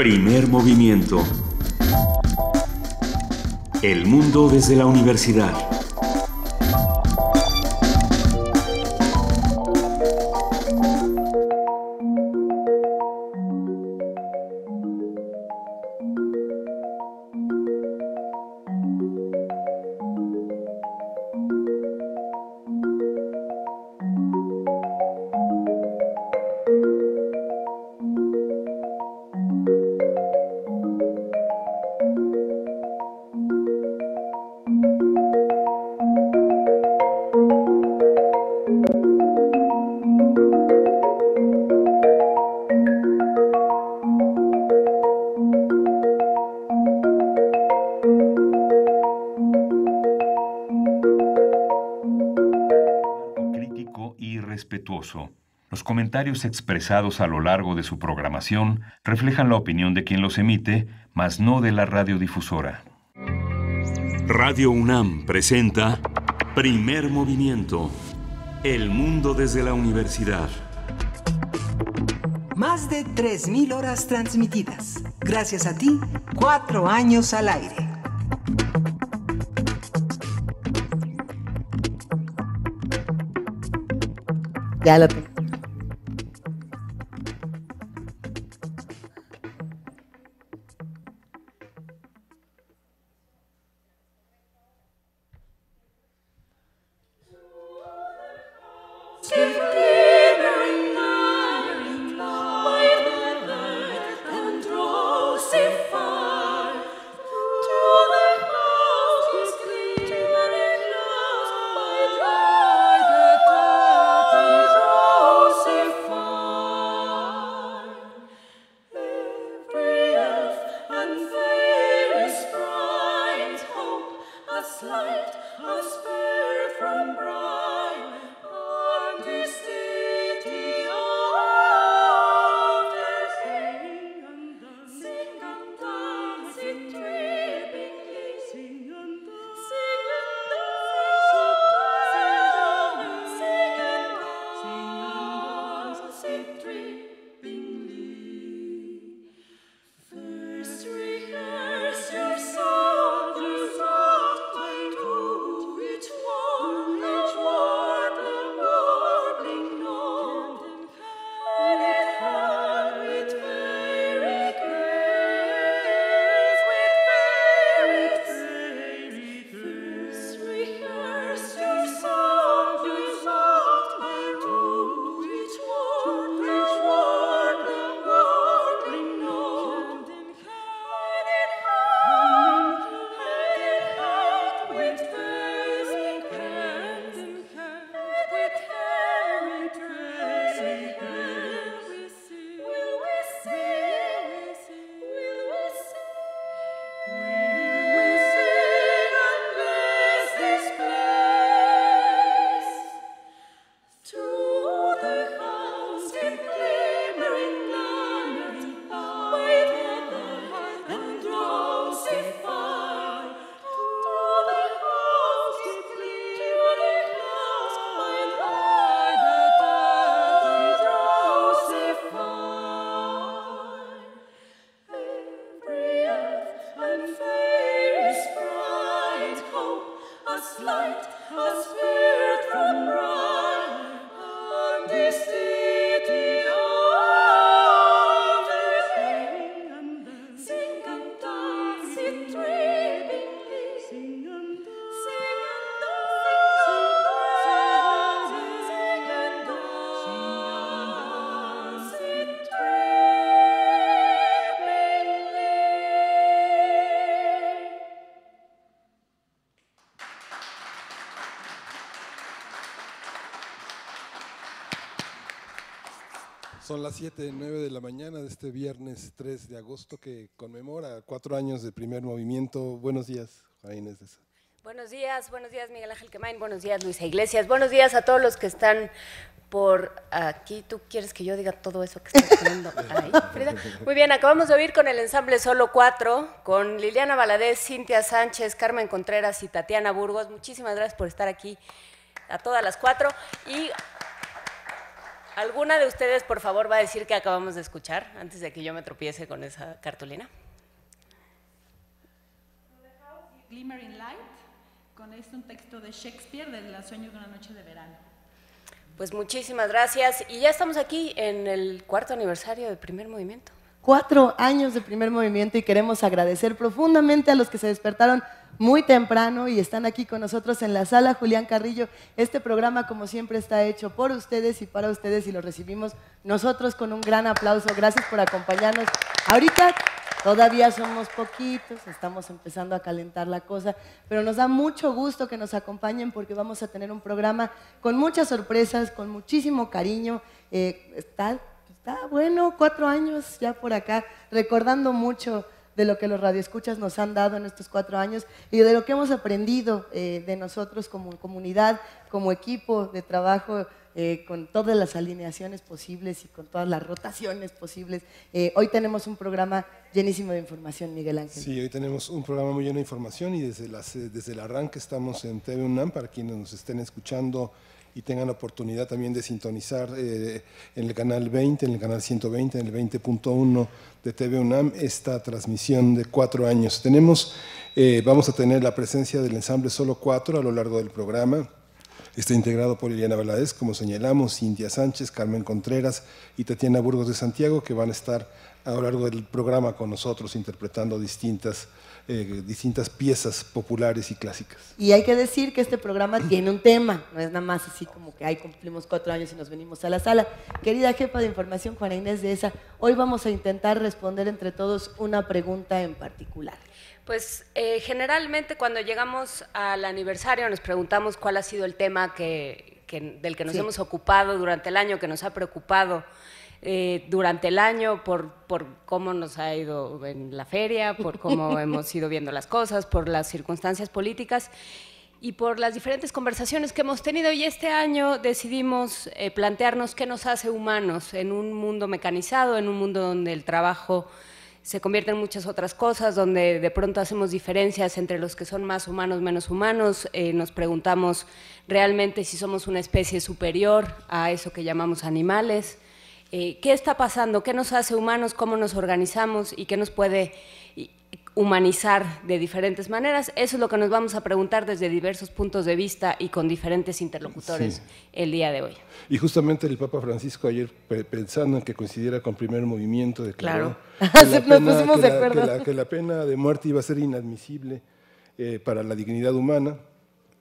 Primer movimiento. El mundo desde la universidad. Los comentarios expresados a lo largo de su programación reflejan la opinión de quien los emite, mas no de la radiodifusora. Radio UNAM presenta Primer movimiento. El mundo desde la universidad. Más de 3.000 horas transmitidas. Gracias a ti, cuatro años al aire. Ya lo tengo. Son las 7, 9 de la mañana de este viernes 3 de agosto que conmemora cuatro años de primer movimiento. Buenos días, Inés de Esa. Buenos días, buenos días Miguel Ángel Quemain, buenos días Luisa Iglesias, buenos días a todos los que están por aquí. ¿Tú quieres que yo diga todo eso que estás poniendo ahí, Frida? Muy bien, acabamos de oír con el ensamble Solo Cuatro, con Liliana Valadez, Cintia Sánchez, Carmen Contreras y Tatiana Burgos. Muchísimas gracias por estar aquí a todas las cuatro. Y ¿Alguna de ustedes, por favor, va a decir que acabamos de escuchar antes de que yo me tropiece con esa cartulina? Glimmering Light, con este un texto de Shakespeare de Los sueños de una noche de verano. Pues muchísimas gracias. Y ya estamos aquí en el cuarto aniversario del primer movimiento. Cuatro años de primer movimiento y queremos agradecer profundamente a los que se despertaron muy temprano y están aquí con nosotros en la sala Julián Carrillo. Este programa, como siempre, está hecho por ustedes y para ustedes y lo recibimos nosotros con un gran aplauso. Gracias por acompañarnos. Ahorita todavía somos poquitos, estamos empezando a calentar la cosa, pero nos da mucho gusto que nos acompañen porque vamos a tener un programa con muchas sorpresas, con muchísimo cariño. Eh, está, está bueno, cuatro años ya por acá, recordando mucho de lo que los radioescuchas nos han dado en estos cuatro años y de lo que hemos aprendido eh, de nosotros como comunidad, como equipo de trabajo, eh, con todas las alineaciones posibles y con todas las rotaciones posibles. Eh, hoy tenemos un programa llenísimo de información, Miguel Ángel. Sí, hoy tenemos un programa muy lleno de información y desde, las, desde el arranque estamos en TV UNAM para quienes nos estén escuchando y tengan la oportunidad también de sintonizar eh, en el canal 20, en el canal 120, en el 20.1 de TV UNAM esta transmisión de cuatro años. Tenemos, eh, vamos a tener la presencia del ensamble Solo Cuatro a lo largo del programa. Está integrado por Liliana Valadez, como señalamos, Cintia Sánchez, Carmen Contreras y Tatiana Burgos de Santiago, que van a estar a lo largo del programa con nosotros interpretando distintas, eh, distintas piezas populares y clásicas. Y hay que decir que este programa tiene un tema, no es nada más así como que ahí cumplimos cuatro años y nos venimos a la sala. Querida jefa de información, Juana Inés de esa, hoy vamos a intentar responder entre todos una pregunta en particular. Pues eh, generalmente cuando llegamos al aniversario nos preguntamos cuál ha sido el tema que, que- del que nos Sí. hemos ocupado durante el año, que nos ha preocupado eh, durante el año por, por cómo nos ha ido en la feria, por cómo hemos ido viendo las cosas, por las circunstancias políticas y por las diferentes conversaciones que hemos tenido. Y este año decidimos eh, plantearnos qué nos hace humanos en un mundo mecanizado, en un mundo donde el trabajo se convierte en muchas otras cosas, donde de pronto hacemos diferencias entre los que son más humanos, menos humanos. Eh, nos preguntamos realmente si somos una especie superior a eso que llamamos animales. Eh, ¿Qué está pasando? ¿Qué nos hace humanos? ¿Cómo nos organizamos? ¿Y qué nos puede humanizar de diferentes maneras? Eso es lo que nos vamos a preguntar desde diversos puntos de vista y con diferentes interlocutores Sí. el día de hoy. Y justamente el Papa Francisco ayer, pe- pensando en que coincidiera con primer movimiento, declaró Claro. que, la nos pena, pusimos que de la- que la- que la pena de muerte iba a ser inadmisible eh, para la dignidad humana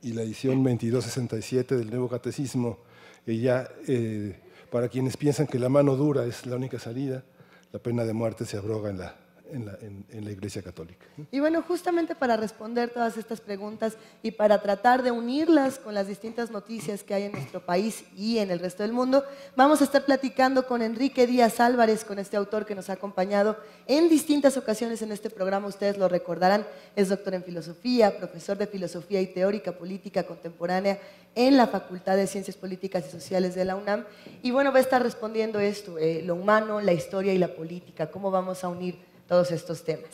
y la edición 2267 del Nuevo Catecismo, ya eh, para quienes piensan que la mano dura es la única salida, la pena de muerte se abroga en la, en la, en- en la Iglesia Católica. Y bueno, justamente para responder todas estas preguntas y para tratar de unirlas con las distintas noticias que hay en nuestro país y en el resto del mundo, vamos a estar platicando con Enrique Díaz Álvarez, con este autor que nos ha acompañado en distintas ocasiones en este programa, ustedes lo recordarán, es doctor en filosofía, profesor de filosofía y teórica política contemporánea en la Facultad de Ciencias Políticas y Sociales de la UNAM. Y bueno, va a estar respondiendo esto, eh, lo humano, la historia y la política, cómo vamos a unir todos estos temas.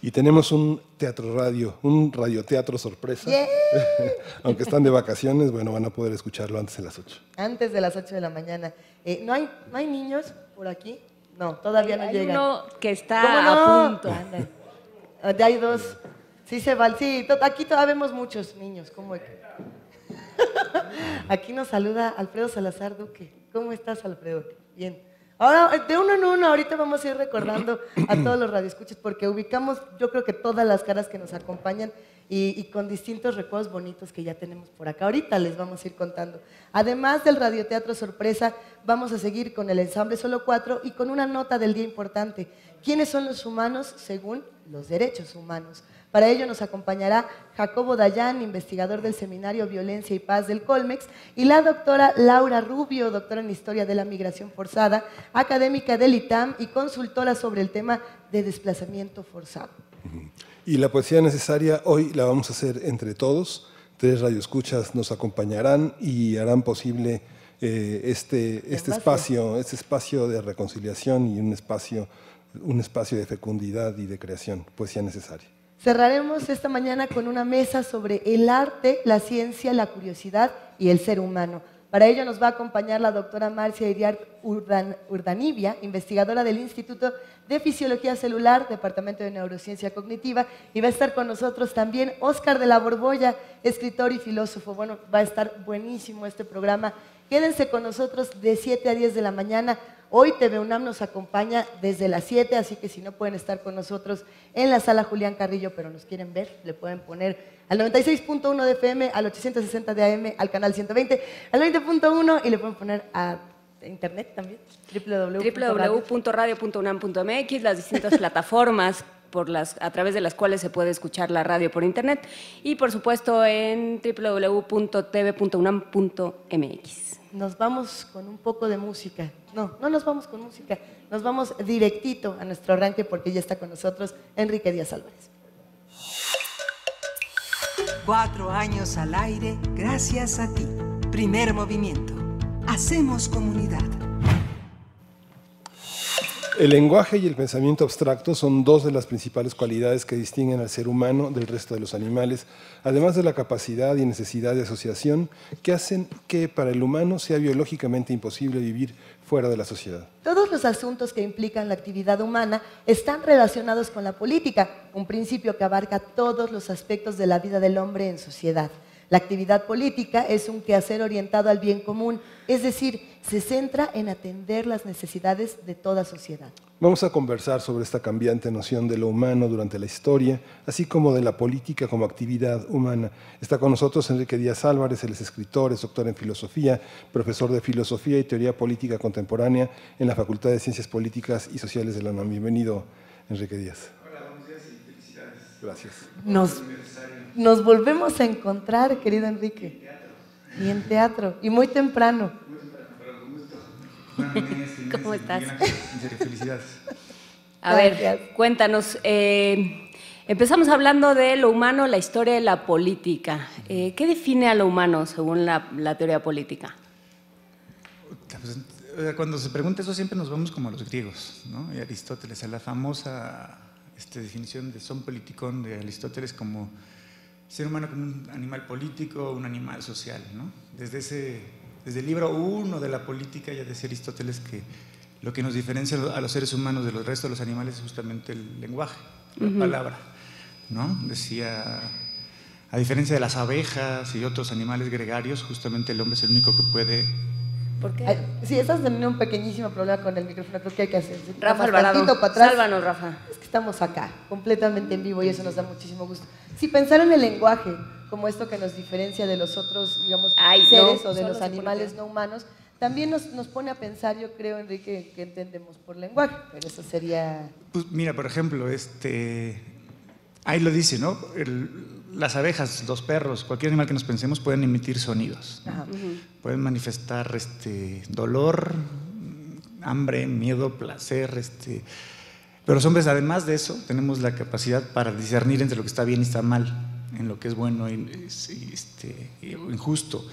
Y tenemos un teatro radio, un radioteatro sorpresa. Aunque están de vacaciones, bueno, van a poder escucharlo antes de las 8. Antes de las 8 de la mañana. Eh, ¿no, hay, ¿No hay niños por aquí? No, todavía no Hay llegan. uno que está a punto. Ándale. Ah, Ya hay dos. Sí, se va. Sí, aquí todavía vemos muchos niños. ¿Cómo? Aquí nos saluda Alfredo Salazar Duque. ¿Cómo estás, Alfredo? Bien. Ahora, de uno en uno, ahorita vamos a ir recordando a todos los radioescuchas porque ubicamos, yo creo que todas las caras que nos acompañan y, y con distintos recuerdos bonitos que ya tenemos por acá. Ahorita les vamos a ir contando. Además del radioteatro sorpresa, vamos a seguir con el ensamble Solo Cuatro y con una nota del día importante. ¿Quiénes son los humanos según los derechos humanos? Para ello nos acompañará Jacobo Dayan, investigador del Seminario Violencia y Paz del Colmex, y la doctora Laura Rubio, doctora en Historia de la Migración Forzada, académica del ITAM y consultora sobre el tema de desplazamiento forzado. Y la poesía necesaria hoy la vamos a hacer entre todos. Tres radioescuchas nos acompañarán y harán posible eh, este, este espacio, este espacio de reconciliación y un espacio, un espacio de fecundidad y de creación, poesía necesaria. Cerraremos esta mañana con una mesa sobre el arte, la ciencia, la curiosidad y el ser humano. Para ello nos va a acompañar la doctora Marcia Iriart Urdan- investigadora del Instituto de Fisiología Celular, Departamento de Neurociencia Cognitiva, y va a estar con nosotros también Óscar de la Borbolla, escritor y filósofo. Bueno, va a estar buenísimo este programa. Quédense con nosotros de 7 a 10 de la mañana. Hoy TV UNAM nos acompaña desde las 7, así que si no pueden estar con nosotros en la sala Julián Carrillo, pero nos quieren ver, le pueden poner al 96.1 de FM, al 860 de AM, al canal 120, al 20.1 y le pueden poner a internet también, www.radio. www.radio.unam.mx, las distintas plataformas por las, a través de las cuales se puede escuchar la radio por internet y por supuesto en www.tv.unam.mx. Nos vamos con un poco de música. No, no nos vamos con música, nos vamos directito a nuestro arranque porque ya está con nosotros Enrique Díaz Álvarez. Cuatro años al aire gracias a ti. Primer movimiento. Hacemos comunidad. El lenguaje y el pensamiento abstracto son dos de las principales cualidades que distinguen al ser humano del resto de los animales, además de la capacidad y necesidad de asociación que hacen que para el humano sea biológicamente imposible vivir fuera de la sociedad. Todos los asuntos que implican la actividad humana están relacionados con la política, un principio que abarca todos los aspectos de la vida del hombre en sociedad. La actividad política es un quehacer orientado al bien común, es decir, se centra en atender las necesidades de toda sociedad. Vamos a conversar sobre esta cambiante noción de lo humano durante la historia, así como de la política como actividad humana. Está con nosotros Enrique Díaz Álvarez, él es escritor, es doctor en filosofía, profesor de filosofía y teoría política contemporánea en la Facultad de Ciencias Políticas y Sociales de la UNAM. Bienvenido, Enrique Díaz. Hola, buenos días y felicidades. Gracias. Nos, nos volvemos a encontrar, querido Enrique. Y en teatro, y muy temprano. ¿Cómo estás? En serio, felicidades. A ver, cuéntanos. eh, empezamos hablando de lo humano, la historia de la política. Eh, ¿Qué define a lo humano según la, la teoría política? Pues, Cuando se pregunta eso siempre nos vamos como a los griegos, ¿no? Y Aristóteles, a la famosa este, definición de son politikon de Aristóteles como ser humano como un animal político, un animal social, ¿no? Desde, ese, desde el libro 1 de la política ya decía Aristóteles que lo que nos diferencia a los seres humanos de los restos de los animales es justamente el lenguaje, la palabra, ¿no? Decía, a diferencia de las abejas y otros animales gregarios, justamente el hombre es el único que puede ¿Por qué? Ay, Sí, estás teniendo un pequeñísimo problema con el micrófono, creo que hay que hacer. Rafa Alvarado, para atrás. sálvanos, Rafa. Es que estamos acá, completamente en vivo y eso nos da muchísimo gusto. Si pensar en el lenguaje como esto que nos diferencia de los otros, digamos, Ay, seres no, o de los animales no humanos, también nos, nos pone a pensar, yo creo, Enrique, que entendemos por lenguaje, pero eso sería... Pues mira, por ejemplo, este, ahí lo dice, ¿no? El- las abejas, los perros, cualquier animal que nos pensemos pueden emitir sonidos, pueden manifestar este, dolor, hambre, miedo, placer, este, pero los hombres, además de eso, tenemos la capacidad para discernir entre lo que está bien y está mal, en lo que es bueno y, y, este, y injusto.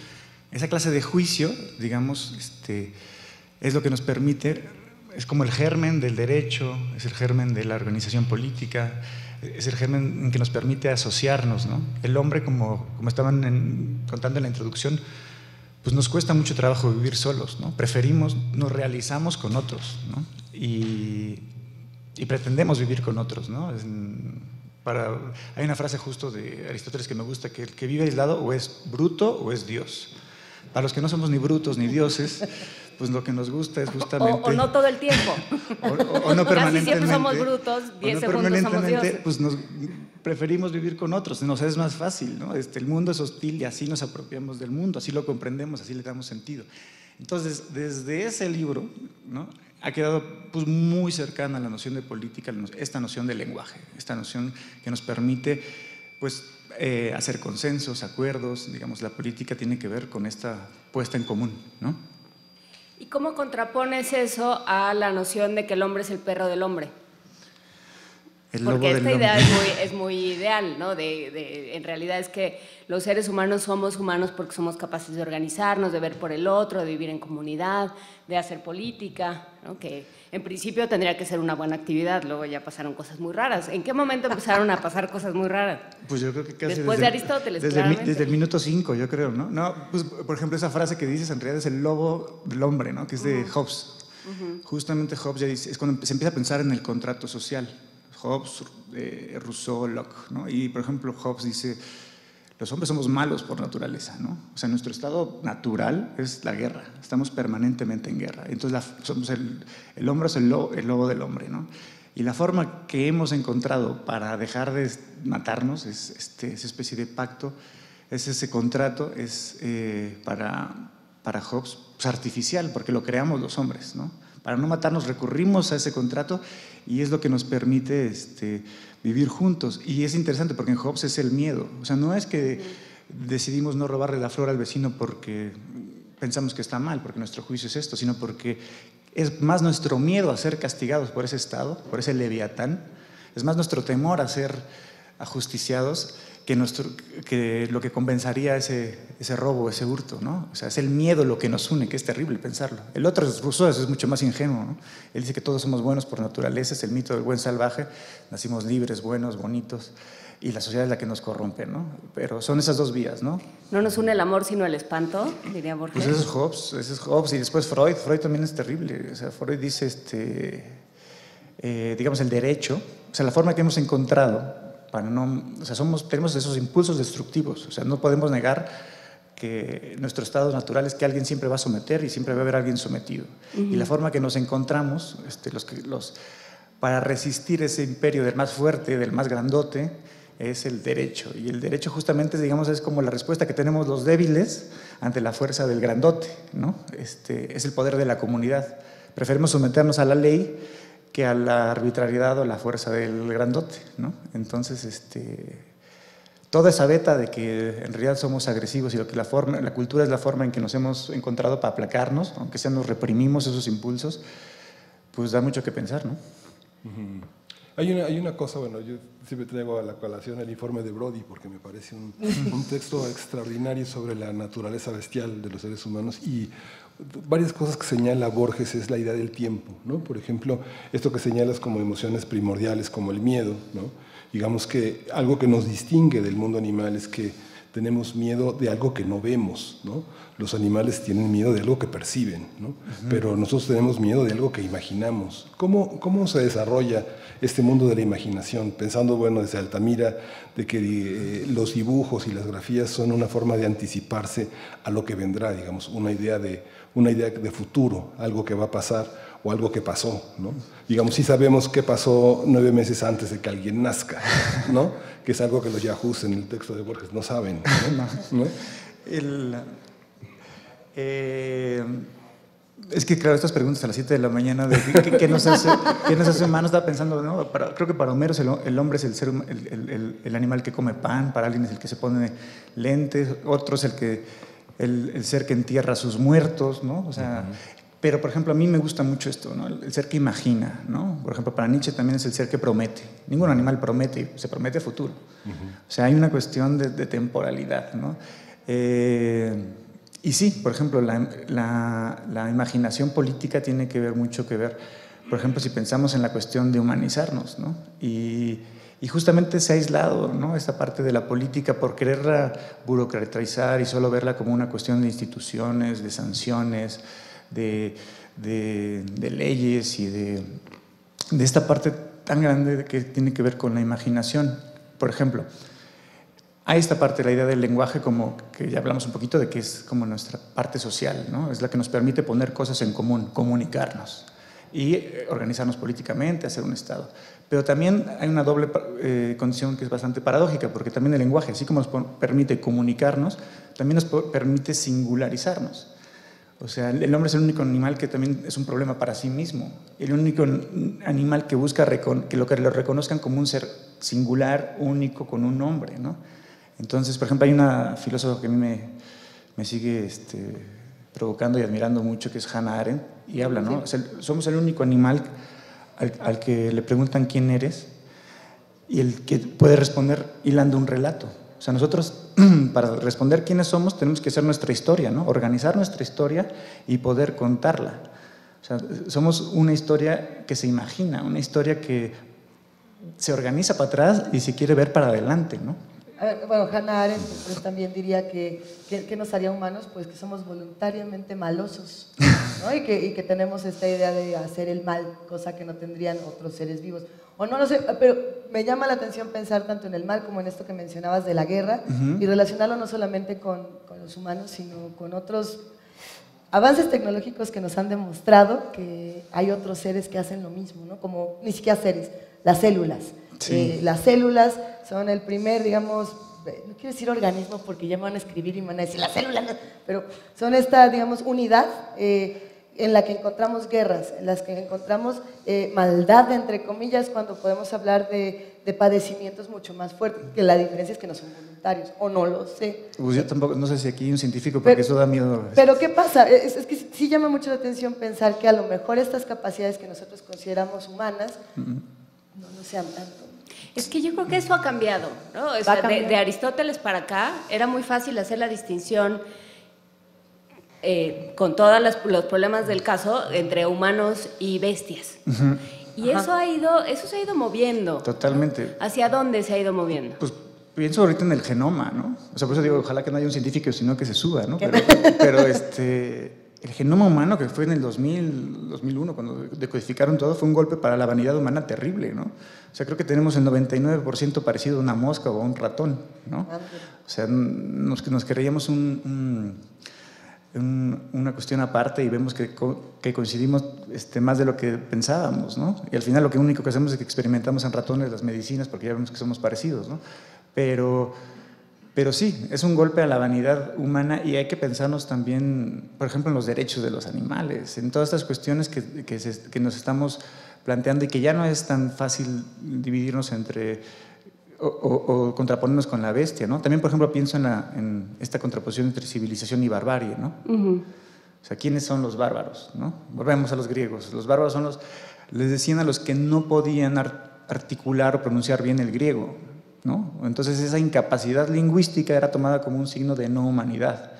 Esa clase de juicio, digamos, este, es lo que nos permite, es como el germen del derecho, es el germen de la organización política, es el germen en que nos permite asociarnos. ¿no? El hombre, como, como estaban en- contando en la introducción, pues nos cuesta mucho trabajo vivir solos, ¿no? Preferimos, nos realizamos con otros, ¿no? Y, y pretendemos vivir con otros, ¿no? Es, para, hay una frase justo de Aristóteles que me gusta, que el que vive aislado o es bruto o es Dios. Para los que no somos ni brutos ni dioses, pues lo que nos gusta es justamente... o no todo el tiempo. o, o- o no Casi permanentemente. siempre somos brutos, o 10 no segundos somos permanentemente, dioses. Pues nos preferimos vivir con otros, nos es más fácil, ¿no? Este, el mundo es hostil y así nos apropiamos del mundo, así lo comprendemos, así le damos sentido. Entonces, desde ese libro, ¿no? Ha quedado pues, muy cercana a la noción de política, esta noción de lenguaje, esta noción que nos permite pues, eh, hacer consensos, acuerdos, digamos, la política tiene que ver con esta puesta en común, ¿no? ¿Y cómo contrapones eso a la noción de que el hombre es el perro del hombre? El Porque esta idea es muy, es muy ideal, ¿no? De, de- en realidad es que los seres humanos somos humanos porque somos capaces de organizarnos, de ver por el otro, de vivir en comunidad, de hacer política, ¿no? Que en principio tendría que ser una buena actividad, luego ya pasaron cosas muy raras. ¿En qué momento empezaron a pasar cosas muy raras? Pues yo creo que casi Después de Aristóteles, desde, mi- desde el minuto 5, yo creo, ¿no? No, pues, por ejemplo, esa frase que dices en realidad es el lobo del hombre, ¿no? Que es de Hobbes. Justamente Hobbes ya dice, es cuando se empieza a pensar en el contrato social. Hobbes, eh, Rousseau, Locke, ¿no? Y, por ejemplo, Hobbes dice, los hombres somos malos por naturaleza, ¿no? O sea, nuestro estado natural es la guerra. Estamos permanentemente en guerra. Entonces, somos el, hombre es el lobo, el lobo del hombre, ¿no? Y la forma que hemos encontrado para dejar de matarnos es este, esa especie de pacto, es ese contrato, es eh, para, para Hobbes pues, artificial, porque lo creamos los hombres, ¿no? Para no matarnos recurrimos a ese contrato y es lo que nos permite este, vivir juntos. Y es interesante porque en Hobbes es el miedo. O sea, no es que decidimos no robarle la flor al vecino porque pensamos que está mal, porque nuestro juicio es esto, sino porque es más nuestro miedo a ser castigados por ese estado, por ese leviatán, es más nuestro temor a ser ajusticiados que, nuestro, que lo que compensaría ese, ese robo, ese hurto, ¿no? O sea, es el miedo lo que nos une, que es terrible pensarlo. El otro es Rousseau, eso es mucho más ingenuo, ¿no? Él dice que todos somos buenos por naturaleza, es el mito del buen salvaje, nacimos libres, buenos, bonitos, y la sociedad es la que nos corrompe, ¿no? Pero son esas dos vías, ¿no? No nos une el amor sino el espanto, diría Borges. Pues ese es Hobbes, ese es Hobbes, y después Freud, Freud también es terrible, o sea, Freud dice, este, eh, digamos, el derecho, o sea, la forma que hemos encontrado para no, o sea, somos, tenemos esos impulsos destructivos, o sea, no podemos negar que nuestro estado natural es que alguien siempre va a someter y siempre va a haber alguien sometido. Y la forma que nos encontramos, este, los, para resistir ese imperio del más fuerte, del más grandote, es el derecho. Y el derecho justamente, digamos, es como la respuesta que tenemos los débiles ante la fuerza del grandote, ¿no? Este, es el poder de la comunidad. Preferimos someternos a la ley que a la arbitrariedad o la fuerza del grandote, ¿no? Entonces, este, toda esa beta de que en realidad somos agresivos y lo que la forma, la cultura es la forma en que nos hemos encontrado para aplacarnos, aunque sea nos reprimimos esos impulsos, pues da mucho que pensar, ¿no? Hay una, hay una cosa, bueno, yo siempre traigo a la colación el informe de Brody porque me parece un, un texto extraordinario sobre la naturaleza bestial de los seres humanos y varias cosas que señala Borges es la idea del tiempo, ¿no? Por ejemplo, esto que señalas como emociones primordiales, como el miedo, ¿no? Digamos que algo que nos distingue del mundo animal es que tenemos miedo de algo que no vemos, ¿no? Los animales tienen miedo de algo que perciben, ¿no? Pero nosotros tenemos miedo de algo que imaginamos. ¿Cómo, ¿Cómo se desarrolla este mundo de la imaginación? Pensando, bueno, desde Altamira, de que eh, los dibujos y las grafías son una forma de anticiparse a lo que vendrá, digamos, una idea de, una idea de futuro, algo que va a pasar o algo que pasó, ¿no? Digamos, sí sabemos qué pasó nueve meses antes de que alguien nazca, ¿no? Que es algo que los yahoos en el texto de Borges no saben, ¿no? ¿No? El, eh, es que, claro, estas preguntas a las 7 de la mañana, de qué, nos hace, qué nos hace humanos, estaba pensando, ¿no? Para- creo que para Homero el, el hombre es el, ser, el- el animal que come pan, para alguien es el que se pone lentes, otro es el, que, el, el ser que entierra a sus muertos, ¿no? O sea, pero, por ejemplo, a mí me gusta mucho esto, ¿no? El, el ser que imagina, ¿no? Por ejemplo, para Nietzsche también es el ser que promete. Ningún animal promete, se promete futuro. O sea, hay una cuestión de, de temporalidad, ¿no? Eh, y sí, por ejemplo, la, la- la imaginación política tiene que ver mucho que ver, por ejemplo, si pensamos en la cuestión de humanizarnos, ¿no? Y, y justamente se ha aislado, ¿no? Esta parte de la política por quererla burocratizar y solo verla como una cuestión de instituciones, de sanciones, de, leyes y de, de esta parte tan grande que tiene que ver con la imaginación. Por ejemplo, hay esta parte, la idea del lenguaje, como que ya hablamos un poquito de que es como nuestra parte social, ¿no? Es la que nos permite poner cosas en común, comunicarnos y eh, organizarnos políticamente, hacer un Estado. Pero también hay una doble eh, condición que es bastante paradójica, porque también el lenguaje, así como nos permite comunicarnos, también nos permite singularizarnos. O sea, el hombre es el único animal que también es un problema para sí mismo. El único animal que busca que lo que lo reconozcan como un ser singular, único, con un nombre, ¿no? Entonces, por ejemplo, hay una filósofa que a mí me, me sigue este, provocando y admirando mucho, que es Hannah Arendt, y habla, ¿no? Es el- somos el único animal al, que le preguntan quién eres y el que puede responder hilando un relato. O sea, nosotros para responder quiénes somos tenemos que hacer nuestra historia, ¿no? Organizar nuestra historia y poder contarla. O sea, somos una historia que se imagina, una historia que se organiza para atrás y se quiere ver para adelante, ¿no? Bueno, Hannah Arendt pues, también diría que, que, que nos haría humanos, pues que somos voluntariamente malosos, ¿no? Y que, y que tenemos esta idea de hacer el mal, cosa que no tendrían otros seres vivos. O no lo sé, pero me llama la atención pensar tanto en el mal como en esto que mencionabas de la guerra y relacionarlo no solamente con, con los humanos, sino con otros avances tecnológicos que nos han demostrado que hay otros seres que hacen lo mismo, ¿no? Como ni siquiera seres, las células. Sí. Eh, las células son el primer, digamos, no quiero decir organismo porque ya me van a escribir y me van a decir la célula, no", pero son esta, digamos, unidad eh, en la que encontramos guerras, en las que encontramos eh, maldad, entre comillas, cuando podemos hablar de, de padecimientos mucho más fuertes, que la diferencia es que no son voluntarios, o no lo sé. Pues yo tampoco, no sé si aquí hay un científico, porque Pero- eso da miedo. Pero ¿qué pasa? Es, es que sí- llama mucho la atención pensar que a lo mejor estas capacidades que nosotros consideramos humanas no lo sean tanto. Es que yo creo que eso ha cambiado, ¿no? O sea, de, Aristóteles para acá era muy fácil hacer la distinción eh, con todos los, problemas del caso entre humanos y bestias. Y eso ha ido, eso se ha ido moviendo. Totalmente. ¿Hacia dónde se ha ido moviendo? Pues pienso ahorita en el genoma, ¿no? O sea, por eso digo, ojalá que no haya un científico, sino que se suba, ¿no? Pero, pero, este, el genoma humano que fue en el 2000, 2001, cuando decodificaron todo, fue un golpe para la vanidad humana terrible, ¿no? O sea, creo que tenemos el 99% parecido a una mosca o a un ratón, ¿no? O sea, nos, nos creíamos un- un- un- una cuestión aparte y vemos que, que coincidimos este, más de lo que pensábamos, ¿no? Y al final lo que único que hacemos es que experimentamos en ratones las medicinas porque ya vemos que somos parecidos, ¿no? Pero, pero sí, es un golpe a la vanidad humana y hay que pensarnos también, por ejemplo, en los derechos de los animales, en todas estas cuestiones que, que, se- que nos estamos planteando y que ya no es tan fácil dividirnos entre o, o- o contraponernos con la bestia, ¿no? También, por ejemplo, pienso en, la- en esta contraposición entre civilización y barbarie, ¿no? O sea, ¿quiénes son los bárbaros? ¿no? Volvemos a los griegos. Los bárbaros son los, les decían a los que no podían ar- articular o pronunciar bien el griego, ¿no? Entonces esa incapacidad lingüística era tomada como un signo de no humanidad.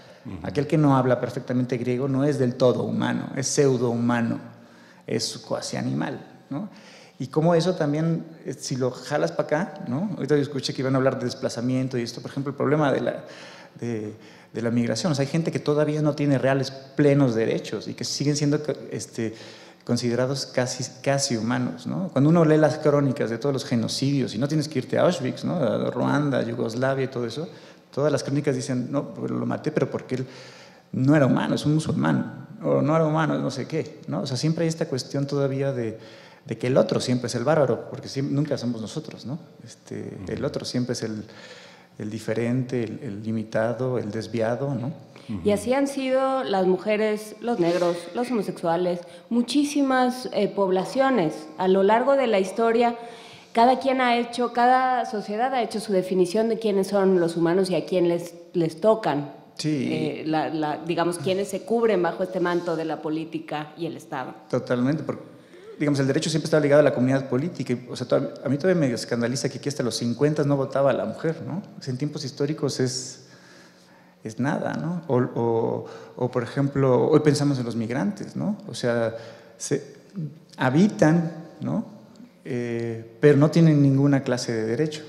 Aquel que no habla perfectamente griego no es del todo humano, es pseudo humano, es cuasi animal, ¿no? Y como eso también, eh, si lo jalas para acá, ¿no? Ahorita yo escuché que iban a hablar de desplazamiento y esto, por ejemplo, el problema de la, de, de la migración. O sea, hay gente que todavía no tiene reales plenos derechos y que siguen siendo este, considerados casi, casi humanos, ¿no? Cuando uno lee las crónicas de todos los genocidios, y no tienes que irte a Auschwitz, ¿no? A Ruanda, Yugoslavia y todo eso, todas las crónicas dicen, no, pues lo maté, pero porque él no era humano, es un musulmán, o no era humano, no sé qué, ¿no? O sea, siempre hay esta cuestión todavía de, que el otro siempre es el bárbaro, porque nunca somos nosotros, ¿no? Este, el otro siempre es el, el diferente, el, el limitado, el desviado, ¿no? Y así han sido las mujeres, los negros, los homosexuales, muchísimas eh, poblaciones a lo largo de la historia. Cada quien ha hecho, cada sociedad ha hecho su definición de quiénes son los humanos y a quién les, les tocan. Sí. Eh, la- la- digamos, quiénes se cubren bajo este manto de la política y el Estado. Totalmente, porque digamos, el derecho siempre está ligado a la comunidad política. O sea, a mí todavía me escandaliza que aquí hasta los 50 no votaba la mujer, ¿no? Sea, en tiempos históricos es, es nada, ¿no? O, o- o, por ejemplo, hoy pensamos en los migrantes, ¿no? O sea, se, habitan, ¿no? Eh, pero no tienen ninguna clase de derecho.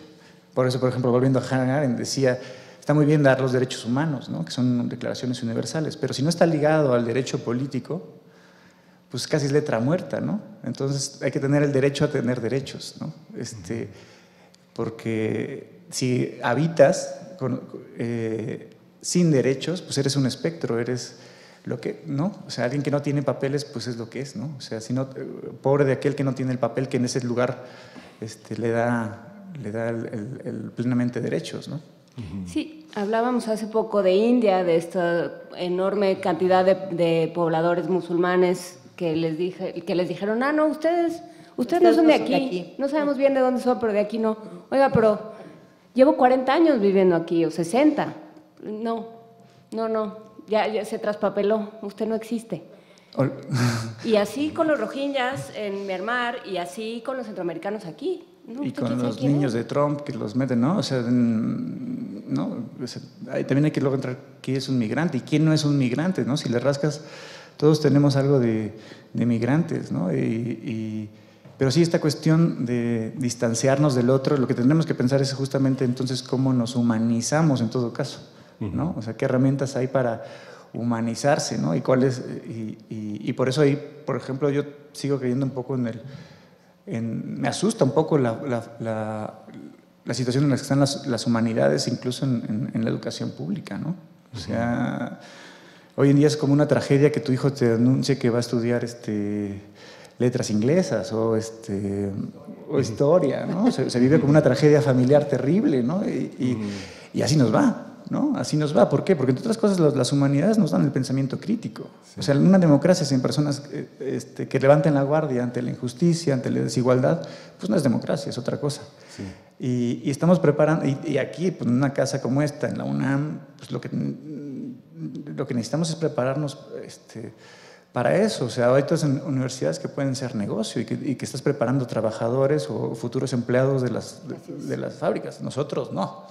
Por eso, por ejemplo, volviendo a Hannah Arendt, decía, está muy bien dar los derechos humanos, ¿no? que son declaraciones universales, pero si no está ligado al derecho político, pues casi es letra muerta, ¿no? Entonces hay que tener el derecho a tener derechos, ¿no? Este, porque si habitas con- eh, sin derechos, pues eres un espectro, eres lo que, ¿no? O sea, alguien que no tiene papeles, pues es lo que es, ¿no? O sea, si no, eh, pobre de aquel que no tiene el papel, que en ese lugar este, le da, le da el- el- el plenamente derechos, ¿no? Sí, hablábamos hace poco de India, de esta enorme cantidad de, de pobladores musulmanes que les, dije, que les dijeron, ah, no, ustedes, ustedes no son de aquí, no sabemos bien de dónde son, pero de aquí no. Oiga, pero llevo 40 años viviendo aquí, o 60. No, no, no, ya, ya se traspapeló, usted no existe. Y así con los rohingyas en Myanmar y así con los centroamericanos aquí. No, y ¿tú con los niños es? de Trump que los meten, ¿no? O sea, ¿no? O sea, también hay que luego entrar quién es un migrante y quién no es un migrante, ¿no? Si le rascas, todos tenemos algo de, de migrantes, ¿no? Y, y- pero sí, esta cuestión de distanciarnos del otro, lo que tendremos que pensar es justamente entonces cómo nos humanizamos en todo caso, ¿no? O sea, qué herramientas hay para humanizarse, ¿no? Y cuáles, y, y- y por eso ahí, por ejemplo, yo sigo creyendo un poco en el, en- me asusta un poco la, la- la- la situación en la que están las, las humanidades, incluso en, en- en la educación pública, ¿no? O sea, hoy en día es como una tragedia que tu hijo te anuncie que va a estudiar este, letras inglesas o, este, o historia, ¿no? Se, se vive como una tragedia familiar terrible, ¿no? Y, y- y así nos va. ¿no? Así nos va. ¿Por qué? Porque, entre otras cosas, las, las humanidades nos dan el pensamiento crítico. O sea, una democracia sin personas eh, este, que levanten la guardia ante la injusticia, ante la desigualdad, pues no es democracia, es otra cosa. Y, y estamos preparando, y, y aquí, pues, en una casa como esta, en la UNAM, pues lo que, lo que necesitamos es prepararnos este, para eso. O sea, hay todas universidades que pueden ser negocio y que, y que estás preparando trabajadores o futuros empleados de las, de las fábricas. Nosotros no.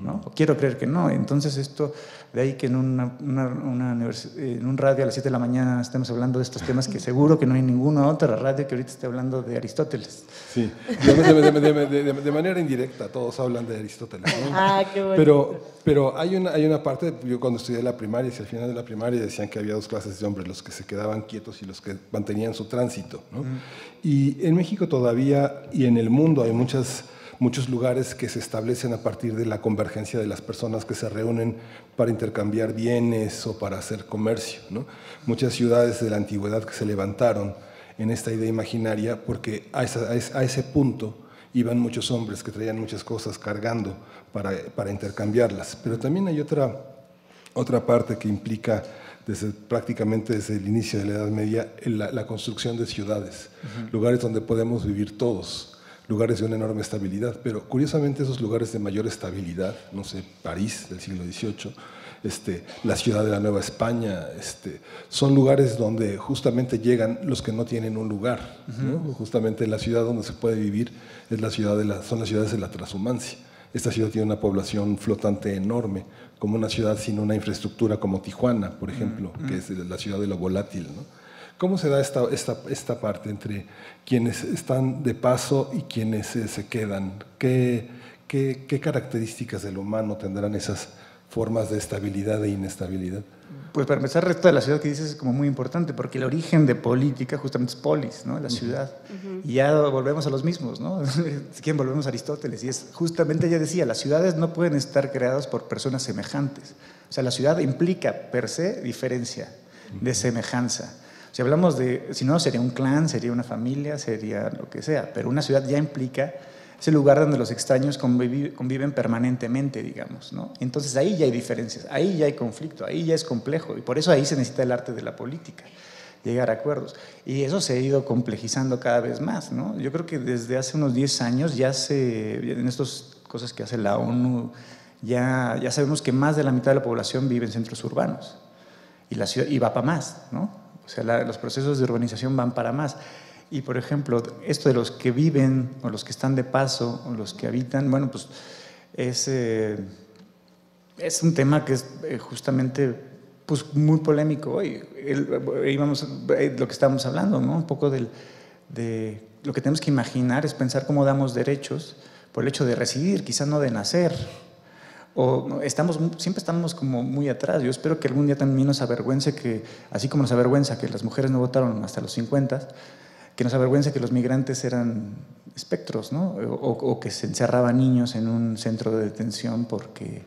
¿No? O quiero creer que no. Entonces esto, de ahí que en, una, una, en un radio a las 7 de la mañana estemos hablando de estos temas que seguro que no hay ninguna otra radio que ahorita esté hablando de Aristóteles. Sí, de, de- de- de- de- de manera indirecta todos hablan de Aristóteles. ¿no? Ah, qué bonito. Pero, pero hay, una, hay una parte, yo cuando estudié la primaria, hacia el final de la primaria decían que había dos clases de hombres, los que se quedaban quietos y los que mantenían su tránsito. ¿no? Y en México todavía y en el mundo hay muchas, muchos lugares que se establecen a partir de la convergencia de las personas que se reúnen para intercambiar bienes o para hacer comercio. ¿no? Muchas ciudades de la antigüedad que se levantaron en esta idea imaginaria porque a, esa- a ese- punto iban muchos hombres que traían muchas cosas cargando para, para intercambiarlas. Pero también hay otra, otra parte que implica desde, prácticamente desde el inicio de la Edad Media la construcción de ciudades, lugares donde podemos vivir todos, lugares de una enorme estabilidad. Pero curiosamente esos lugares de mayor estabilidad, no sé, París del siglo XVIII, este, la ciudad de la Nueva España, este, son lugares donde justamente llegan los que no tienen un lugar. ¿no? Justamente la ciudad donde se puede vivir es la ciudad de la, son las ciudades de la transhumancia. Esta ciudad tiene una población flotante enorme, como una ciudad sin una infraestructura como Tijuana, por ejemplo, que es la ciudad de lo volátil. ¿no? ¿Cómo se da esta, esta, esta parte entre quienes están de paso y quienes eh, se quedan? ¿Qué, qué, qué características del humano tendrán esas formas de estabilidad e inestabilidad? Pues para empezar, el resto de la ciudad que dices es como muy importante, porque el origen de política justamente es polis, ¿no? La ciudad. Y ya volvemos a los mismos, ¿no? si quieren, volvemos a Aristóteles. Y es justamente, ella decía, las ciudades no pueden estar creadas por personas semejantes. O sea, la ciudad implica per se diferencia, de semejanza. Si hablamos de, si no, sería un clan, sería una familia, sería lo que sea, pero una ciudad ya implica ese lugar donde los extraños convivi- conviven permanentemente, digamos, ¿no? Entonces ahí ya hay diferencias, ahí ya hay conflicto, ahí ya es complejo y por eso ahí se necesita el arte de la política, llegar a acuerdos. Y eso se ha ido complejizando cada vez más, ¿no? Yo creo que desde hace unos 10 años ya se, en estas cosas que hace la ONU, ya, ya sabemos que más de la mitad de la población vive en centros urbanos y, la ciudad, y va para más, ¿no? O sea, los procesos de urbanización van para más. Y, por ejemplo, esto de los que viven o los que están de paso o los que habitan, bueno, pues es, eh, es un tema que es eh, justamente pues, muy polémico hoy. Eh, íbamos, lo que estábamos hablando, ¿no? Un poco de lo que tenemos que imaginar es pensar cómo damos derechos por el hecho de residir, quizás no de nacer. O estamos, siempre estamos como muy atrás. Yo espero que algún día también nos avergüence que, así como nos avergüenza que las mujeres no votaron hasta los 50, que nos avergüenza que los migrantes eran espectros, ¿no? O, o que se encerraban niños en un centro de detención porque,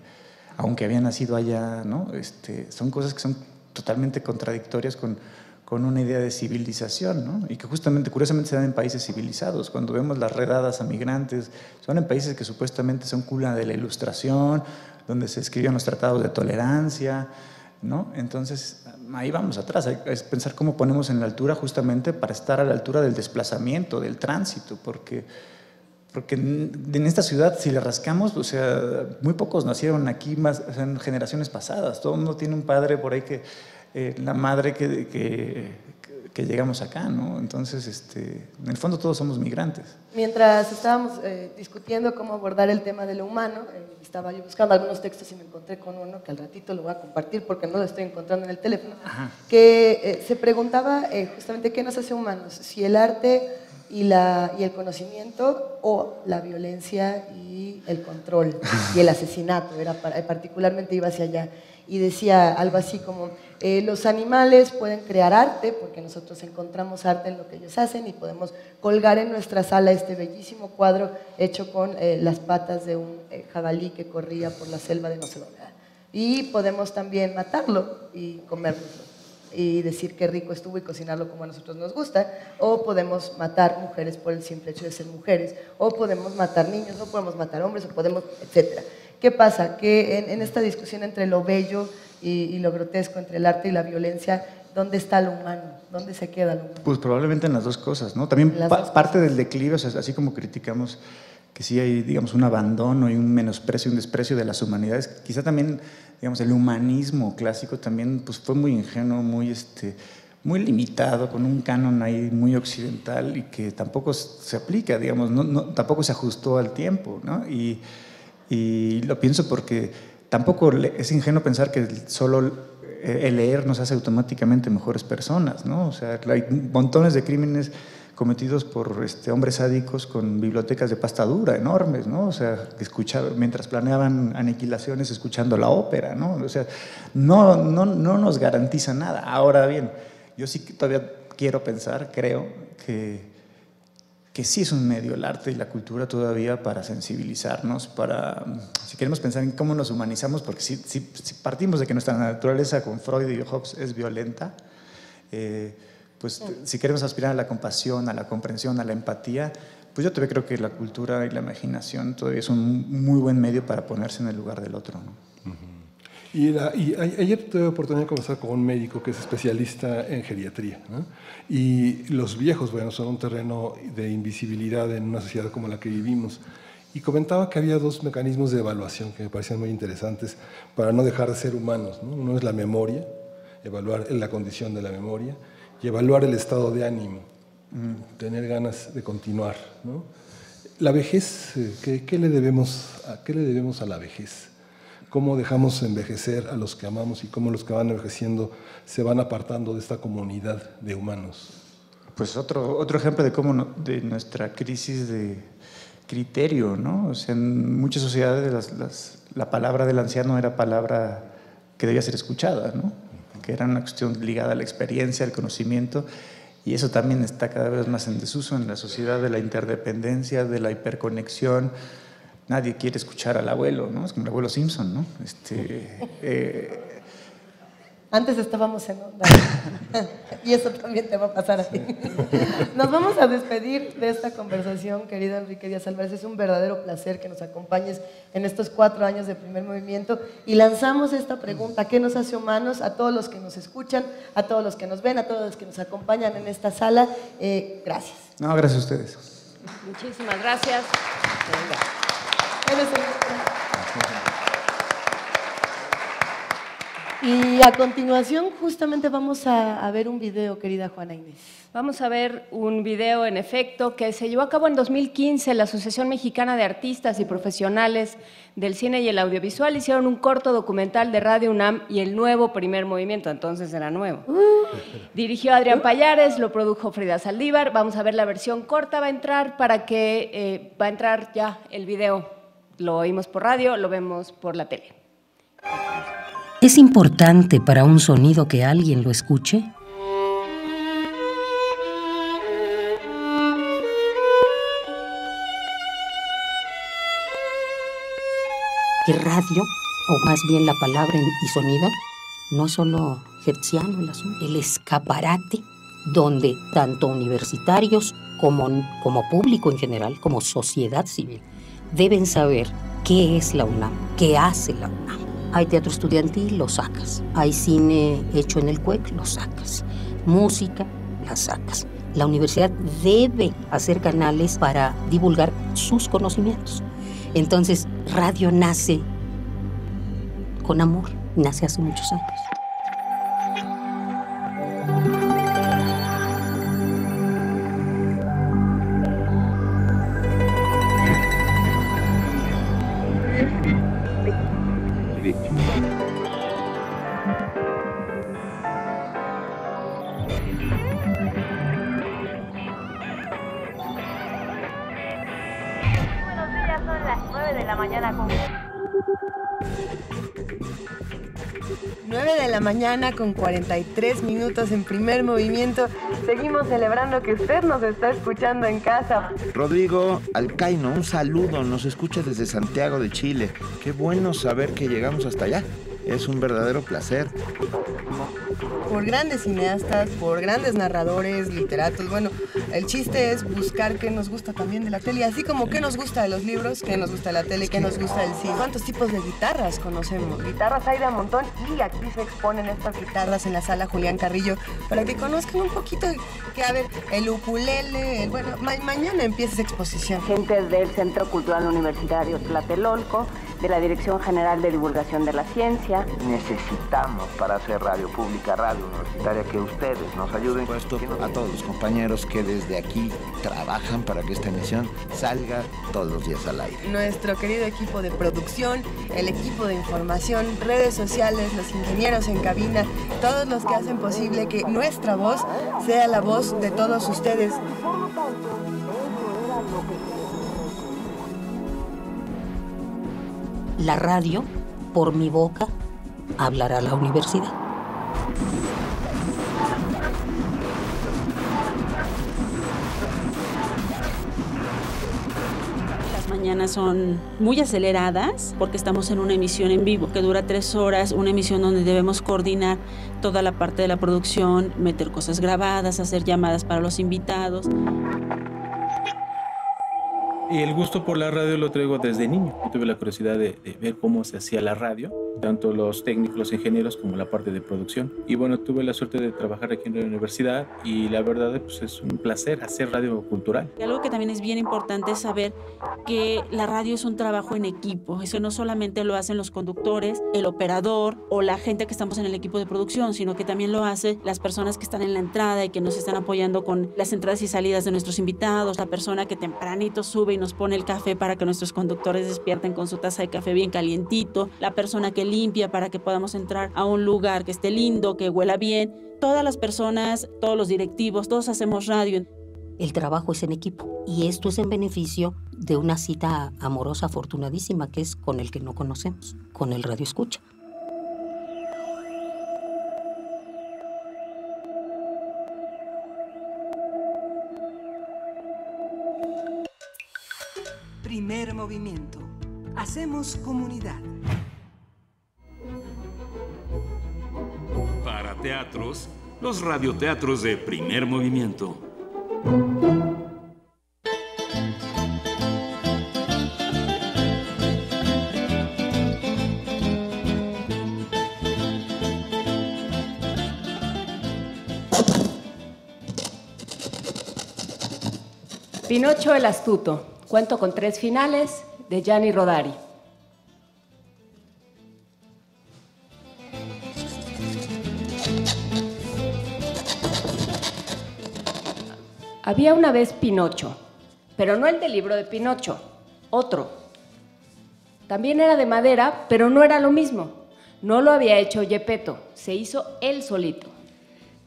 aunque habían nacido allá, ¿no? Este, son cosas que son totalmente contradictorias con, con una idea de civilización, ¿no? Y que justamente, curiosamente, se dan en países civilizados. Cuando vemos las redadas a migrantes, son en países que supuestamente son cuna de la ilustración, donde se escribieron los tratados de tolerancia, ¿no? Entonces, ahí vamos atrás. Es pensar cómo ponemos en la altura justamente para estar a la altura del desplazamiento, del tránsito, porque, porque en esta ciudad, si le rascamos, o sea, muy pocos nacieron aquí más, o sea, en generaciones pasadas. Todo el mundo tiene un padre por ahí que, eh, la madre que, que, que llegamos acá, ¿no? Entonces, este, en el fondo todos somos migrantes. Mientras estábamos eh, discutiendo cómo abordar el tema de lo humano, eh, estaba yo buscando algunos textos y me encontré con uno que al ratito lo voy a compartir porque no lo estoy encontrando en el teléfono, que se preguntaba justamente qué nos hace humanos, si el arte y, la, y el conocimiento o la violencia y el control y el asesinato, era para- particularmente iba hacia allá. Y decía algo así como, eh, los animales pueden crear arte, porque nosotros encontramos arte en lo que ellos hacen y podemos colgar en nuestra sala este bellísimo cuadro hecho con eh, las patas de un eh, jabalí que corría por la selva de no sé dónde. Y podemos también matarlo y comérnoslo y decir qué rico estuvo y cocinarlo como a nosotros nos gusta, o podemos matar mujeres por el simple hecho de ser mujeres, o podemos matar niños, o podemos matar hombres, o podemos, etcétera. ¿Qué pasa? Que en esta discusión entre lo bello y, y lo grotesco, entre el arte y la violencia, ¿dónde está lo humano? ¿Dónde se queda lo humano? Pues probablemente en las dos cosas, ¿no? También pa- dos parte del declive, o sea, así como criticamos que sí hay, digamos, un abandono y un menosprecio, un desprecio de las humanidades, quizá también, digamos, el humanismo clásico también pues, fue muy ingenuo, muy, este, muy limitado, con un canon ahí muy occidental y que tampoco se aplica, digamos, no, no- tampoco se ajustó al tiempo, ¿no? Y, y lo pienso porque tampoco es ingenuo pensar que solo eh, el leer nos hace automáticamente mejores personas, ¿no? O sea, hay montones de crímenes cometidos por este, hombres sádicos con bibliotecas de pasta dura enormes, ¿no? O sea, que escuchaba, mientras planeaban aniquilaciones escuchando la ópera, ¿no? O sea, no, no, no nos garantiza nada. Ahora bien, yo sí que todavía quiero pensar, creo, que, que sí es un medio el arte y la cultura todavía para sensibilizarnos, para, si queremos pensar en cómo nos humanizamos, porque si, si- si partimos de que nuestra naturaleza con Freud y Hobbes es violenta, eh, pues si queremos aspirar a la compasión, a la comprensión, a la empatía, pues yo todavía creo que la cultura y la imaginación todavía es un muy buen medio para ponerse en el lugar del otro. ¿no? Y, la- y ayer tuve oportunidad de conversar con un médico que es especialista en geriatría. ¿no? Y los viejos, bueno, son un terreno de invisibilidad en una sociedad como la que vivimos. Y comentaba que había dos mecanismos de evaluación que me parecían muy interesantes para no dejar de ser humanos. ¿no? Uno es la memoria, evaluar la condición de la memoria, y evaluar el estado de ánimo, tener ganas de continuar. ¿no? La vejez, eh, ¿qué, le debemos ¿qué le debemos a la vejez? Cómo dejamos envejecer a los que amamos y cómo los que van envejeciendo se van apartando de esta comunidad de humanos. Pues otro, otro ejemplo de cómo no- de nuestra crisis de criterio, ¿no? O sea, en muchas sociedades las- las- la palabra del anciano era palabra que debía ser escuchada, ¿no? Que era una cuestión ligada a la experiencia, al conocimiento, y eso también está cada vez más en desuso en la sociedad de la interdependencia, de la hiperconexión. Nadie quiere escuchar al abuelo, ¿no? Es como el abuelo Simpson, ¿no? Este, eh, Antes estábamos en onda. y eso también te va a pasar a ti. Nos vamos a despedir de esta conversación, querido Enrique Díaz Álvarez. Es un verdadero placer que nos acompañes en estos cuatro años de primer movimiento. Y lanzamos esta pregunta, ¿qué nos hace humanos? A todos los que nos escuchan, a todos los que nos ven, a todos los que nos acompañan en esta sala. Eh, gracias. no, gracias a ustedes. Muchísimas gracias. Y a continuación justamente vamos a, a ver un video, querida Juana Inés. Vamos a ver un video, en efecto, que se llevó a cabo en 2015. La Asociación Mexicana de Artistas y Profesionales del Cine y el Audiovisual hicieron un corto documental de Radio UNAM y el nuevo primer movimiento, entonces era nuevo. Dirigió Adrián Payares, lo produjo Frida Saldívar. Vamos a ver la versión corta, va a entrar para que eh, va a entrar ya el video. Lo oímos por radio, lo vemos por la tele. ¿Es importante para un sonido que alguien lo escuche? El radio, o más bien la palabra y sonido, no es solo hertziano el asunto, el escaparate donde tanto universitarios como, como público en general, como sociedad civil, deben saber qué es la UNAM, qué hace la UNAM. Hay teatro estudiantil, lo sacas. Hay cine hecho en el CUEC, lo sacas. Música, la sacas. La universidad debe hacer canales para divulgar sus conocimientos. Entonces, radio nace con amor, nace hace muchos años. Mañana con 43 minutos en primer movimiento. Seguimos celebrando que usted nos está escuchando en casa. Rodrigo Alcaino, un saludo, nos escucha desde Santiago de Chile. Qué bueno saber que llegamos hasta allá. Es un verdadero placer. Por grandes cineastas, por grandes narradores, literatos. Bueno, el chiste es buscar qué nos gusta también de la tele, así como qué nos gusta de los libros, qué nos gusta de la tele, qué nos gusta del cine. ¿Cuántos tipos de guitarras conocemos? Guitarras hay de a montón y aquí se exponen estas guitarras en la sala Julián Carrillo para que conozcan un poquito que, a ver, el ukulele, el- bueno, ma- mañana empieza esa exposición. Gente del Centro Cultural Universitario Tlatelolco, de la Dirección General de Divulgación de la Ciencia. Necesitamos para hacer radio pública, radio universitaria, que ustedes nos ayuden. Por esto, a todos los compañeros que desde aquí trabajan para que esta emisión salga todos los días al aire. Nuestro querido equipo de producción, el equipo de información, redes sociales, los ingenieros en cabina, todos los que hacen posible que nuestra voz sea la voz de todos ustedes. La radio, por mi boca, hablará la universidad. Mañanas son muy aceleradas porque estamos en una emisión en vivo que dura tres horas, una emisión donde debemos coordinar toda la parte de la producción, meter cosas grabadas, hacer llamadas para los invitados. Y el gusto por la radio lo traigo desde niño. Yo tuve la curiosidad de, de ver cómo se hacía la radio, tanto los técnicos, los ingenieros, como la parte de producción. Y bueno, tuve la suerte de trabajar aquí en la universidad y la verdad pues, es un placer hacer radio cultural. Y algo que también es bien importante es saber que la radio es un trabajo en equipo. Eso no solamente lo hacen los conductores, el operador o la gente que estamos en el equipo de producción, sino que también lo hacen las personas que están en la entrada y que nos están apoyando con las entradas y salidas de nuestros invitados, la persona que tempranito sube nos pone el café para que nuestros conductores despierten con su taza de café bien calientito, la persona que limpia para que podamos entrar a un lugar que esté lindo, que huela bien. Todas las personas, todos los directivos, todos hacemos radio. El trabajo es en equipo y esto es en beneficio de una cita amorosa afortunadísima que es con el que no conocemos, con el radio escucha. Primer movimiento. Hacemos comunidad. Para teatros, los radioteatros de primer movimiento. Pinocho el Astuto, cuento con tres finales de Gianni Rodari. Había una vez Pinocho, pero no el del libro de Pinocho, otro. También era de madera, pero no era lo mismo. No lo había hecho Gepetto, se hizo él solito.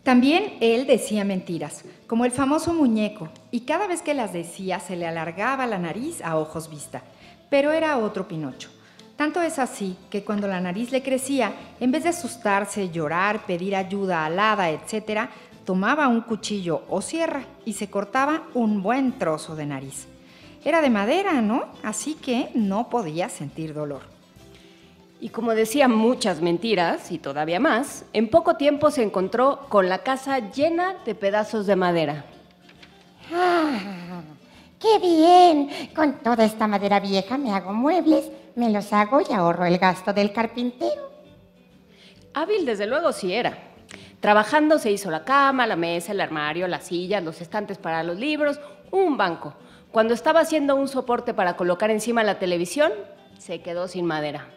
También él decía mentiras, como el famoso muñeco, y cada vez que las decía se le alargaba la nariz a ojos vista. Pero era otro Pinocho. Tanto es así que cuando la nariz le crecía, en vez de asustarse, llorar, pedir ayuda alada, etc., tomaba un cuchillo o sierra y se cortaba un buen trozo de nariz. Era de madera, ¿no? Así que no podía sentir dolor. Y como decía muchas mentiras, y todavía más, en poco tiempo se encontró con la casa llena de pedazos de madera. ¡Ah! ¡Qué bien! Con toda esta madera vieja me hago muebles, me los hago y ahorro el gasto del carpintero. Hábil, desde luego, sí era. Trabajando se hizo la cama, la mesa, el armario, las sillas, los estantes para los libros, un banco. Cuando estaba haciendo un soporte para colocar encima la televisión, se quedó sin madera.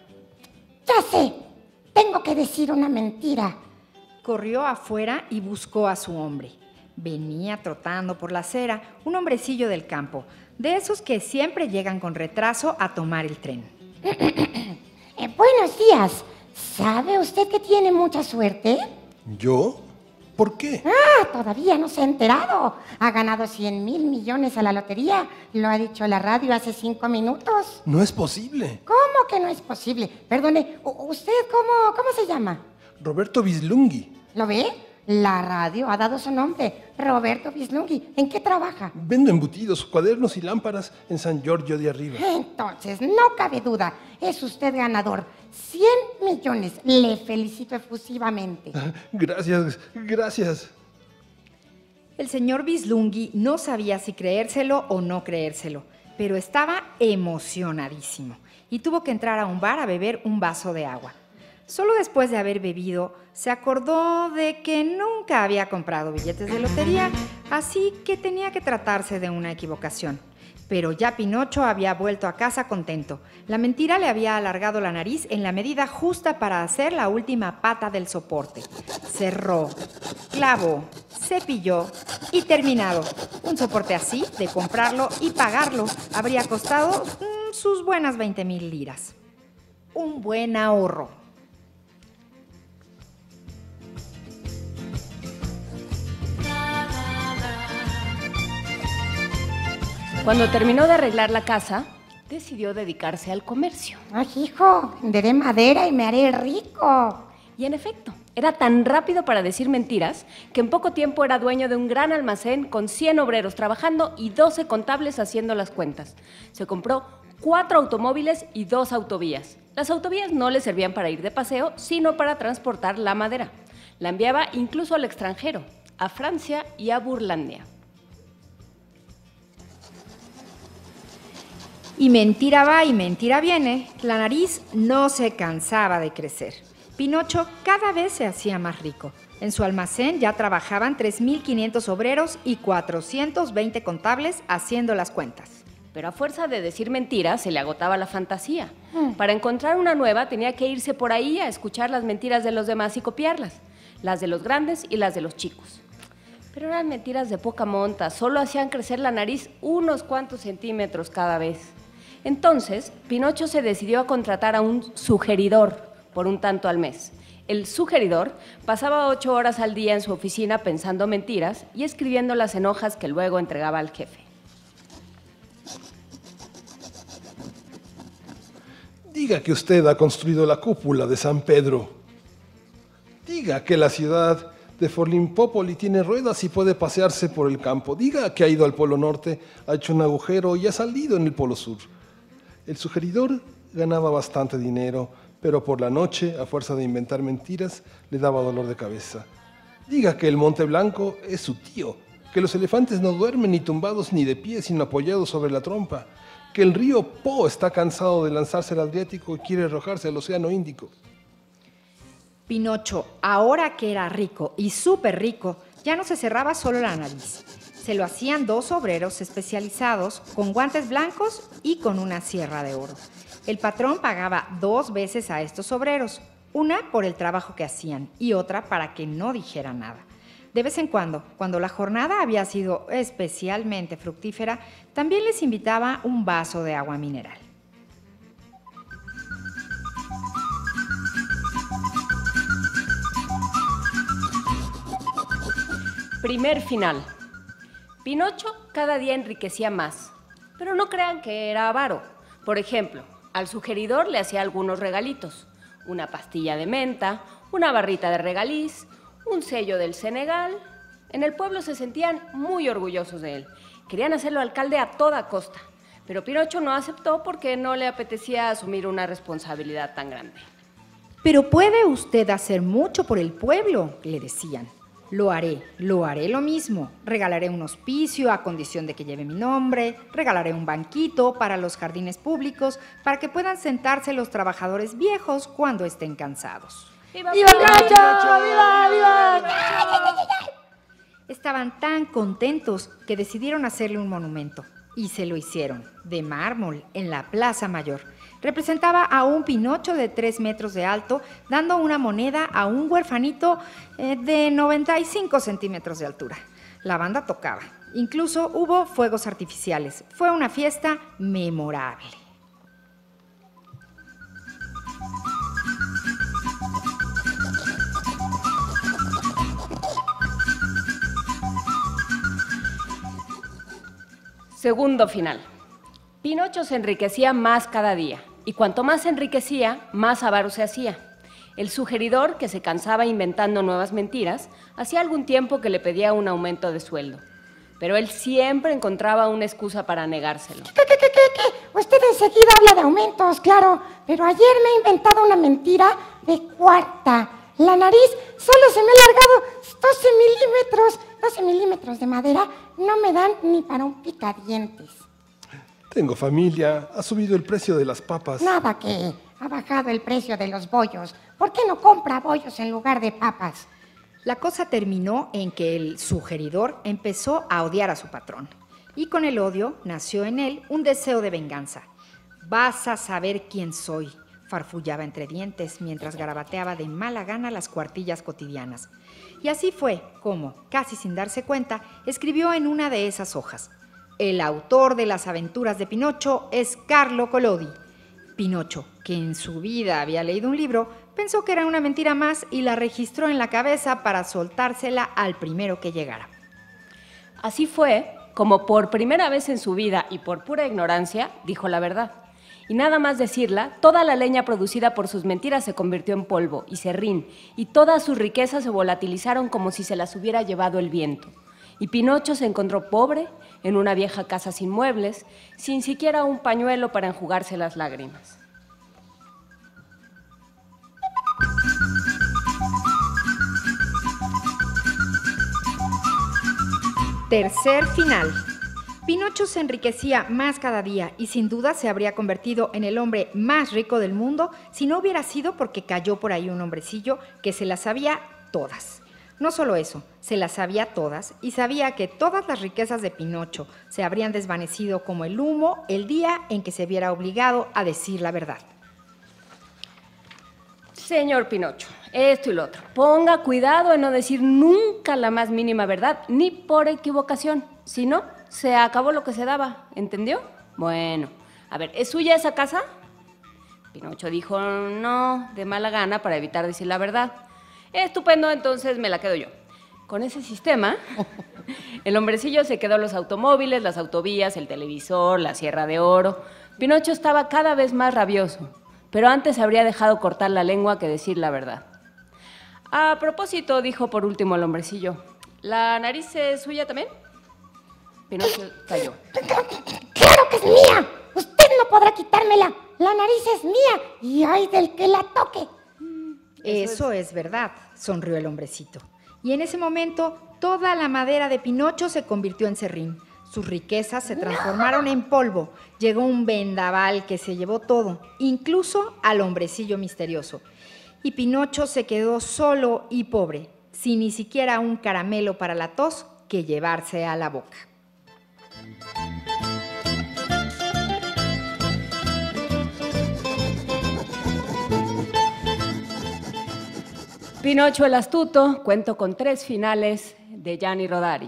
Ya sé, tengo que decir una mentira. Corrió afuera y buscó a su hombre. Venía trotando por la acera un hombrecillo del campo, de esos que siempre llegan con retraso a tomar el tren. Eh, buenos días. ¿Sabe usted que tiene mucha suerte? ¿Yo? ¿Por qué? Ah, todavía no se ha enterado. Ha ganado 100 mil millones a la lotería. Lo ha dicho la radio hace cinco minutos. No es posible. ¿Cómo que no es posible? Perdone, ¿usted cómo, cómo se llama? Roberto Bislunghi. ¿Lo ve? La radio ha dado su nombre, Roberto Bislunghi. ¿En qué trabaja? Vendo embutidos, cuadernos y lámparas en San Giorgio de Arriba. Entonces, no cabe duda, es usted ganador. 100 millones. Le felicito efusivamente. Gracias, gracias. El señor Bislunghi no sabía si creérselo o no creérselo, pero estaba emocionadísimo y tuvo que entrar a un bar a beber un vaso de agua. Solo después de haber bebido, se acordó de que nunca había comprado billetes de lotería, así que tenía que tratarse de una equivocación. Pero ya Pinocho había vuelto a casa contento. La mentira le había alargado la nariz en la medida justa para hacer la última pata del soporte. Cerró, clavó, cepilló y terminado. Un soporte así, de comprarlo y pagarlo, habría costado mm, sus buenas 20 mil liras. Un buen ahorro. Cuando terminó de arreglar la casa, decidió dedicarse al comercio. Ay, hijo, venderé madera y me haré rico. Y en efecto, era tan rápido para decir mentiras que en poco tiempo era dueño de un gran almacén con 100 obreros trabajando y 12 contables haciendo las cuentas. Se compró cuatro automóviles y dos autovías. Las autovías no le servían para ir de paseo, sino para transportar la madera. La enviaba incluso al extranjero, a Francia y a Burlandia. Y mentira va y mentira viene, la nariz no se cansaba de crecer. Pinocho cada vez se hacía más rico. En su almacén ya trabajaban 3.500 obreros y 420 contables haciendo las cuentas. Pero a fuerza de decir mentiras se le agotaba la fantasía. Para encontrar una nueva tenía que irse por ahí a escuchar las mentiras de los demás y copiarlas, las de los grandes y las de los chicos. Pero eran mentiras de poca monta, solo hacían crecer la nariz unos cuantos centímetros cada vez. Entonces, Pinocho se decidió a contratar a un sugeridor por un tanto al mes. El sugeridor pasaba ocho horas al día en su oficina pensando mentiras y escribiéndolas en hojas que luego entregaba al jefe. Diga que usted ha construido la cúpula de San Pedro. Diga que la ciudad de Forlimpópoli tiene ruedas y puede pasearse por el campo. Diga que ha ido al Polo Norte, ha hecho un agujero y ha salido en el Polo Sur. El sugeridor ganaba bastante dinero, pero por la noche, a fuerza de inventar mentiras, le daba dolor de cabeza. Diga que el Monte Blanco es su tío, que los elefantes no duermen ni tumbados ni de pie, sino apoyados sobre la trompa, que el río Po está cansado de lanzarse al Adriático y quiere arrojarse al Océano Índico. Pinocho, ahora que era rico y súper rico, ya no se cerraba solo la nariz. Se lo hacían dos obreros especializados con guantes blancos y con una sierra de oro. El patrón pagaba dos veces a estos obreros, una por el trabajo que hacían y otra para que no dijeran nada. De vez en cuando, cuando la jornada había sido especialmente fructífera, también les invitaba un vaso de agua mineral. Primer final. Pinocho cada día enriquecía más, pero no crean que era avaro. Por ejemplo, al sugeridor le hacía algunos regalitos, una pastilla de menta, una barrita de regaliz, un sello del Senegal. En el pueblo se sentían muy orgullosos de él. Querían hacerlo alcalde a toda costa, pero Pinocho no aceptó porque no le apetecía asumir una responsabilidad tan grande. Pero puede usted hacer mucho por el pueblo, le decían. Lo haré, lo haré lo mismo. Regalaré un hospicio a condición de que lleve mi nombre, regalaré un banquito para los jardines públicos para que puedan sentarse los trabajadores viejos cuando estén cansados. ¡Viva, ¡Viva! ¡Viva, viva! Estaban tan contentos que decidieron hacerle un monumento y se lo hicieron, de mármol, en la Plaza Mayor. Representaba a un pinocho de 3 metros de alto, dando una moneda a un huerfanito eh, de 95 centímetros de altura. La banda tocaba. Incluso hubo fuegos artificiales. Fue una fiesta memorable. Segundo final. Pinocho se enriquecía más cada día y cuanto más se enriquecía, más avaro se hacía. El sugeridor, que se cansaba inventando nuevas mentiras, hacía algún tiempo que le pedía un aumento de sueldo. Pero él siempre encontraba una excusa para negárselo. ¿Qué, qué, qué? Usted enseguida habla de aumentos, claro, pero ayer me he inventado una mentira de cuarta. La nariz solo se me ha alargado 12 milímetros. 12 milímetros de madera no me dan ni para un picadientes. Tengo familia, ha subido el precio de las papas. Nada que ha bajado el precio de los bollos. ¿Por qué no compra bollos en lugar de papas? La cosa terminó en que el sugeridor empezó a odiar a su patrón. Y con el odio nació en él un deseo de venganza. Vas a saber quién soy, farfullaba entre dientes mientras garabateaba de mala gana las cuartillas cotidianas. Y así fue como, casi sin darse cuenta, escribió en una de esas hojas. El autor de las aventuras de Pinocho es Carlo Collodi. Pinocho, que en su vida había leído un libro, pensó que era una mentira más y la registró en la cabeza para soltársela al primero que llegara. Así fue como por primera vez en su vida y por pura ignorancia dijo la verdad. Y nada más decirla, toda la leña producida por sus mentiras se convirtió en polvo y serrín, y todas sus riquezas se volatilizaron como si se las hubiera llevado el viento. Y Pinocho se encontró pobre, en una vieja casa sin muebles, sin siquiera un pañuelo para enjugarse las lágrimas. Tercer final. Pinocho se enriquecía más cada día y sin duda se habría convertido en el hombre más rico del mundo si no hubiera sido porque cayó por ahí un hombrecillo que se las sabía todas. No solo eso, se las sabía todas y sabía que todas las riquezas de Pinocho se habrían desvanecido como el humo el día en que se viera obligado a decir la verdad. Señor Pinocho, esto y lo otro. Ponga cuidado en no decir nunca la más mínima verdad, ni por equivocación. Si no, se acabó lo que se daba, ¿entendió? Bueno, a ver, ¿es suya esa casa? Pinocho dijo no, de mala gana, para evitar decir la verdad. Estupendo, entonces me la quedo yo. Con ese sistema, el hombrecillo se quedó los automóviles, las autovías, el televisor, la sierra de oro. Pinocho estaba cada vez más rabioso, pero antes habría dejado cortar la lengua que decir la verdad. A propósito, dijo por último el hombrecillo, ¿la nariz es suya también? Pinocho cayó. ¡Claro que es mía! Usted no podrá quitármela. La nariz es mía y hay del que la toque. Eso es verdad, sonrió el hombrecito. Y en ese momento, toda la madera de Pinocho se convirtió en serrín. Sus riquezas se transformaron en polvo. Llegó un vendaval que se llevó todo, incluso al hombrecillo misterioso. Y Pinocho se quedó solo y pobre, sin ni siquiera un caramelo para la tos que llevarse a la boca. Pinocho el astuto, cuento con tres finales de Gianni Rodari.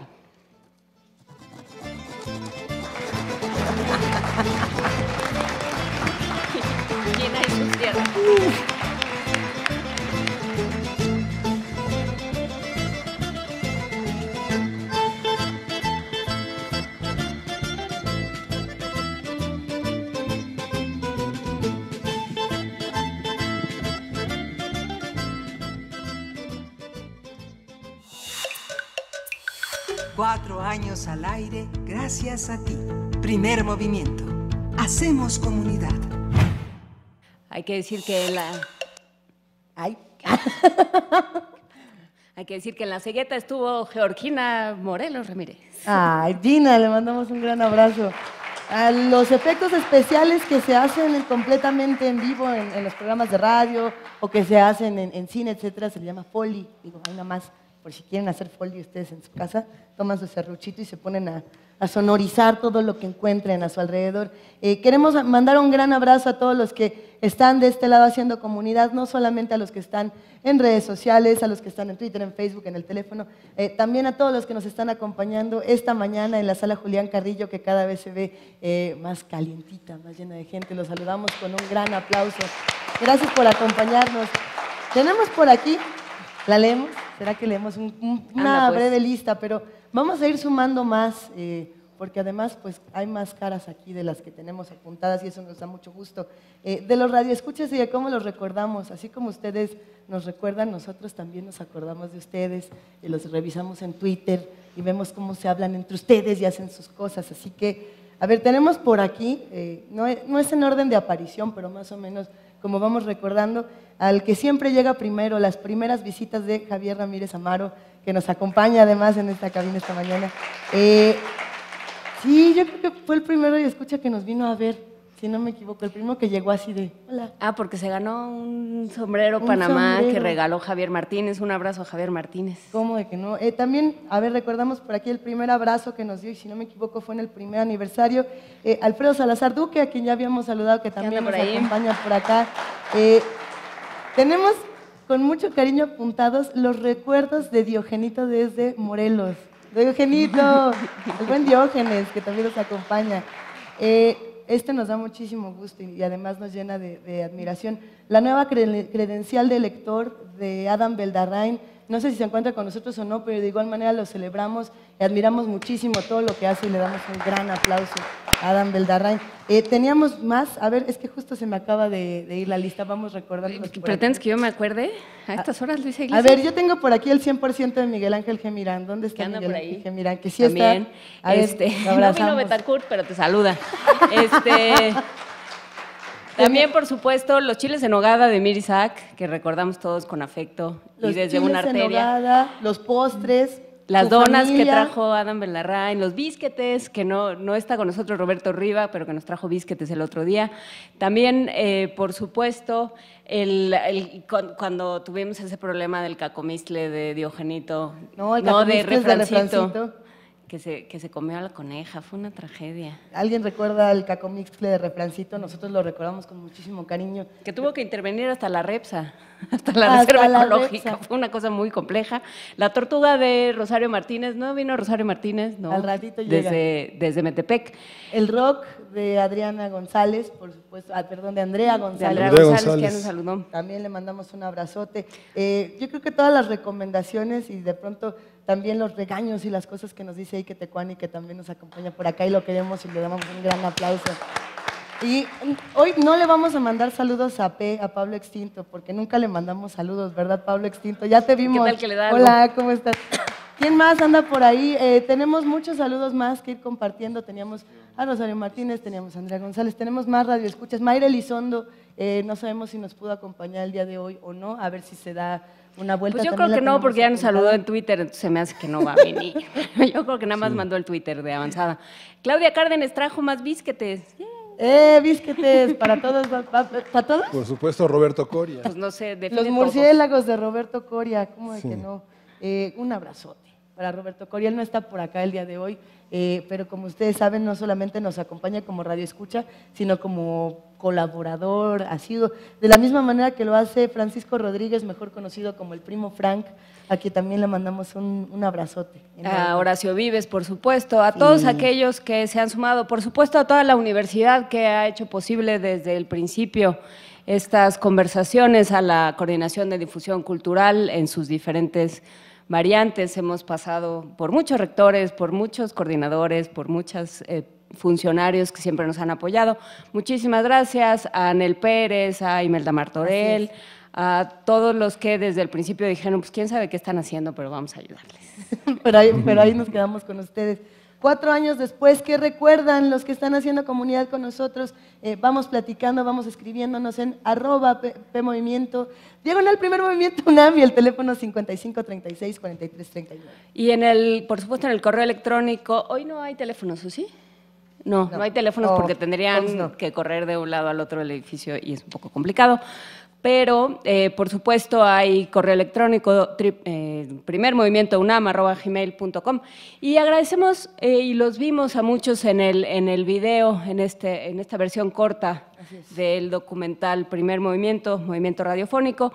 Cuatro años al aire gracias a ti. Primer movimiento. Hacemos comunidad. Hay que decir que la... Ay. Hay que decir que en la cegueta estuvo Georgina Morelos Ramírez. Ay, Gina, le mandamos un gran abrazo. A los efectos especiales que se hacen completamente en vivo en, en los programas de radio o que se hacen en, en cine, etcétera, se le llama Foley. Digo, hay nada más, por si quieren hacer Foley ustedes en su casa, toman su serruchito y se ponen a, a sonorizar todo lo que encuentren a su alrededor. Eh, queremos mandar un gran abrazo a todos los que están de este lado haciendo comunidad, no solamente a los que están en redes sociales, a los que están en Twitter, en Facebook, en el teléfono, eh, también a todos los que nos están acompañando esta mañana en la sala Julián Carrillo, que cada vez se ve eh, más calientita, más llena de gente. Los saludamos con un gran aplauso. Gracias por acompañarnos. Tenemos por aquí, la leemos, será que leemos un- un- una Anda, pues. breve lista, pero vamos a ir sumando más. eh, porque además pues hay más caras aquí de las que tenemos apuntadas y eso nos da mucho gusto. Eh, de los radioescuchas y de cómo los recordamos, así como ustedes nos recuerdan, nosotros también nos acordamos de ustedes y los revisamos en Twitter y vemos cómo se hablan entre ustedes y hacen sus cosas. Así que, a ver, tenemos por aquí, eh, no es en orden de aparición, pero más o menos como vamos recordando, al que siempre llega primero, las primeras visitas de Javier Ramírez Amaro, que nos acompaña además en esta cabina esta mañana. Eh, sí, yo creo que fue el primero y escucha que nos vino a ver, si no me equivoco, el primero que llegó así de, hola. Ah, porque se ganó un sombrero Un Panamá que regaló Javier Martínez. Un abrazo a Javier Martínez. ¿Cómo de que no? Eh, también, a ver, recordamos por aquí el primer abrazo que nos dio, y si no me equivoco fue en el primer aniversario, eh, Alfredo Salazar Duque, a quien ya habíamos saludado, que también nos ahí. acompaña por acá. Eh, tenemos con mucho cariño apuntados los recuerdos de Diogenito desde Morelos. Diogenito, el buen Diógenes, que también nos acompaña. Eh, este nos da muchísimo gusto y, además nos llena de, admiración. La nueva cre- credencial de lector de Adam Beldarrain, no sé si se encuentra con nosotros o no, pero de igual manera lo celebramos y admiramos muchísimo todo lo que hace y le damos un gran aplauso a Adam Beldarrain. Eh, teníamos más, a ver, es que justo se me acaba de, de ir la lista, vamos recordando. ¿Pretendes que yo me acuerde a estas horas, Luisa A Iglesias? ver, yo tengo por aquí el 100% de Miguel Ángel Gemirán. ¿Dónde está Miguel por Ángel ahí. Gemirán? Que sí También. está. A ver, este, no vino. Betancourt, pero te saluda. Este, también, por supuesto, los chiles en hogada de Mir Isaac, que recordamos todos con afecto Los y desde chiles una en arteria. nogada, los postres. Las donas que trajo Adam Belarrain, los bisquetes, que no, no está con nosotros Roberto Riva, pero que nos trajo bisquetes el otro día. También, eh, por supuesto, el, el- cu- cuando tuvimos ese problema del cacomistle de Diogenito, No, el es de refrancito. Que se, que se comió a la coneja, fue una tragedia. ¿Alguien recuerda el cacomixcle de refrancito? Nosotros lo recordamos con muchísimo cariño. Que tuvo que intervenir hasta la REPSA, hasta la Hasta Reserva la Ecológica. Repsa. Fue una cosa muy compleja. La tortuga de Rosario Martínez, ¿no vino Rosario Martínez? No. Al ratito llega. Desde, desde Metepec. El rock de Adriana González, por supuesto, ah, perdón, de Andrea González. Andrea Andrea González, González. que ya nos saludó. También le mandamos un abrazote. Eh, yo creo que todas las recomendaciones y de pronto también los regaños y las cosas que nos dice Ike Tecuani, que también nos acompaña por acá y lo queremos y le damos un gran aplauso. Y mm, hoy no le vamos a mandar saludos a P, a Pablo Extinto, porque nunca le mandamos saludos, ¿verdad, Pablo Extinto? Ya te vimos. tal que le da? Hola, ¿cómo estás? ¿Quién más anda por ahí? Eh, tenemos muchos saludos más que ir compartiendo. Teníamos a Rosario Martínez, teníamos a Andrea González, tenemos más radioescuchas. Mayra Elizondo, eh, no sabemos si nos pudo acompañar el día de hoy o no, a ver si se da una vuelta. Pues yo creo que no, porque ya nos saludó en Twitter, entonces se me hace que no va a venir. yo creo que nada más mandó el Twitter de avanzada. Claudia Cárdenas trajo más bisquetes. Eh, bisquetes, para todos, pa- pa- ¿para todos? Por supuesto, Roberto Coria. Pues no sé, Los todos. murciélagos de Roberto Coria, ¿cómo de Sí. que no? Eh, un abrazote para Roberto Coria. Él no está por acá el día de hoy, eh, pero como ustedes saben, no solamente nos acompaña como radio escucha, sino como colaborador, ha sido de la misma manera que lo hace Francisco Rodríguez, mejor conocido como el primo Frank, a quien también le mandamos un, un abrazote. A Horacio Vives, por supuesto, a todos aquellos que se han sumado, por supuesto a toda la universidad que ha hecho posible desde el principio estas conversaciones, a la coordinación de difusión cultural en sus diferentes variantes. Hemos pasado por muchos rectores, por muchos coordinadores, por muchos funcionarios que siempre nos han apoyado. Muchísimas gracias a Anel Pérez, a Imelda Martorell, a todos los que desde el principio dijeron, pues quién sabe qué están haciendo, pero vamos a ayudarles. pero, ahí, pero ahí nos quedamos con ustedes. Cuatro años después, ¿qué recuerdan los que están haciendo comunidad con nosotros? Eh, vamos platicando, vamos escribiéndonos en arroba P, P Movimiento, diagonal primer movimiento UNAM y el teléfono 55 36 43 39. Y en el, por supuesto, en el correo electrónico, hoy no hay teléfonos, ¿o sí? No, no, hay teléfonos No, porque tendrían entonces no. que correr de un lado al otro del edificio y es un poco complicado. Pero, eh, por supuesto, hay correo electrónico tri- eh, y agradecemos eh, y los vimos a muchos en el, en el video, en, este, en esta versión corta del documental Primer Movimiento, Movimiento Radiofónico.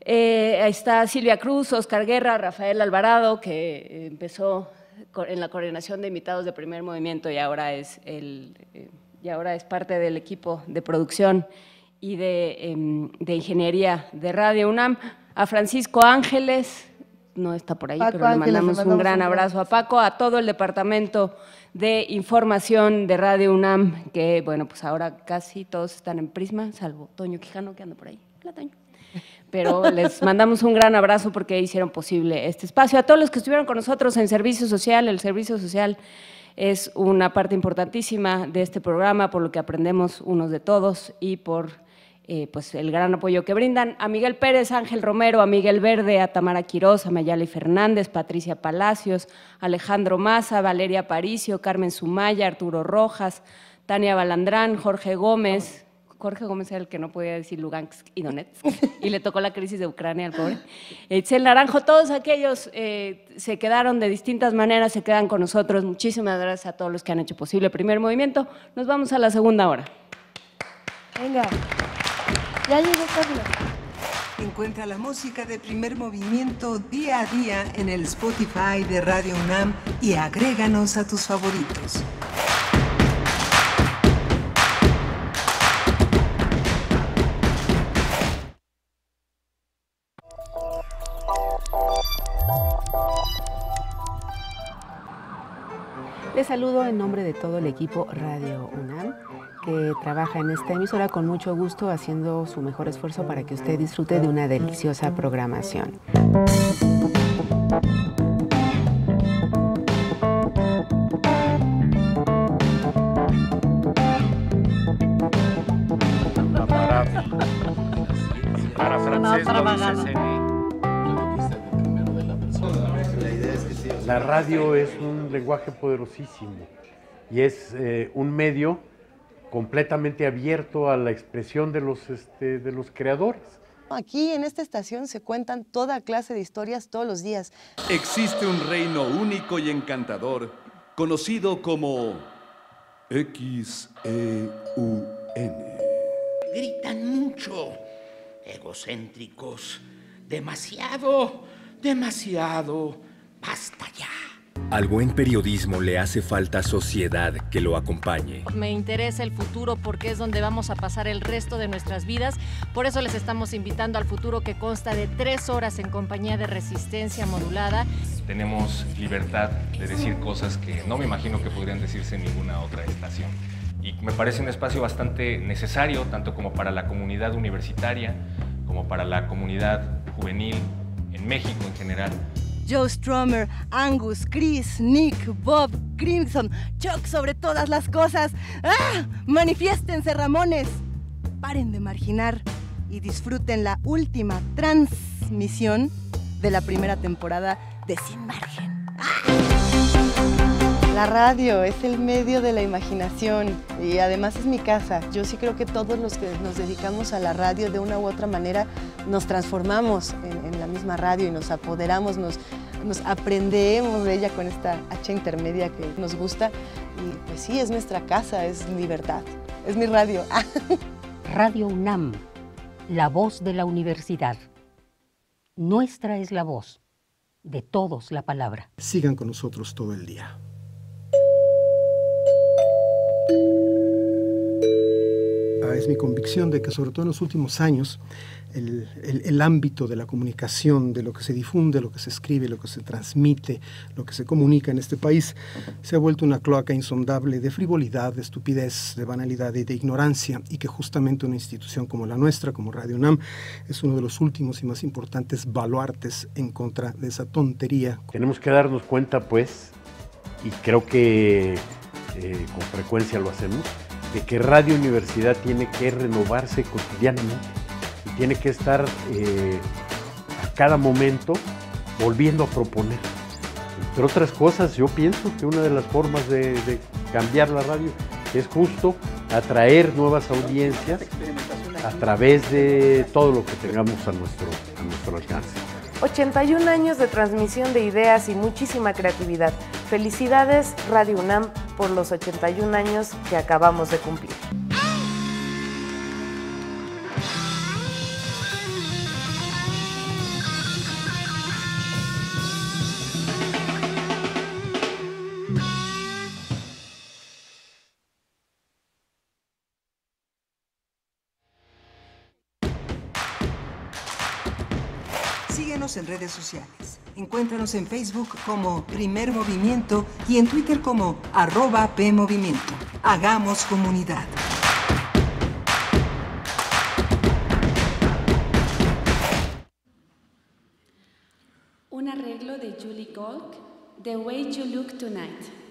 Eh, ahí está Silvia Cruz, Oscar Guerra, Rafael Alvarado, que empezó en la coordinación de invitados de primer movimiento y ahora es, el, y ahora es parte del equipo de producción y de, em, de ingeniería de Radio UNAM. A Francisco Ángeles, no está por ahí, Paco pero le Ángeles, le mandamos un mandamos gran un gran abrazo a Paco, a todo el departamento de información de Radio UNAM, que bueno, pues ahora casi todos están en Prisma, salvo Toño Quijano que anda por ahí. Hola, Toño. Pero les mandamos un gran abrazo porque hicieron posible este espacio. A todos los que estuvieron con nosotros en Servicio Social, el Servicio Social es una parte importantísima de este programa, por lo que aprendemos unos de todos y por eh, pues el gran apoyo que brindan a Miguel Pérez, Ángel Romero, a Miguel Verde, a Tamara Quiroz, a Mayali Fernández, Patricia Palacios, Alejandro Maza, Valeria Paricio, Carmen Sumaya, Arturo Rojas, Tania Balandrán, Jorge Gómez. Jorge Gómez era el que no podía decir Lugansk y Donetsk, y le tocó la crisis de Ucrania al pobre. Itzel Naranjo, todos aquellos eh, se quedaron de distintas maneras, se quedan con nosotros. Muchísimas gracias a todos los que han hecho posible el primer movimiento. Nos vamos a la segunda hora. Venga. Ya llegó Carlos. Encuentra la música de primer movimiento día a día en el Spotify de Radio UNAM y agréganos a tus favoritos. Les saludo en nombre de todo el equipo Radio UNAM que trabaja en esta emisora con mucho gusto haciendo su mejor esfuerzo para que usted disfrute de una deliciosa programación. Para Francesco La radio es un lenguaje poderosísimo y es eh, un medio completamente abierto a la expresión de los, este, de los creadores. Aquí en esta estación se cuentan toda clase de historias todos los días. Existe un reino único y encantador, conocido como X-E-U-N. Gritan mucho, egocéntricos, demasiado, demasiado, basta ya. Al buen periodismo le hace falta sociedad que lo acompañe. Me interesa el futuro porque es donde vamos a pasar el resto de nuestras vidas. Por eso les estamos invitando al futuro que consta de tres horas en compañía de resistencia modulada. Tenemos libertad de decir cosas que no me imagino que podrían decirse en ninguna otra estación. Y me parece un espacio bastante necesario, tanto como para la comunidad universitaria, como para la comunidad juvenil en México en general. Joe Strummer, Angus, Chris, Nick, Bob, Crimson, Chuck sobre todas las cosas. ¡Ah! Manifiéstense, Ramones. Paren de marginar y disfruten la última transmisión de la primera temporada de Sin Margen. La radio es el medio de la imaginación y además es mi casa. Yo sí creo que todos los que nos dedicamos a la radio de una u otra manera nos transformamos en, en la misma radio y nos apoderamos, nos, nos aprendemos de ella con esta H intermedia que nos gusta. Y pues sí, es nuestra casa, es libertad, es mi radio. Radio UNAM, la voz de la universidad. Nuestra es la voz, de todos la palabra. Sigan con nosotros todo el día. Es mi convicción de que sobre todo en los últimos años el, el- el ámbito de la comunicación, de lo que se difunde, lo que se escribe, lo que se transmite, lo que se comunica en este país, se ha vuelto una cloaca insondable de frivolidad, de estupidez, de banalidad y de ignorancia, y que justamente una institución como la nuestra, como Radio UNAM, es uno de los últimos y más importantes baluartes en contra de esa tontería. Tenemos que darnos cuenta, pues, y creo que eh, con frecuencia lo hacemos, de que Radio Universidad tiene que renovarse cotidianamente y tiene que estar eh, a cada momento volviendo a proponer. Entre otras cosas, yo pienso que una de las formas de, de cambiar la radio es justo atraer nuevas audiencias a través de todo lo que tengamos a nuestro, a nuestro alcance. 81 años de transmisión de ideas y muchísima creatividad. Felicidades Radio UNAM por los 81 años que acabamos de cumplir. Síguenos en redes sociales. Encuéntranos en Facebook como Primer Movimiento y en Twitter como arroba PMovimiento. Hagamos comunidad. Un arreglo de Julie Golk, The Way You Look Tonight.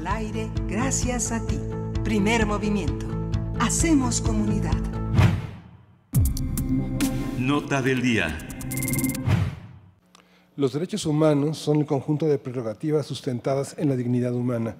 Al aire gracias a ti. Primer movimiento. Hacemos comunidad. Nota del día. Los derechos humanos son el conjunto de prerrogativas sustentadas en la dignidad humana.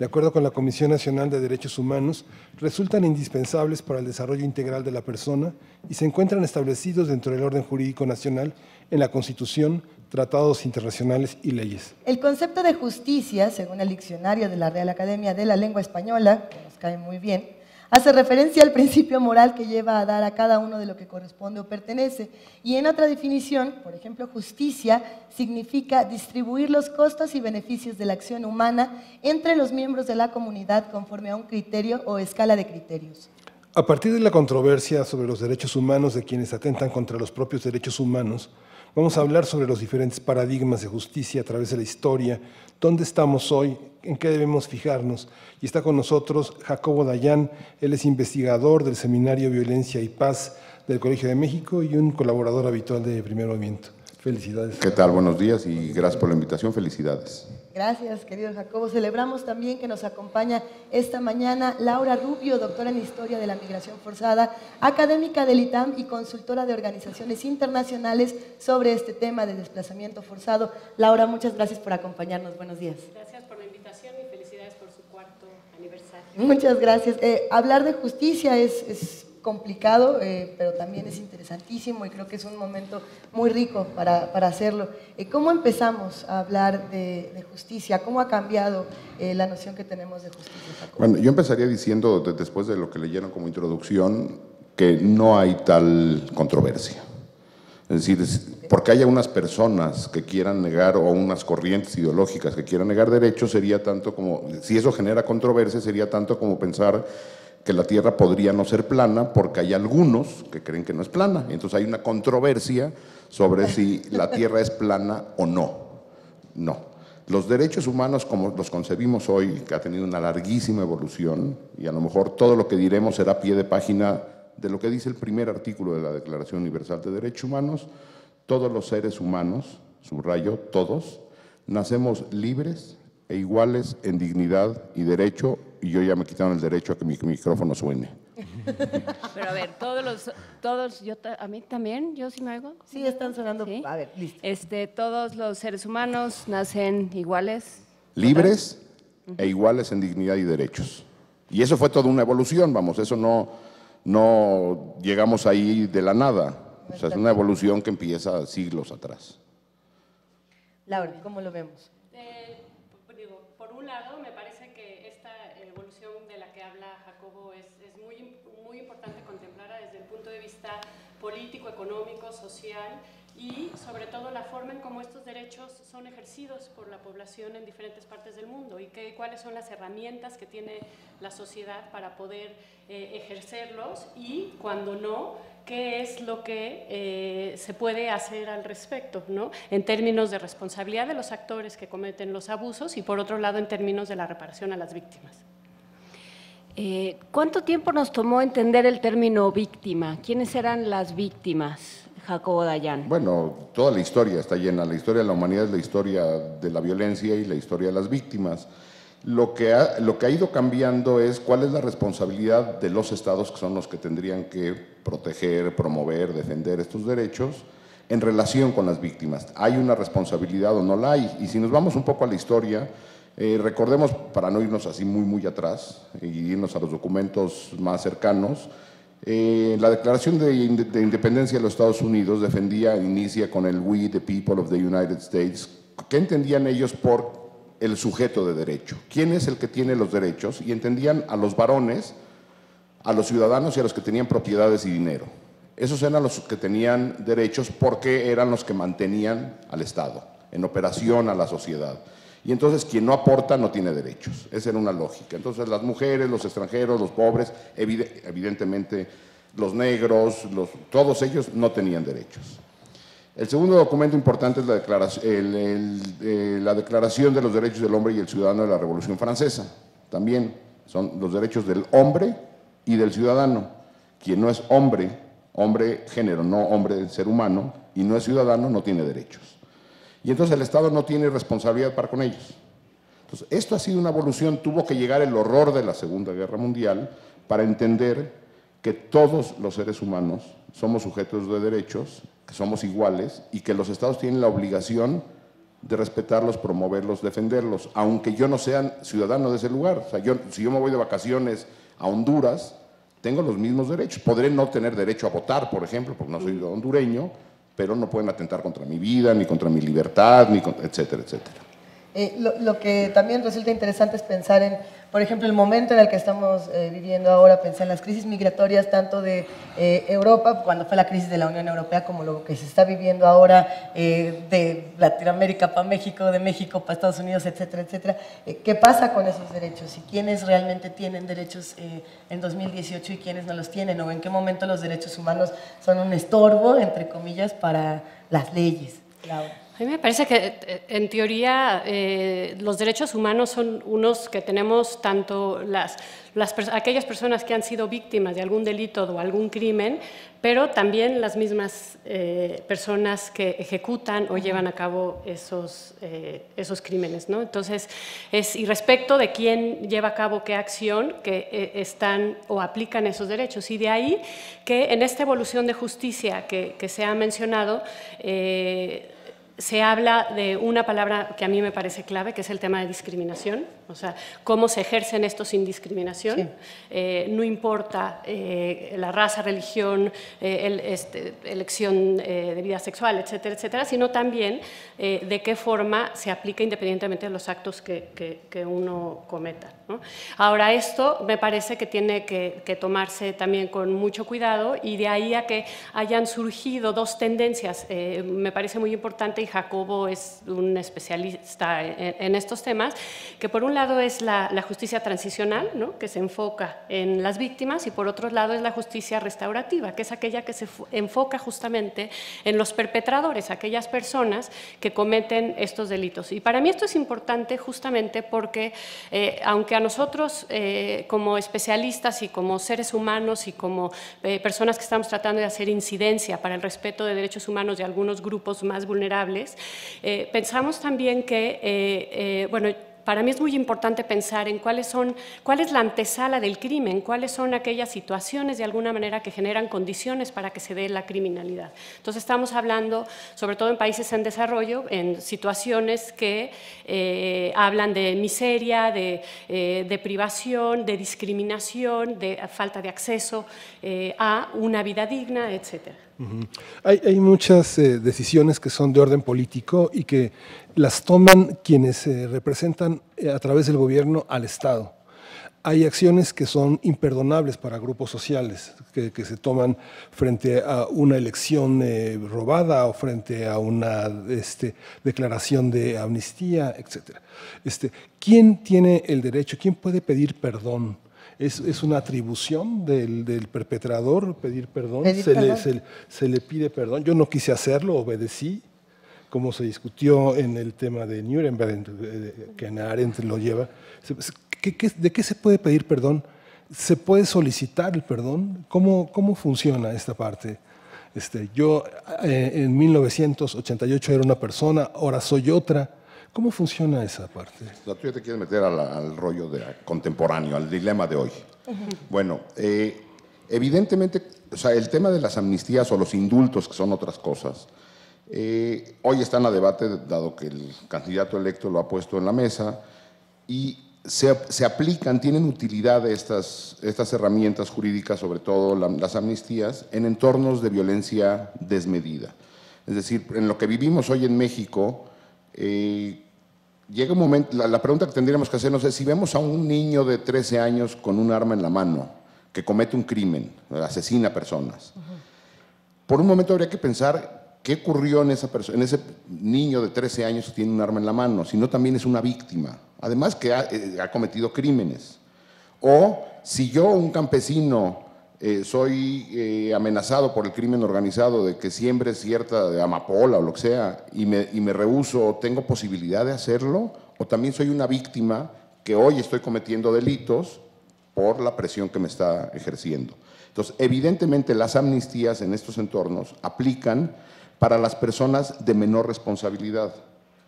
De acuerdo con la Comisión Nacional de Derechos Humanos, resultan indispensables para el desarrollo integral de la persona y se encuentran establecidos dentro del orden jurídico nacional en la Constitución, tratados internacionales y leyes. El concepto de justicia, según el diccionario de la Real Academia de la Lengua Española, que nos cae muy bien, hace referencia al principio moral que lleva a dar a cada uno de lo que corresponde o pertenece. Y en otra definición, por ejemplo, justicia significa distribuir los costos y beneficios de la acción humana entre los miembros de la comunidad conforme a un criterio o escala de criterios. A partir de la controversia sobre los derechos humanos de quienes atentan contra los propios derechos humanos, vamos a hablar sobre los diferentes paradigmas de justicia a través de la historia, dónde estamos hoy, en qué debemos fijarnos. Y está con nosotros Jacobo Dayan, él es investigador del Seminario Violencia y Paz del Colegio de México y un colaborador habitual de Primer Movimiento. Felicidades. ¿Qué tal? Buenos días y gracias por la invitación. Felicidades. Gracias, querido Jacobo. Celebramos también que nos acompaña esta mañana Laura Rubio, doctora en Historia de la Migración Forzada, académica del ITAM y consultora de organizaciones internacionales sobre este tema de desplazamiento forzado. Laura, muchas gracias por acompañarnos. Buenos días. Gracias por la invitación y felicidades por su cuarto aniversario. Muchas gracias. Eh, hablar de justicia es, es complicado, eh, pero también es interesantísimo y creo que es un momento muy rico para, para hacerlo. Eh, ¿Cómo empezamos a hablar de, de justicia? ¿Cómo ha cambiado eh, la noción que tenemos de justicia? Jacobo? Bueno, yo empezaría diciendo, de- después de lo que leyeron como introducción, que no hay tal controversia. Es decir, porque haya unas personas que quieran negar o unas corrientes ideológicas que quieran negar derechos sería tanto como, si eso genera controversia, sería tanto como pensar que la Tierra podría no ser plana porque hay algunos que creen que no es plana. Entonces hay una controversia sobre si la Tierra es plana o no. No. Los derechos humanos como los concebimos hoy, que ha tenido una larguísima evolución, y a lo mejor todo lo que diremos será pie de página de lo que dice el primer artículo de la Declaración Universal de Derechos Humanos, todos los seres humanos, subrayo, todos, nacemos libres e iguales en dignidad y derecho, y yo ya me quitaron el derecho a que mi micrófono suene. Pero a ver, todos los, todos, yo, a mí también, yo sí me hago. Sí, están sonando. A ver, listo. Este, todos los seres humanos nacen iguales. libres e iguales en dignidad y derechos. Y eso fue toda una evolución, vamos, eso no, no llegamos ahí de la nada. O sea, es una evolución que empieza siglos atrás. Laura, ¿cómo lo vemos? Eh, digo, por un lado, me parece que esta evolución de la que habla Jacobo es, es muy, im- muy importante contemplarla desde el punto de vista político, económico, social y sobre todo la forma en cómo estos derechos son ejercidos por la población en diferentes partes del mundo y que, cuáles son las herramientas que tiene la sociedad para poder eh, ejercerlos y cuando no, qué es lo que eh, se puede hacer al respecto, ¿no? En términos de responsabilidad de los actores que cometen los abusos y por otro lado en términos de la reparación a las víctimas. Eh, ¿Cuánto tiempo nos tomó entender el término víctima? ¿Quiénes eran las víctimas, Jacobo Dayan? Bueno, toda la historia está llena. La historia de la humanidad es la historia de la violencia y la historia de las víctimas. Lo que, ha, lo que ha ido cambiando es cuál es la responsabilidad de los estados, que son los que tendrían que proteger, promover, defender estos derechos, en relación con las víctimas. ¿Hay una responsabilidad o no la hay? Y si nos vamos un poco a la historia, eh, recordemos, para no irnos así muy, muy atrás y irnos a los documentos más cercanos, eh, la Declaración de, de Independencia de los Estados Unidos defendía, inicia con el We, the people of the United States. ¿Qué entendían ellos por el sujeto de derecho? ¿Quién es el que tiene los derechos? Y entendían a los varones, a los ciudadanos y a los que tenían propiedades y dinero. Esos eran los que tenían derechos porque eran los que mantenían al Estado, en operación a la sociedad. Y entonces quien no aporta no tiene derechos. Esa era una lógica. Entonces las mujeres, los extranjeros, los pobres, evide- evidentemente los negros, todos ellos no tenían derechos. El segundo documento importante es la declaración, eh, la declaración de los Derechos del Hombre y el Ciudadano de la Revolución Francesa. También son los derechos del hombre y del ciudadano. Quien no es hombre, hombre género, no hombre ser humano, y no es ciudadano, no tiene derechos. Y entonces el Estado no tiene responsabilidad para con ellos. Entonces, esto ha sido una evolución, tuvo que llegar el horror de la Segunda Guerra Mundial para entender que todos los seres humanos somos sujetos de derechos, que somos iguales y que los estados tienen la obligación de respetarlos, promoverlos, defenderlos, aunque yo no sea ciudadano de ese lugar. O sea, si yo me voy de vacaciones a Honduras, tengo los mismos derechos. Podré no tener derecho a votar, por ejemplo, porque no soy hondureño, pero no pueden atentar contra mi vida, ni contra mi libertad, ni con- etcétera, etcétera. Eh, lo, que también resulta interesante es pensar en, por ejemplo, el momento en el que estamos eh, viviendo ahora, pensar en las crisis migratorias tanto de eh, Europa, cuando fue la crisis de la Unión Europea, como lo que se está viviendo ahora eh, de Latinoamérica para México, de México para Estados Unidos, etcétera, etcétera. ¿Qué pasa con esos derechos? ¿Y quiénes realmente tienen derechos en 2018 y quiénes no los tienen? ¿O en qué momento los derechos humanos son un estorbo, entre comillas, para las leyes? Laura. A mí me parece que en teoría eh, los derechos humanos son unos que tenemos tanto las, las aquellas personas que han sido víctimas de algún delito o algún crimen, pero también las mismas eh, personas que ejecutan o llevan a cabo esos, eh, esos crímenes. ¿no? Entonces, es y respecto de quién lleva a cabo qué acción que están o aplican esos derechos. Y de ahí que en esta evolución de justicia que, que se ha mencionado, se habla de una palabra que a mí me parece clave, que es el tema de discriminación. O sea, cómo se ejercen estos sin discriminación. Eh, no importa eh, la raza, religión, eh, el- este, elección de vida sexual, etcétera, etcétera, sino también de qué forma se aplica independientemente de los actos que, que- que uno cometa. ¿no? Ahora, esto me parece que tiene que, que tomarse también con mucho cuidado y de ahí a que hayan surgido dos tendencias. me parece muy importante y Jacobo es un especialista en, en estos temas, que por un lado es la, la justicia transicional, ¿no? que se enfoca en las víctimas, y por otro lado es la justicia restaurativa, que es aquella que se enfoca justamente en los perpetradores, aquellas personas que cometen estos delitos. Y para mí esto es importante justamente porque, eh, aunque a nosotros eh, como especialistas y como seres humanos y como eh, personas que estamos tratando de hacer incidencia para el respeto de derechos humanos de algunos grupos más vulnerables, eh, pensamos también que, eh, eh, bueno, para mí es muy importante pensar en cuáles son, cuál es la antesala del crimen, cuáles son aquellas situaciones de alguna manera que generan condiciones para que se dé la criminalidad. Entonces estamos hablando, sobre todo en países en desarrollo, en situaciones que eh, hablan de miseria, de, eh, privación, de discriminación, de falta de acceso eh, a una vida digna, etcétera. Hay, muchas eh, decisiones que son de orden político y que las toman quienes eh, representan eh, a través del gobierno al Estado. Hay acciones que son imperdonables para grupos sociales, que, se toman frente a una elección robada o frente a una este, declaración de amnistía, etc. Este, ¿Quién tiene el derecho, quién puede pedir perdón? ¿Es, es una atribución del, del perpetrador pedir perdón? Pedir se, Le, se, se le pide perdón. Yo no quise hacerlo, obedecí, como se discutió en el tema de Nuremberg, eh, que Arendt lo lleva. Se- se- ¿qué- qué- de qué se puede pedir perdón? ¿Se puede solicitar el perdón? ¿Cómo, cómo funciona esta parte? Este, yo eh, en 1988 era una persona, ahora soy otra. ¿Cómo funciona esa parte? O sea, tú ya te quieres meter al, al rollo de, contemporáneo, al dilema de hoy. Bueno, eh, evidentemente, o sea, el tema de las amnistías o los indultos, que son otras cosas, eh, hoy están a debate, dado que el candidato electo lo ha puesto en la mesa, y se, se aplican, tienen utilidad estas, estas herramientas jurídicas, sobre todo la- las amnistías, en entornos de violencia desmedida. Es decir, en lo que vivimos hoy en México, eh, llega un momento, la, pregunta que tendríamos que hacernos es si vemos a un niño de 13 años con un arma en la mano, que comete un crimen, asesina personas, por un momento habría que pensar qué ocurrió en, esa en ese niño de 13 años que tiene un arma en la mano, si no también es una víctima, además que ha, eh, ha cometido crímenes. O si yo, un campesino, eh, soy eh, amenazado por el crimen organizado de que siembre cierta de amapola o lo que sea y me, y me rehuso, ¿tengo posibilidad de hacerlo? O también soy una víctima que hoy estoy cometiendo delitos por la presión que me está ejerciendo. Entonces, evidentemente las amnistías en estos entornos aplican para las personas de menor responsabilidad.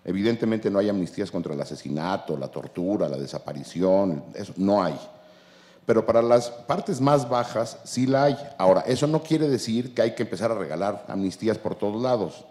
Evidentemente no hay amnistías contra el asesinato, la tortura, la desaparición, eso no hay. Pero para las partes más bajas sí la hay. Ahora, eso no quiere decir que hay que empezar a regalar amnistías por todos lados.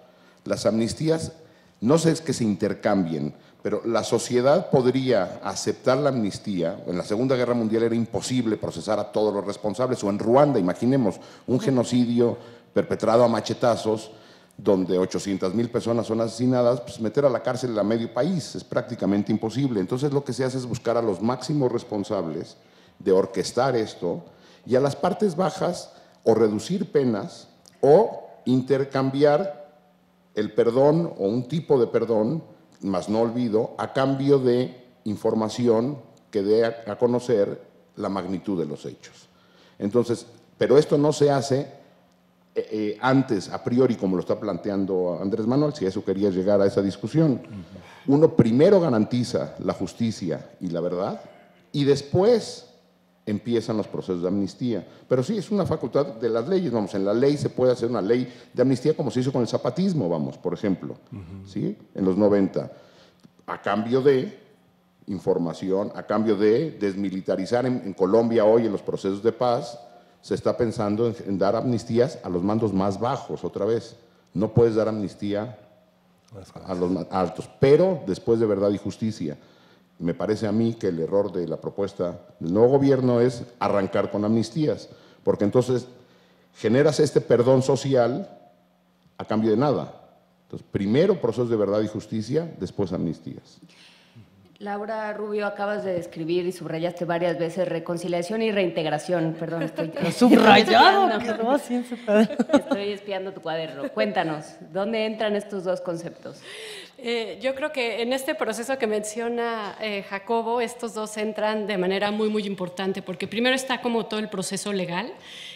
Las amnistías no sé es que se intercambien, pero la sociedad podría aceptar la amnistía. En la Segunda Guerra Mundial era imposible procesar a todos los responsables, o en Ruanda, imaginemos, un genocidio perpetrado a machetazos, donde 800 mil personas son asesinadas, pues meter a la cárcel a medio país es prácticamente imposible. Entonces lo que se hace es buscar a los máximos responsables de orquestar esto y a las partes bajas o reducir penas o intercambiar el perdón o un tipo de perdón, más no olvido, a cambio de información que dé a, conocer la magnitud de los hechos. Entonces, pero esto no se hace eh, eh, antes, a priori, como lo está planteando Andrés Manuel, si eso quería llegar a esa discusión. Uno primero garantiza la justicia y la verdad y después empiezan los procesos de amnistía. Pero sí, es una facultad de las leyes. Vamos, en la ley se puede hacer una ley de amnistía como se hizo con el zapatismo, vamos, por ejemplo, ¿sí? En los 90. A cambio de información, a cambio de desmilitarizar en, en Colombia hoy en los procesos de paz, se está pensando en, en dar amnistías a los mandos más bajos otra vez. No puedes dar amnistía a los más altos, pero después de verdad y justicia. Me parece a mí que el error de la propuesta del nuevo gobierno es arrancar con amnistías, porque entonces generas este perdón social a cambio de nada. Entonces, primero procesos de verdad y justicia, después amnistías. Laura Rubio, acabas de describir y subrayaste varias veces reconciliación y reintegración. Perdón, estoy. Subrayado, estoy espiando tu cuaderno. Cuéntanos, ¿dónde entran estos dos conceptos? Eh, yo creo que en este proceso que menciona eh, Jacobo, estos dos entran de manera muy, muy importante, porque primero está como todo el proceso legal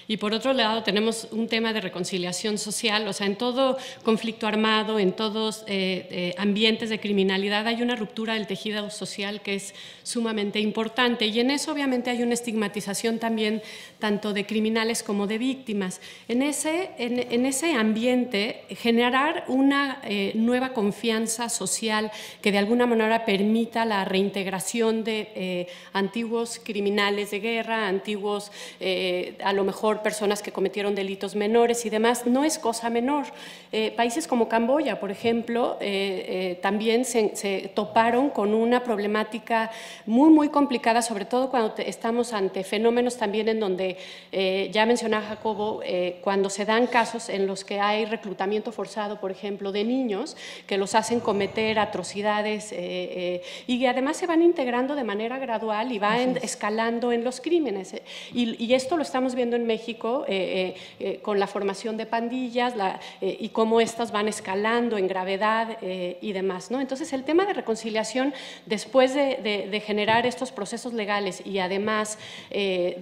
y por otro lado tenemos un tema de reconciliación social, o sea, en todo conflicto armado, en todos eh, ambientes de criminalidad hay una ruptura del tejido social que es sumamente importante. Y en eso obviamente hay una estigmatización también tanto de criminales como de víctimas. En ese, en, ese ambiente generar una eh, nueva confianza social que de alguna manera permita la reintegración de eh, antiguos criminales de guerra, antiguos eh, a lo mejor personas que cometieron delitos menores y demás, no es cosa menor. Eh, países como Camboya, por ejemplo, también se, toparon con una problemática muy, muy complicada, sobre todo cuando estamos ante fenómenos también en donde, eh, ya mencionaba Jacobo, eh, cuando se dan casos en los que hay reclutamiento forzado, por ejemplo, de niños que los hacen cometer atrocidades eh, y que además se van integrando de manera gradual y va Así en- es. escalando en los crímenes. Y, y esto lo estamos viendo en México con la formación de pandillas la- y cómo estas van escalando en gravedad y demás. ¿no? Entonces, el tema de reconciliación, después de, de- de generar estos procesos legales y además eh,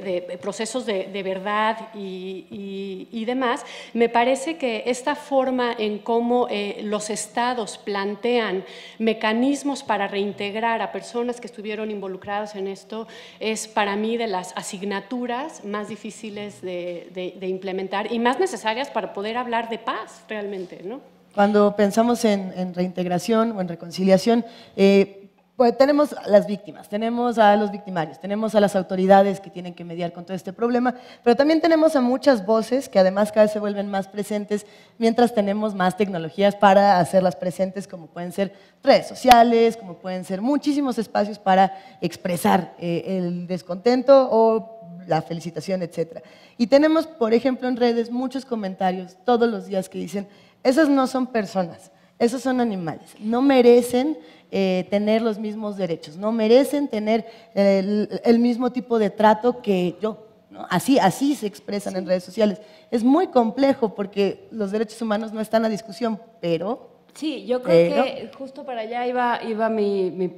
de, procesos de, verdad y, demás, me parece que esta forma en cómo eh, los estados plantean mecanismos para reintegrar a personas que estuvieron involucradas en esto es para mí de las asignaturas más difíciles de, implementar y más necesarias para poder hablar de paz realmente, ¿no? Cuando pensamos en, en reintegración o en reconciliación, eh, pues tenemos a las víctimas, tenemos a los victimarios, tenemos a las autoridades que tienen que mediar con todo este problema, pero también tenemos a muchas voces que además cada vez se vuelven más presentes mientras tenemos más tecnologías para hacerlas presentes, como pueden ser redes sociales, como pueden ser muchísimos espacios para expresar eh, el descontento o la felicitación, etc. Y tenemos, por ejemplo, en redes muchos comentarios todos los días que dicen, esas no son personas, esos son animales, no merecen eh, tener los mismos derechos, no merecen tener el, el mismo tipo de trato que yo. ¿no? Así, así se expresan en redes sociales. Es muy complejo porque los derechos humanos no están a discusión, pero... Sí, yo creo pero- que justo para allá iba, iba mi, mi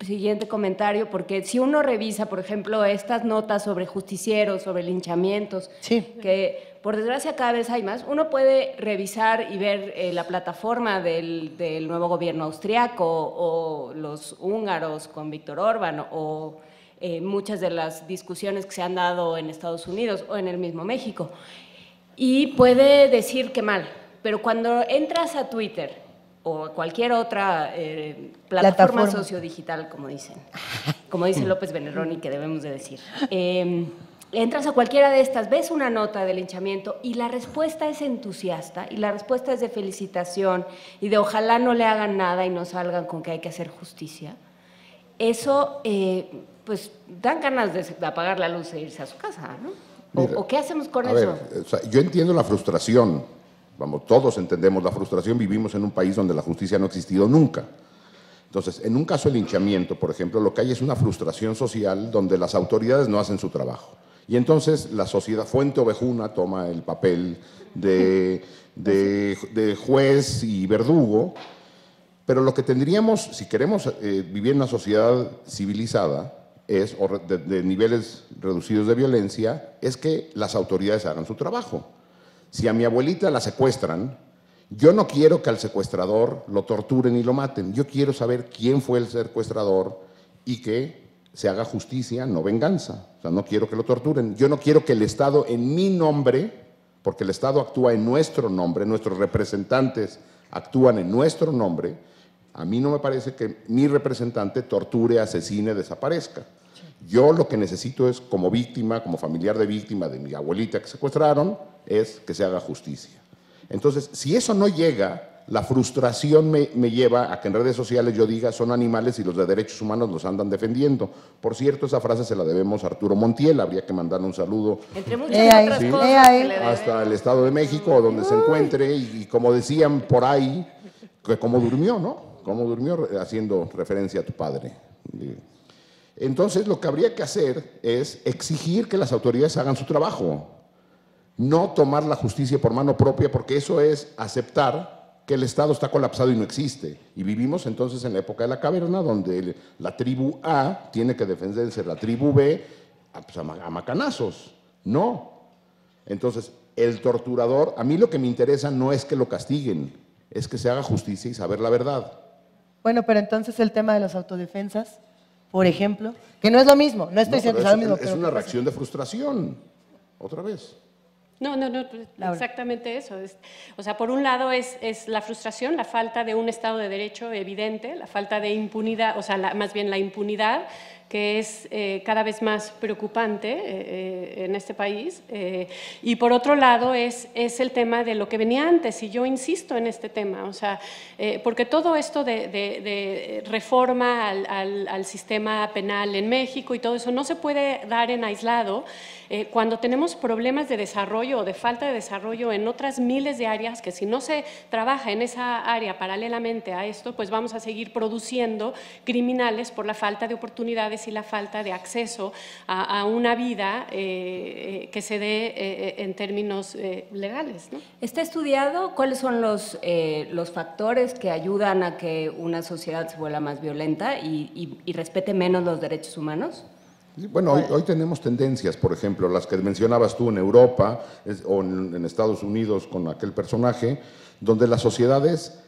siguiente comentario, porque si uno revisa, por ejemplo, estas notas sobre justicieros, sobre linchamientos, que por desgracia cada vez hay más, uno puede revisar y ver eh, la plataforma del, del nuevo gobierno austriaco o los húngaros con Víctor Orbán o eh, muchas de las discusiones que se han dado en Estados Unidos o en el mismo México. Y puede decir que mal, pero cuando entras a Twitter o a cualquier otra eh, plataforma, Plataforma. sociodigital, como dicen, como dice López Beneroni, que debemos de decir, eh, entras a cualquiera de estas, ves una nota de linchamiento y la respuesta es entusiasta y la respuesta es de felicitación y de ojalá no le hagan nada y no salgan con que hay que hacer justicia. Eso, eh, pues, dan ganas de apagar la luz e irse a su casa, ¿no? ¿O, Mira, o qué hacemos con A eso? ver, o sea, yo entiendo la frustración, vamos, todos entendemos la frustración, vivimos en un país donde la justicia no ha existido nunca. Entonces, en un caso de linchamiento, por ejemplo, lo que hay es una frustración social donde las autoridades no hacen su trabajo. Y entonces la sociedad fuente ovejuna toma el papel de, de- juez y verdugo, pero lo que tendríamos, si queremos eh, vivir en una sociedad civilizada, es, o de niveles reducidos de violencia, es que las autoridades hagan su trabajo. Si a mi abuelita la secuestran, yo no quiero que al secuestrador lo torturen y lo maten. Yo quiero saber quién fue el secuestrador y que se haga justicia, no venganza. O sea, no quiero que lo torturen. Yo no quiero que el Estado en mi nombre, porque el Estado actúa en nuestro nombre, nuestros representantes actúan en nuestro nombre, a mí no me parece que mi representante torture, asesine, desaparezca. Yo lo que necesito es, como víctima, como familiar de víctima de mi abuelita que secuestraron, es que se haga justicia. Entonces, si eso no llega, La frustración me, me lleva a que en redes sociales yo diga son animales y los de derechos humanos los andan defendiendo. Por cierto, esa frase se la debemos a Arturo Montiel, habría que mandarle un saludo Entre muchas Eh, otras sí. cosas Eh, hasta el Estado de México, donde se encuentre, y, y como decían por ahí, que como durmió, ¿no? Como durmió haciendo referencia a tu padre. Entonces, lo que habría que hacer es exigir que las autoridades hagan su trabajo, no tomar la justicia por mano propia, porque eso es aceptar que el Estado está colapsado y no existe. Y vivimos entonces en la época de la caverna, donde la tribu A tiene que defenderse de la tribu B a, pues, a macanazos. No. Entonces, el torturador, a mí lo que me interesa no es que lo castiguen, es que se haga justicia y saber la verdad. Bueno, pero entonces el tema de las autodefensas, por ejemplo, que no es lo mismo, no estoy No, diciendo que sea lo mismo. es pero una reacción de frustración. Otra vez. No, no, no, pues, exactamente eso. Es- o sea, por un lado es, es la frustración, la falta de un Estado de Derecho evidente, la falta de impunidad, o sea, la- más bien la impunidad, que es eh, cada vez más preocupante eh, eh, en este país. eh, y por otro lado es, es el tema de lo que venía antes, y yo insisto en este tema, o sea, porque todo esto de, de- de reforma al, al- al sistema penal en México y todo eso no se puede dar en aislado eh, cuando tenemos problemas de desarrollo o de falta de desarrollo en otras miles de áreas, que si no se trabaja en esa área paralelamente a esto, pues vamos a seguir produciendo criminales por la falta de oportunidades y la falta de acceso a, una vida eh, eh, que se dé eh, en términos legales. ¿Está estudiado cuáles son los, los factores que ayudan a que una sociedad se vuelva más violenta y- y respete menos los derechos humanos? Bueno, hoy, hoy tenemos tendencias, por ejemplo, las que mencionabas tú en Europa o en, en Estados Unidos con aquel personaje, donde las sociedades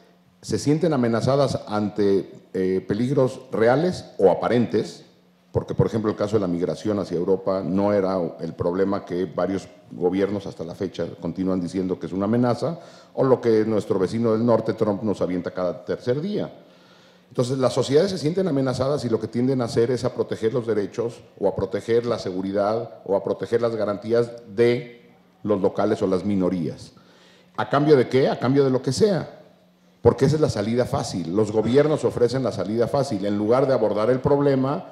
se sienten amenazadas ante eh, peligros reales o aparentes, porque, por ejemplo, el caso de la migración hacia Europa no era el problema que varios gobiernos hasta la fecha continúan diciendo que es una amenaza, o lo que nuestro vecino del norte, Trump, nos avienta cada tercer día. Entonces, las sociedades se sienten amenazadas y lo que tienden a hacer es a proteger los derechos o a proteger la seguridad o a proteger las garantías de los locales o las minorías. ¿A cambio de qué? A cambio de lo que sea. Porque esa es la salida fácil. Los gobiernos ofrecen la salida fácil. En lugar de abordar el problema,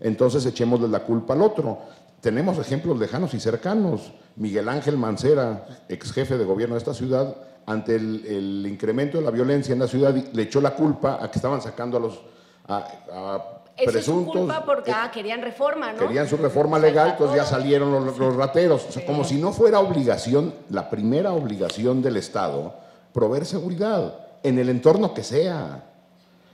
entonces echémosle la culpa al otro. Tenemos ejemplos lejanos y cercanos. Miguel Ángel Mancera, ex jefe de gobierno de esta ciudad, ante el, el incremento de la violencia en la ciudad, le echó la culpa a que estaban sacando a los a- a Eso es presuntos. culpa porque ah, querían reforma, ¿no? Querían su reforma legal, entonces ya salieron los, los rateros. O sea, como si no fuera obligación, la primera obligación del Estado, proveer seguridad en el entorno que sea.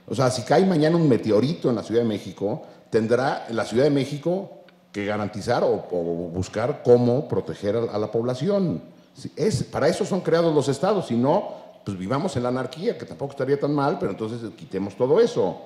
O sea, si cae mañana un meteorito en la Ciudad de México, tendrá la Ciudad de México que garantizar o, o buscar cómo proteger a, a la población. Es, para eso son creados los estados, si no, pues vivamos en la anarquía, que tampoco estaría tan mal, pero entonces quitemos todo eso.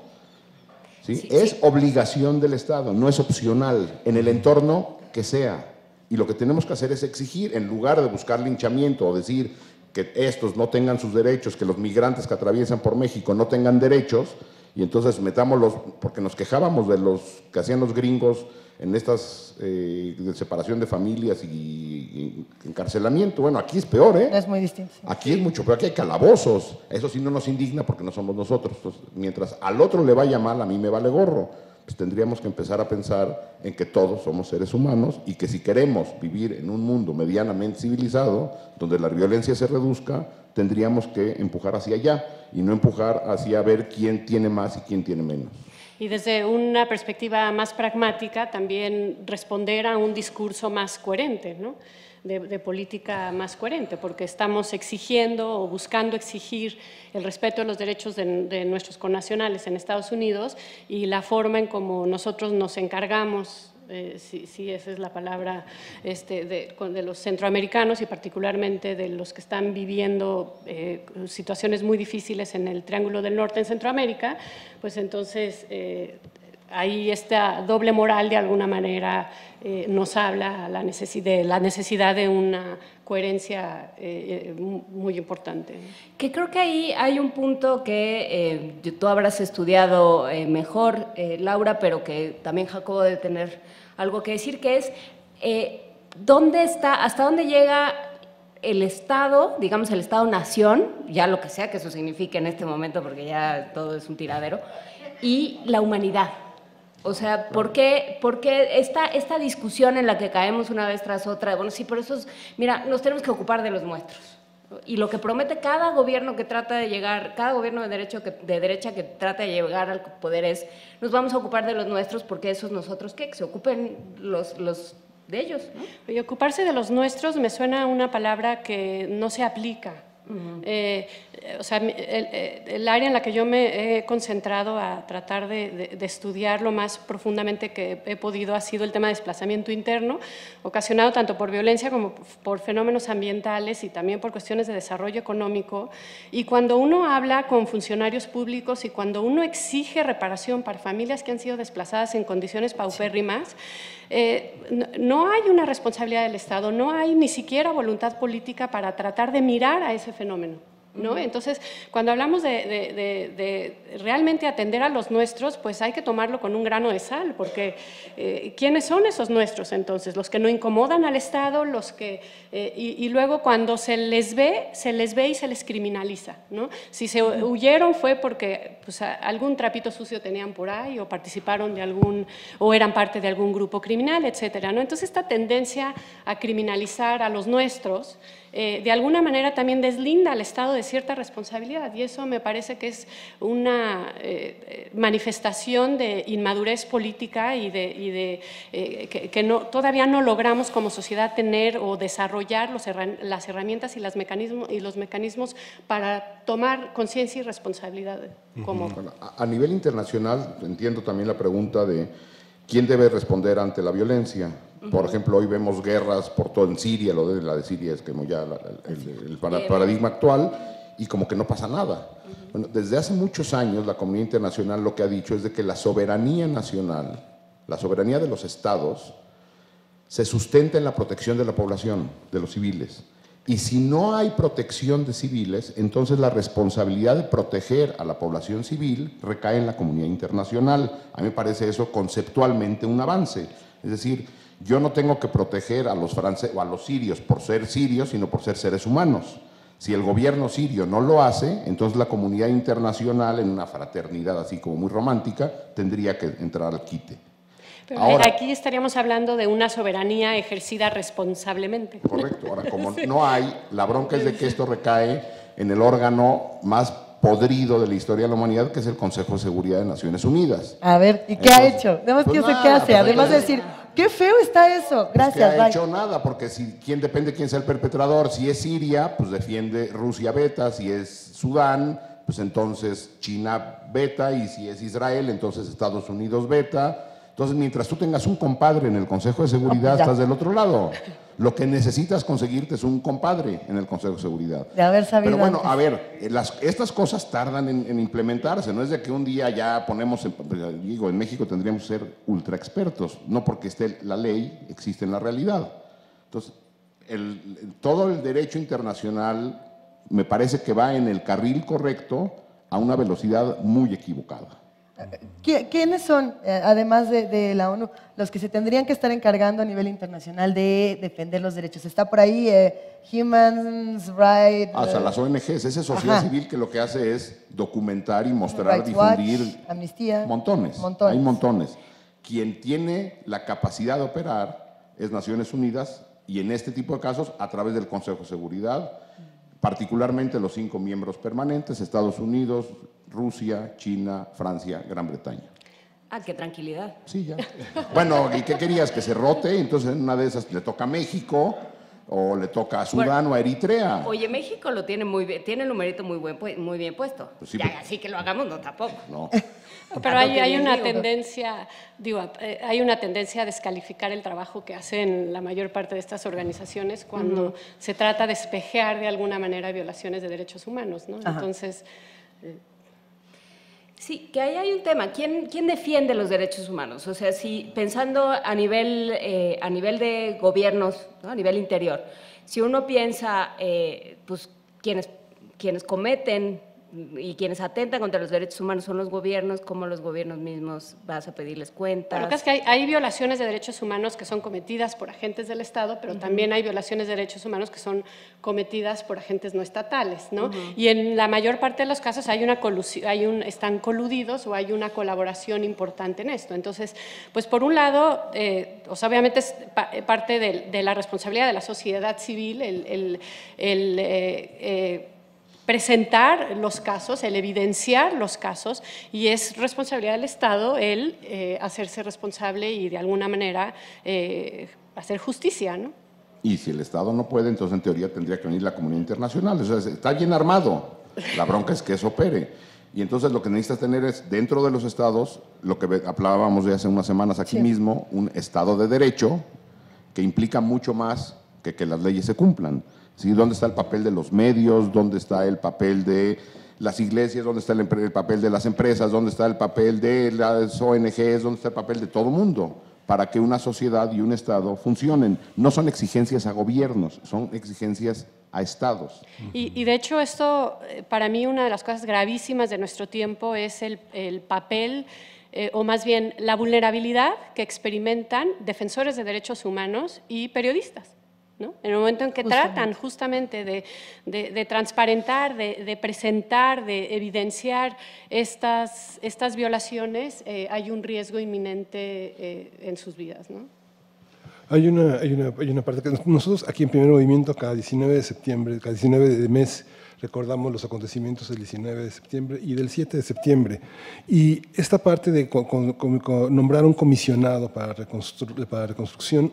¿sí? es obligación del Estado, no es opcional, en el entorno que sea. Y lo que tenemos que hacer es exigir, en lugar de buscar linchamiento o decir que estos no tengan sus derechos, que los migrantes que atraviesan por México no tengan derechos, y entonces metámoslos, porque nos quejábamos de los que hacían los gringos en estas eh, de separación de familias y, y encarcelamiento. Bueno, aquí es peor, ¿eh? Es muy distinto. Aquí es mucho peor, aquí hay calabozos. Eso sí no nos indigna porque no somos nosotros. Entonces, mientras al otro le vaya mal, a mí me vale gorro. Pues tendríamos que empezar a pensar en que todos somos seres humanos y que si queremos vivir en un mundo medianamente civilizado, donde la violencia se reduzca, tendríamos que empujar hacia allá y no empujar hacia ver quién tiene más y quién tiene menos. Y desde una perspectiva más pragmática, también responder a un discurso más coherente, ¿no? de, política más coherente, porque estamos exigiendo o buscando exigir el respeto de los derechos de, de nuestros connacionales en Estados Unidos y la forma en como nosotros nos encargamos eh, si, si esa es la palabra, este, de, los centroamericanos y particularmente de los que están viviendo eh, situaciones muy difíciles en el Triángulo del Norte en Centroamérica, pues entonces eh, ahí esta doble moral de alguna manera eh, nos habla la necesidad, de la necesidad de una coherencia muy importante. Que creo que ahí hay un punto que tú habrás estudiado mejor, Laura, pero que también Jacobo debe tener algo que decir, que es eh, dónde está, hasta dónde llega el Estado, digamos el Estado-nación, ya lo que sea que eso signifique en este momento, porque ya todo es un tiradero, y la humanidad. O sea, ¿por qué, por qué esta, esta discusión en la que caemos una vez tras otra? Bueno, sí, por eso, es- mira, nos tenemos que ocupar de los nuestros. Y lo que promete cada gobierno que trata de llegar, cada gobierno de, derecho que, de derecha que trata de llegar al poder es, nos vamos a ocupar de los nuestros porque esos nosotros, ¿qué? Que se ocupen los, los de ellos. Y ocuparse de los nuestros me suena a una palabra que no se aplica. Eh, eh, o sea, el, eh, el área en la que yo me he concentrado a tratar de, de- de estudiar lo más profundamente que he podido ha sido el tema de desplazamiento interno, ocasionado tanto por violencia como por fenómenos ambientales y también por cuestiones de desarrollo económico. Y cuando uno habla con funcionarios públicos y cuando uno exige reparación para familias que han sido desplazadas en condiciones paupérrimas, eh, no, no hay una responsabilidad del Estado, no hay ni siquiera voluntad política para tratar de mirar a ese fenómeno. ¿no? Entonces, cuando hablamos de, de- de- de realmente atender a los nuestros, pues hay que tomarlo con un grano de sal, porque eh, ¿quiénes son esos nuestros entonces? Los que no incomodan al Estado, los que... eh, y, y luego cuando se les ve, se les ve y se les criminaliza. ¿no? Si se huyeron fue porque pues, algún trapito sucio tenían por ahí o participaron de algún... o eran parte de algún grupo criminal, etcétera, ¿no? Entonces, esta tendencia a criminalizar a los nuestros eh, de alguna manera también deslinda al Estado de cierta responsabilidad y eso me parece que es una eh, manifestación de inmadurez política y de, y de, eh, que, que no, todavía no logramos como sociedad tener o desarrollar los las herramientas y, las mecanismos, y los mecanismos para tomar conciencia y responsabilidad como, a nivel internacional, entiendo también la pregunta de quién debe responder ante la violencia. Por ejemplo, hoy vemos guerras por todo en Siria, lo de la de Siria es como ya el, el Bien. paradigma actual, y como que no pasa nada. Bueno, desde hace muchos años la comunidad internacional lo que ha dicho es de que la soberanía nacional, la soberanía de los estados, se sustenta en la protección de la población, de los civiles. Y si no hay protección de civiles, entonces la responsabilidad de proteger a la población civil recae en la comunidad internacional. A mí me parece eso conceptualmente un avance. Es decir, yo no tengo que proteger a los franceses o a los sirios por ser sirios, sino por ser seres humanos. Si el gobierno sirio no lo hace, entonces la comunidad internacional, en una fraternidad así como muy romántica, tendría que entrar al quite. Pero Ahora- aquí estaríamos hablando de una soberanía ejercida responsablemente. Correcto. Ahora, como no hay, la bronca es de que esto recae en el órgano más podrido de la historia de la humanidad, que es el Consejo de Seguridad de Naciones Unidas. A ver, ¿y qué ha hecho? Además, pues ¿qué, sé nada, qué hace? pues Además de decir, qué feo está eso. Gracias, ha bye. hecho nada, porque si quién depende quién sea el perpetrador, si es Siria, pues defiende Rusia beta, si es Sudán, pues entonces China beta, y si es Israel, entonces Estados Unidos beta. Entonces, mientras tú tengas un compadre en el Consejo de Seguridad, ya. estás del otro lado. Lo que necesitas conseguirte es un compadre en el Consejo de Seguridad. De haber sabido Pero bueno, antes. a ver, eh, las- estas cosas tardan en, en implementarse, no es de que un día ya ponemos, en, digo, en México tendríamos que ser ultra expertos, no porque esté la ley, existe en la realidad. Entonces, el- todo el derecho internacional me parece que va en el carril correcto a una velocidad muy equivocada. ¿Qui- ¿Quiénes son, eh, además de, de la ONU, los que se tendrían que estar encargando a nivel internacional de defender los derechos? Está por ahí eh, Human Rights. O sea, las ONGs, esa sociedad Ajá. civil que lo que hace es documentar y mostrar, Rights Watch, difundir Amnistía. Montones, Montones. hay montones. Quien tiene la capacidad de operar es Naciones Unidas y en este tipo de casos a través del Consejo de Seguridad, particularmente los cinco miembros permanentes, Estados Unidos, Rusia, China, Francia, Gran Bretaña. Ah, qué tranquilidad. Sí, ya. Bueno, ¿y qué querías? ¿Que se rote? Entonces en una de esas le toca a México o le toca a Sudán o a Eritrea. Oye, México lo tiene muy bien, tiene el numerito muy, buen, pu- muy bien puesto. Pues sí, ya, pero- así que lo hagamos, no tampoco. No. Pero hay, una tendencia, digo, eh, hay una tendencia a descalificar el trabajo que hacen la mayor parte de estas organizaciones cuando se trata de espejear de alguna manera violaciones de derechos humanos, ¿no? Ajá. Entonces, Sí, que ahí hay un tema. ¿Quién, quién defiende los derechos humanos? O sea, si pensando a nivel, eh, a nivel de gobiernos, ¿no? a nivel interior, si uno piensa, eh, pues, quienes, quienes cometen y quienes atentan contra los derechos humanos son los gobiernos, cómo los gobiernos mismos vas a pedirles cuentas. Lo que es que hay, hay violaciones de derechos humanos que son cometidas por agentes del Estado, pero también hay violaciones de derechos humanos que son cometidas por agentes no estatales, ¿no? Ujú. Y en la mayor parte de los casos hay una hay un, están coludidos o hay una colaboración importante en esto. Entonces, pues por un lado, eh, o sea, obviamente es pa- eh, parte del- de, la responsabilidad de la sociedad civil el, el- el, eh, eh, presentar los casos, el evidenciar los casos, y es responsabilidad del Estado el eh, hacerse responsable y de alguna manera eh, hacer justicia, ¿no? Y si el Estado no puede, entonces en teoría tendría que venir la comunidad internacional. O sea, está bien armado. La bronca es que eso opere. Y entonces lo que necesitas tener es, dentro de los estados, lo que hablábamos de hace unas semanas aquí Sí. mismo, un Estado de Derecho que implica mucho más que que las leyes se cumplan. ¿Sí? ¿Dónde está el papel de los medios? ¿Dónde está el papel de las iglesias? ¿Dónde está el, papel de las empresas? ¿Dónde está el papel de las ONGs? ¿Dónde está el papel de todo el mundo? Para que una sociedad y un Estado funcionen. No son exigencias a gobiernos, son exigencias a Estados. Y, de hecho esto, eh, para mí, una de las cosas gravísimas de nuestro tiempo es el, el papel, eh, o más bien la vulnerabilidad que experimentan defensores de derechos humanos y periodistas. ¿No? En el momento en que Justamente. tratan justamente de, de- de transparentar, de, de presentar, de evidenciar estas, estas violaciones, eh, hay un riesgo inminente eh, en sus vidas. ¿no? Hay una, hay, una, hay una parte que nosotros aquí en Primer Movimiento cada 19 de septiembre, cada 19 de mes, recordamos los acontecimientos del 19 de septiembre y del 7 de septiembre. Y esta parte de co- co- co- co- nombrar un comisionado para, reconstru- para reconstrucción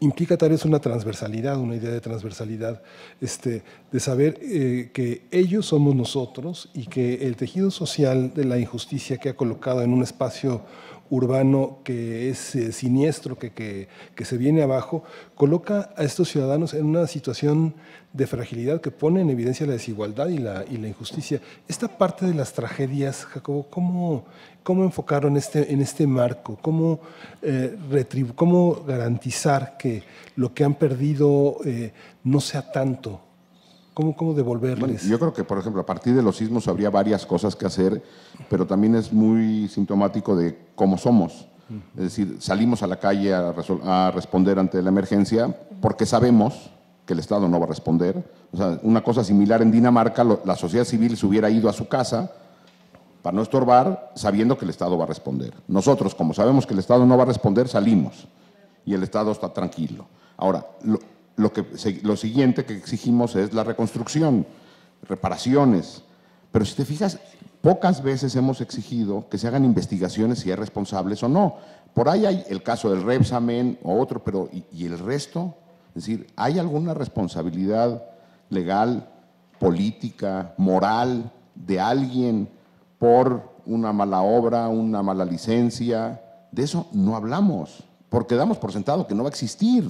implica tal vez una transversalidad, una idea de transversalidad, este, de saber eh, que ellos somos nosotros y que el tejido social de la injusticia que ha colocado en un espacio urbano que es eh, siniestro, que, que, que se viene abajo, coloca a estos ciudadanos en una situación de fragilidad que pone en evidencia la desigualdad y la, y la injusticia. Esta parte de las tragedias, Jacobo, ¿cómo, cómo enfocaron este, en este marco? ¿Cómo, eh, ¿Cómo garantizar que lo que han perdido eh, no sea tanto? ¿Cómo, cómo devolverles? Bueno, yo creo que, por ejemplo, a partir de los sismos habría varias cosas que hacer, pero también es muy sintomático de cómo somos. Es decir, salimos a la calle a, a responder ante la emergencia porque sabemos que el Estado no va a responder. O sea, una cosa similar en Dinamarca, lo- la sociedad civil se hubiera ido a su casa para no estorbar, sabiendo que el Estado va a responder. Nosotros, como sabemos que el Estado no va a responder, salimos y el Estado está tranquilo. Ahora, lo, que, lo siguiente que exigimos es la reconstrucción, reparaciones. Pero si te fijas, pocas veces hemos exigido que se hagan investigaciones si hay responsables o no. Por ahí hay el caso del Repsamen o otro, pero ¿y, y el resto? Es decir, ¿hay alguna responsabilidad legal, política, moral de alguien por una mala obra, una mala licencia? De eso no hablamos, porque damos por sentado que no va a existir.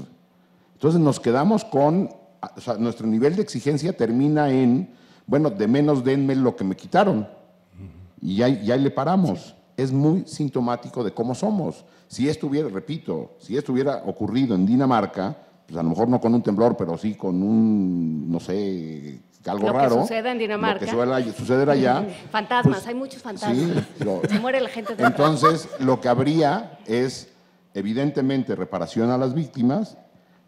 Entonces nos quedamos con, o sea, nuestro nivel de exigencia termina en, bueno, de menos denme lo que me quitaron. Y ya le paramos. Es muy sintomático de cómo somos. Si esto hubiera, repito, si esto hubiera ocurrido en Dinamarca, pues a lo mejor no con un temblor, pero sí con un, no sé, algo Lo que raro. suceda en Dinamarca. Lo que suele suceder allá. Fantasmas, pues, hay muchos fantasmas. sí, lo- Se muere la gente de entonces, lo que habría es, evidentemente, reparación a las víctimas.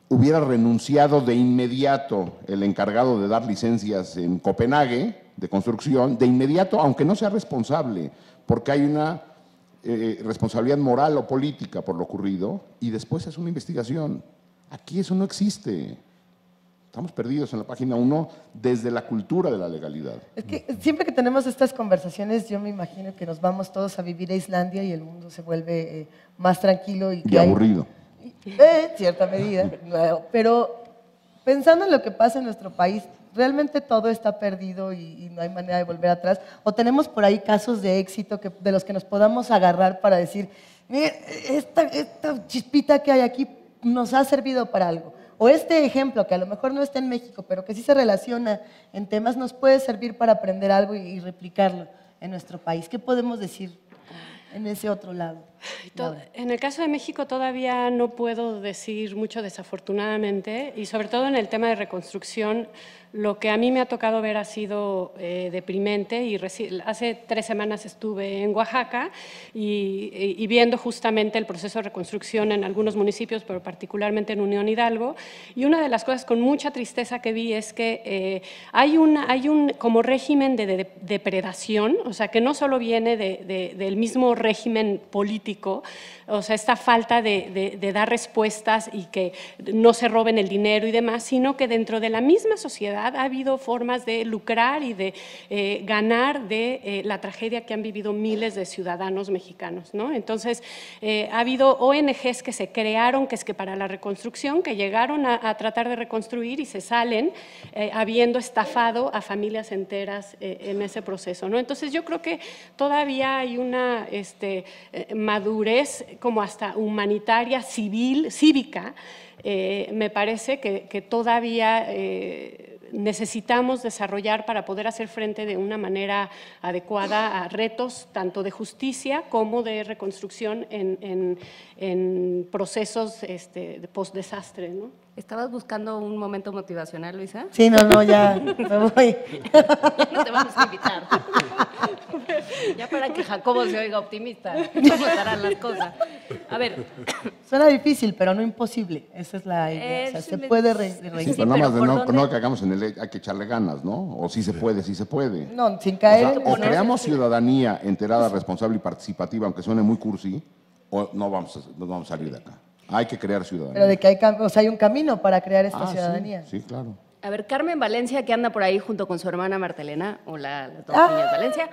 Hubiera renunciado de inmediato el encargado de dar licencias en Copenhague de construcción, de inmediato, aunque no sea responsable, porque hay una eh, responsabilidad moral o política por lo ocurrido, y después es una investigación. Aquí eso no existe. Estamos perdidos en la página 1 desde la cultura de la legalidad. Es que siempre que tenemos estas conversaciones, yo me imagino que nos vamos todos a vivir a Islandia y el mundo se vuelve eh, más tranquilo y, que Y hay- aburrido. Eh, cierta medida. Pero pensando en lo que pasa en nuestro país, ¿realmente todo está perdido y, y no hay manera de volver atrás? ¿O tenemos por ahí casos de éxito que, de los que nos podamos agarrar para decir, "Mire, esta, esta chispita que hay aquí nos ha servido para algo? O este ejemplo, que a lo mejor no está en México, pero que sí se relaciona en temas, nos puede servir para aprender algo y, replicarlo en nuestro país. ¿Qué podemos decir? en ese otro lado. To- En el caso de México todavía no puedo decir mucho desafortunadamente y sobre todo en el tema de reconstrucción lo que a mí me ha tocado ver ha sido eh, deprimente y hace tres semanas estuve en Oaxaca y, y- viendo justamente el proceso de reconstrucción en algunos municipios, pero particularmente en Unión Hidalgo. Y una de las cosas con mucha tristeza que vi es que eh, hay, una, hay un como régimen de, de- depredación, o sea que no solo viene de- del mismo régimen político, o sea, esta falta de, dar respuestas y que no se roben el dinero y demás, sino que dentro de la misma sociedad ha habido formas de lucrar y de eh, ganar de eh, la tragedia que han vivido miles de ciudadanos mexicanos. ¿no? Entonces, eh, ha habido ONGs que se crearon, que es que para la reconstrucción, que llegaron a, tratar de reconstruir y se salen habiendo estafado a familias enteras en ese proceso. ¿no? Entonces, yo creo que todavía hay una este, madurez como hasta humanitaria, civil, cívica, eh, me parece que, todavía eh, necesitamos desarrollar para poder hacer frente de una manera adecuada a retos tanto de justicia como de reconstrucción en, procesos este, de post-desastre. ¿Estabas buscando un momento motivacional, Luisa? Sí, no, no, ya me voy. no te vamos a invitar. ya para que Jacobo se oiga optimista, ¿cómo estarán las cosas? A ver, Suena difícil, pero no imposible. Esa es la idea. O sea, Es- se puede re- Sí, pero nada más de no, no que hagamos en el hay que echarle ganas, ¿no? O si se puede, si se puede. No, sin O, caer sea, en o creamos ciudadanía enterada, responsable y participativa, aunque suene muy cursi, o no vamos a, no vamos a salir de acá. Hay que crear ciudadanía. Pero de que hay, cam- o sea, hay un camino para crear esta Ah, ciudadanía. Sí, claro. a ver, Carmen Valencia, que anda por ahí junto con su hermana Martelena, hola, las dos Ah. niñas Valencia,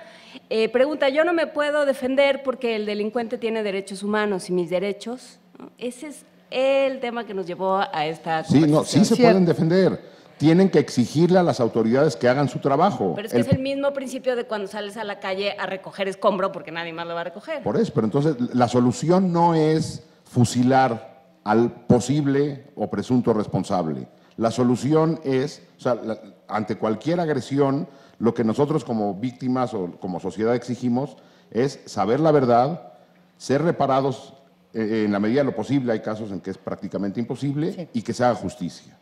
eh, pregunta, yo no me puedo defender porque el delincuente tiene derechos humanos y mis derechos. ¿no? Ese es el tema que nos llevó a esta Sí, no, sí se pueden defender. Tienen que exigirle a las autoridades que hagan su trabajo. Pero es que El- es el mismo principio de cuando sales a la calle a recoger escombro porque nadie más lo va a recoger. Por eso, pero entonces la solución no es fusilar al posible o presunto responsable. La solución es, o sea, la- ante cualquier agresión, lo que nosotros como víctimas o como sociedad exigimos es saber la verdad, ser reparados eh, en la medida de lo posible, hay casos en que es prácticamente imposible, y que se haga justicia.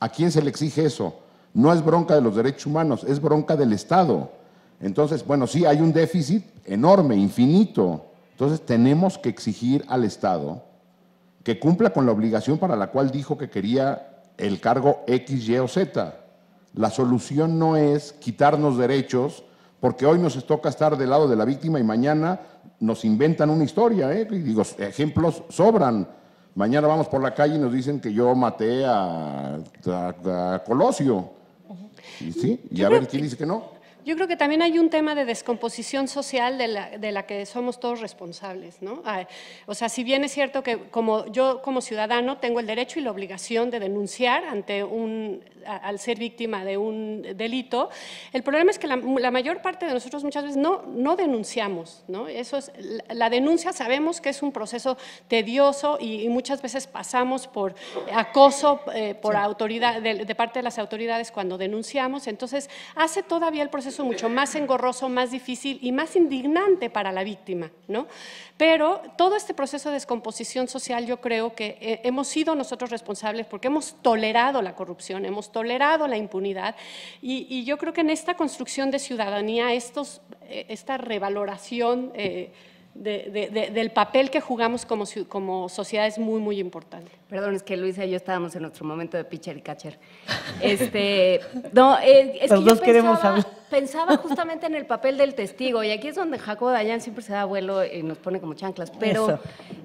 ¿A quién se le exige eso? No es bronca de los derechos humanos, es bronca del Estado. Entonces, bueno, sí, hay un déficit enorme, infinito. Entonces, tenemos que exigir al Estado que cumpla con la obligación para la cual dijo que quería el cargo X, Y o Z. La solución no es quitarnos derechos, porque hoy nos toca estar del lado de la víctima y mañana nos inventan una historia. ¿eh? Y digo, ejemplos sobran. Mañana vamos por la calle y nos dicen que yo maté a, a- a Colosio. Y sí, y a ver quién dice que no. Yo creo que también hay un tema de descomposición social de la, de la que somos todos responsables, ¿no? Ah, O sea, si bien es cierto que como yo como ciudadano tengo el derecho y la obligación de denunciar ante un a- al ser víctima de un delito, el problema es que la, la mayor parte de nosotros muchas veces no, no denunciamos, ¿no? Eso es la, la denuncia sabemos que es un proceso tedioso y, y muchas veces pasamos por acoso eh, por autoridad de, de parte de las autoridades cuando denunciamos, entonces hace todavía el proceso mucho más engorroso, más difícil y más indignante para la víctima, ¿no? Pero todo este proceso de descomposición social yo creo que eh, hemos sido nosotros responsables porque hemos tolerado la corrupción, hemos tolerado la impunidad y, y yo creo que en esta construcción de ciudadanía, estos, eh, esta revaloración eh, de- de- de- del papel que jugamos como, sociedad es muy, muy importante. Perdón, es que Luisa y yo estábamos en nuestro momento de pitcher y catcher. Este, no, eh, es Los que yo dos queremos pensaba, hablar. Pensaba justamente en el papel del testigo, y aquí es donde Jacobo Dayan siempre se da vuelo y nos pone como chanclas, pero,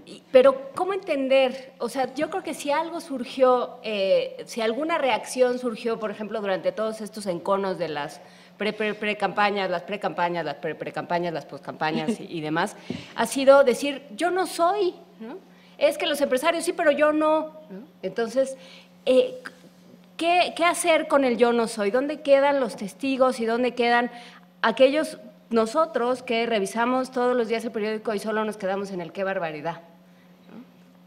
y- pero ¿cómo entender? O sea, yo creo que si algo surgió, eh, si alguna reacción surgió, por ejemplo, durante todos estos enconos de las pre, pre, pre-campañas, las pre-campañas, las pre-pre-campañas, las post-campañas y, y demás, ha sido decir, yo no soy, ¿no? Es que los empresarios sí, pero yo no. ¿no? Entonces, eh, ¿qué, qué hacer con el yo no soy? ¿Dónde quedan los testigos y dónde quedan aquellos nosotros que revisamos todos los días el periódico y solo nos quedamos en el qué barbaridad?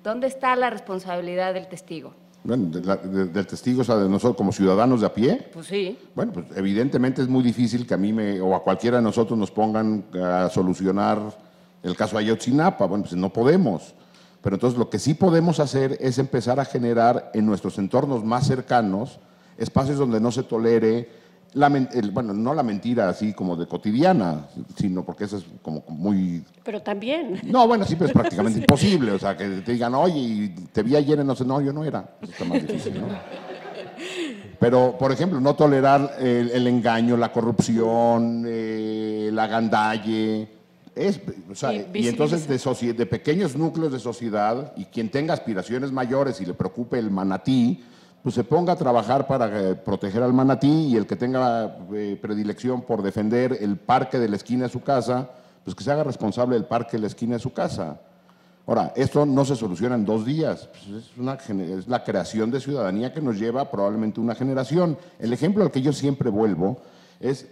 ¿Dónde está la responsabilidad del testigo? Bueno, de la- de- del testigo, o sea, de nosotros como ciudadanos de a pie. Pues sí. Bueno, pues evidentemente es muy difícil que a mí me, o a cualquiera de nosotros nos pongan a solucionar el caso Ayotzinapa, bueno, pues no podemos. Pero entonces lo que sí podemos hacer es empezar a generar en nuestros entornos más cercanos espacios donde no se tolere, la el- bueno, no la mentira así como de cotidiana, sino porque eso es como muy... Pero también. No, bueno, sí, pero es prácticamente imposible. O sea, que te digan, oye, te vi ayer, en no sé, no, yo no era. Eso está más difícil, ¿no? Pero, por ejemplo, no tolerar el, el engaño, la corrupción, eh, la gandalle. Es, o sea, Y y entonces de, de pequeños núcleos de sociedad y quien tenga aspiraciones mayores y le preocupe el manatí, pues se ponga a trabajar para eh, proteger al manatí y el que tenga eh, predilección por defender el parque de la esquina de su casa, pues que se haga responsable del parque de la esquina de su casa. Ahora, esto no se soluciona en dos días, pues es, una es la creación de ciudadanía que nos lleva probablemente una generación. El ejemplo al que yo siempre vuelvo es,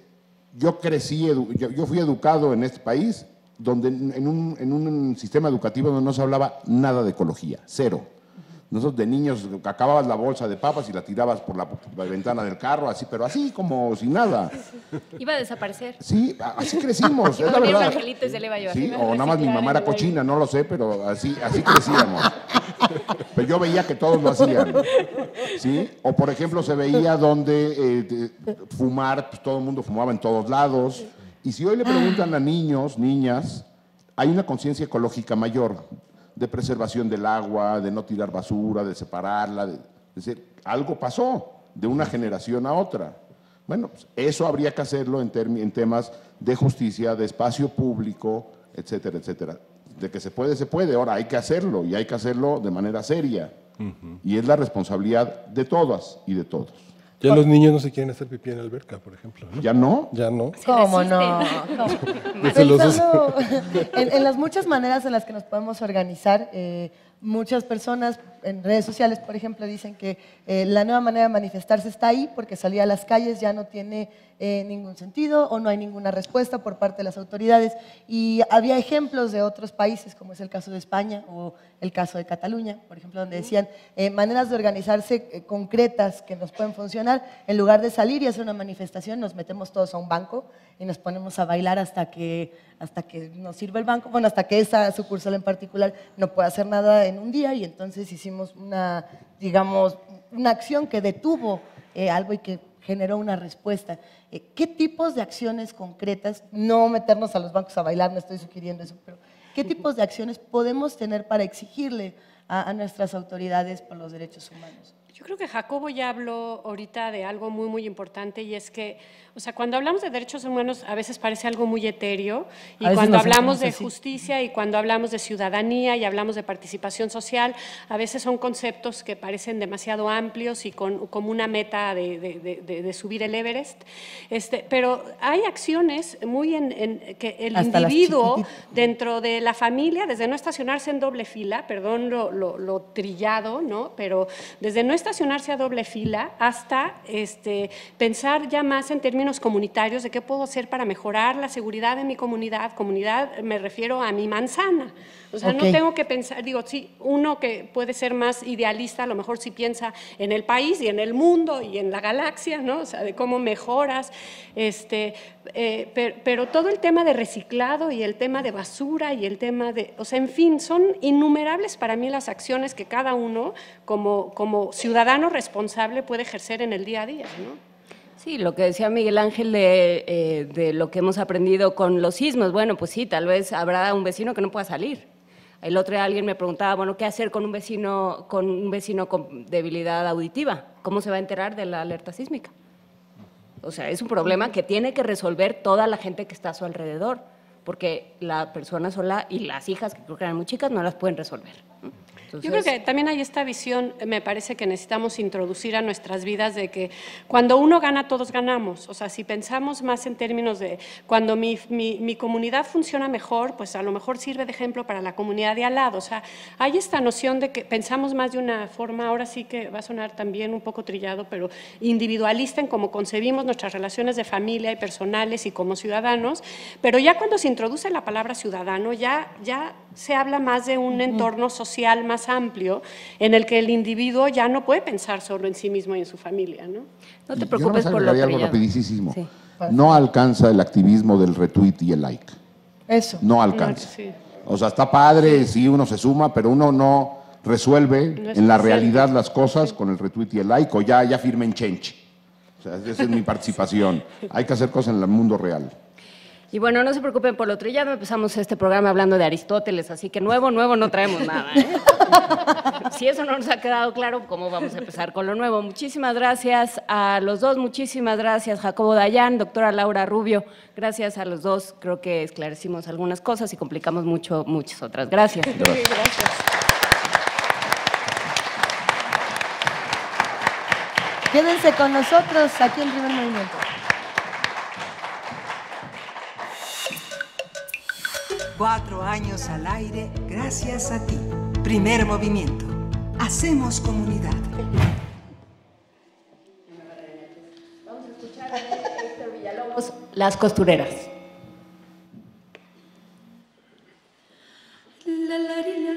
yo crecí, yo, yo fui educado en este país donde en un, en un sistema educativo donde no se hablaba nada de ecología, cero. Nosotros de niños acababas la bolsa de papas y la tirabas por la, por la ventana del carro, así, pero así como sin nada. Iba a desaparecer. Sí, así crecimos, es la un angelito se le iba a llevar. Sí, o nada más mi mamá era cochina, no lo sé, pero así, así crecíamos. Pero yo veía que todos lo hacían. ¿Sí? O por ejemplo se veía donde eh, fumar, pues todo el mundo fumaba en todos lados. Y si hoy le preguntan a niños, niñas, hay una conciencia ecológica mayor de preservación del agua, de no tirar basura, de separarla. de- es decir, algo pasó de una generación a otra. Bueno, pues, eso habría que hacerlo en temas de justicia, de espacio público, etcétera, etcétera. De que se puede, se puede. Ahora hay que hacerlo y hay que hacerlo de manera seria. Y es la responsabilidad de todas y de todos. Ya los niños no se quieren hacer pipí en la alberca, por ejemplo. ¿no? ¿Ya no? Ya no. ¿Cómo no? En las muchas maneras en las que nos podemos organizar, eh, muchas personas en redes sociales, por ejemplo, dicen que eh, la nueva manera de manifestarse está ahí porque salir a las calles ya no tiene eh, ningún sentido o no hay ninguna respuesta por parte de las autoridades. Y había ejemplos de otros países, como es el caso de España o el caso de Cataluña, por ejemplo, donde decían eh, maneras de organizarse eh, concretas que nos pueden funcionar. En lugar de salir y hacer una manifestación, nos metemos todos a un banco y nos ponemos a bailar hasta que, hasta que nos sirva el banco, bueno, hasta que esa sucursal en particular no pueda hacer nada en un día y entonces hicimos una, digamos, una acción que detuvo eh, algo y que generó una respuesta. Eh, ¿Qué tipos de acciones concretas, no meternos a los bancos a bailar, no estoy sugiriendo eso, pero qué tipos de acciones podemos tener para exigirle a nuestras autoridades por los derechos humanos? Yo creo que Jacobo ya habló ahorita de algo muy, muy importante y es que, o sea, cuando hablamos de derechos humanos a veces parece algo muy etéreo y cuando hablamos de justicia y cuando hablamos de ciudadanía y hablamos de participación social, a veces son conceptos que parecen demasiado amplios y con, como una meta de, de- de- de- subir el Everest. Este, pero hay acciones muy en, en que el Hasta individuo dentro de la familia, desde no estacionarse en doble fila, perdón lo, lo- lo trillado, ¿no? Pero desde no estacionarse a doble fila hasta este, pensar ya más en términos comunitarios de qué puedo hacer para mejorar la seguridad de mi comunidad. Comunidad me refiero a mi manzana. O sea, no tengo que pensar, digo, sí, uno que puede ser más idealista, a lo mejor sí piensa en el país y en el mundo y en la galaxia, ¿no? O sea, de cómo mejoras, este, eh, pero, pero todo el tema de reciclado y el tema de basura y el tema de, o sea, en fin, son innumerables para mí las acciones que cada uno como, como ciudadano responsable puede ejercer en el día a día, ¿no? Sí, lo que decía Miguel Ángel de, eh, de lo que hemos aprendido con los sismos, bueno, pues sí, tal vez habrá un vecino que no pueda salir. El otro día alguien me preguntaba, bueno, ¿qué hacer con un vecino con un vecino con debilidad auditiva? ¿Cómo se va a enterar de la alerta sísmica? O sea, es un problema que tiene que resolver toda la gente que está a su alrededor, porque la persona sola y las hijas, que creo que eran muy chicas, no las pueden resolver. ¿No? Yo creo Entonces- que también hay esta visión, me parece que necesitamos introducir a nuestras vidas de que cuando uno gana, todos ganamos. O sea, si pensamos más en términos de cuando mi, mi- mi comunidad funciona mejor, pues a lo mejor sirve de ejemplo para la comunidad de al lado. O sea, hay esta noción de que pensamos más de una forma, ahora sí que va a sonar también un poco trillado, pero individualista en cómo concebimos nuestras relaciones de familia y personales y como ciudadanos. Pero ya cuando se introduce la palabra ciudadano, ya, ya se habla más de un entorno social más amplio en el que el individuo ya no puede pensar solo en sí mismo y en su familia, ¿no? No te yo preocupes nomás por lo agregaría algo rapidísimo. Sí. No alcanza el activismo del retweet y el like. Eso. No alcanza. O sea, está padre, sí, uno se suma, pero uno no resuelve No en la realidad las cosas con el retweet y el like, o ya, ya firmen chenche. O sea, esa es mi participación. Hay que hacer cosas en el mundo real. Y bueno, no se preocupen por lo trillado, empezamos este programa hablando de Aristóteles, así que nuevo, nuevo no traemos nada. ¿eh? si eso no nos ha quedado claro, ¿cómo vamos a empezar con lo nuevo? Muchísimas gracias a los dos, muchísimas gracias Jacobo Dayan, doctora Laura Rubio, gracias a los dos, creo que esclarecimos algunas cosas y complicamos mucho muchas otras. Gracias. Quédense con nosotros aquí en Primer Movimiento. Cuatro años al aire gracias a ti. Primer movimiento. Hacemos comunidad. Las costureras. Como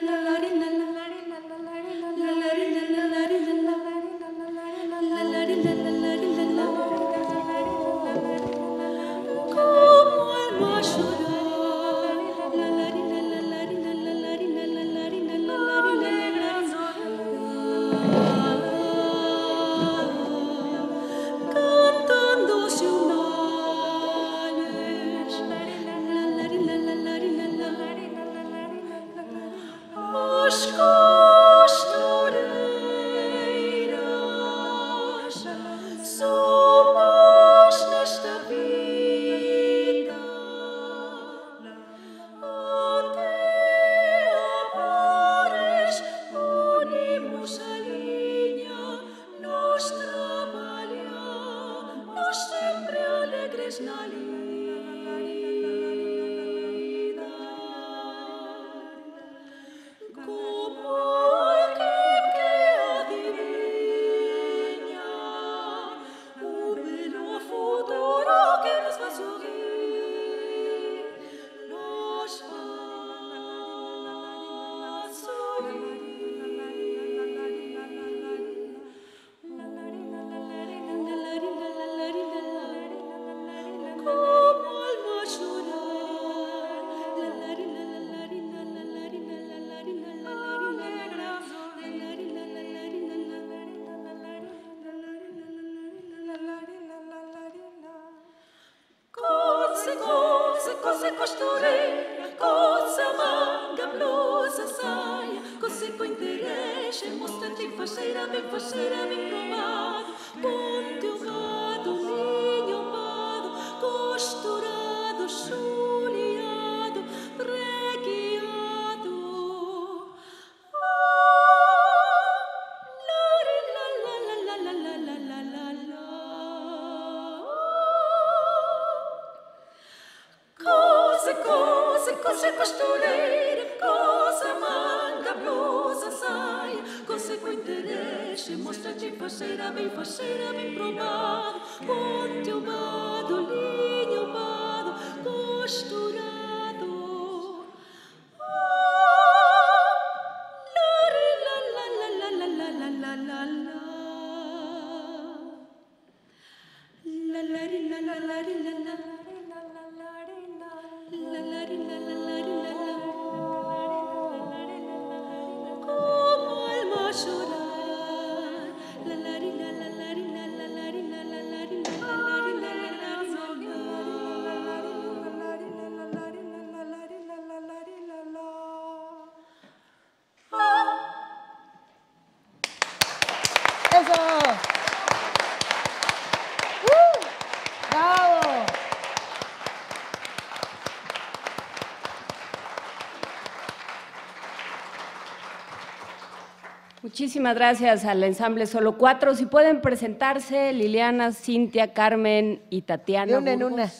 Muchísimas gracias al ensamble Solo Cuatro. Si pueden presentarse, Liliana, Cintia, Carmen y Tatiana. De una en Burgos.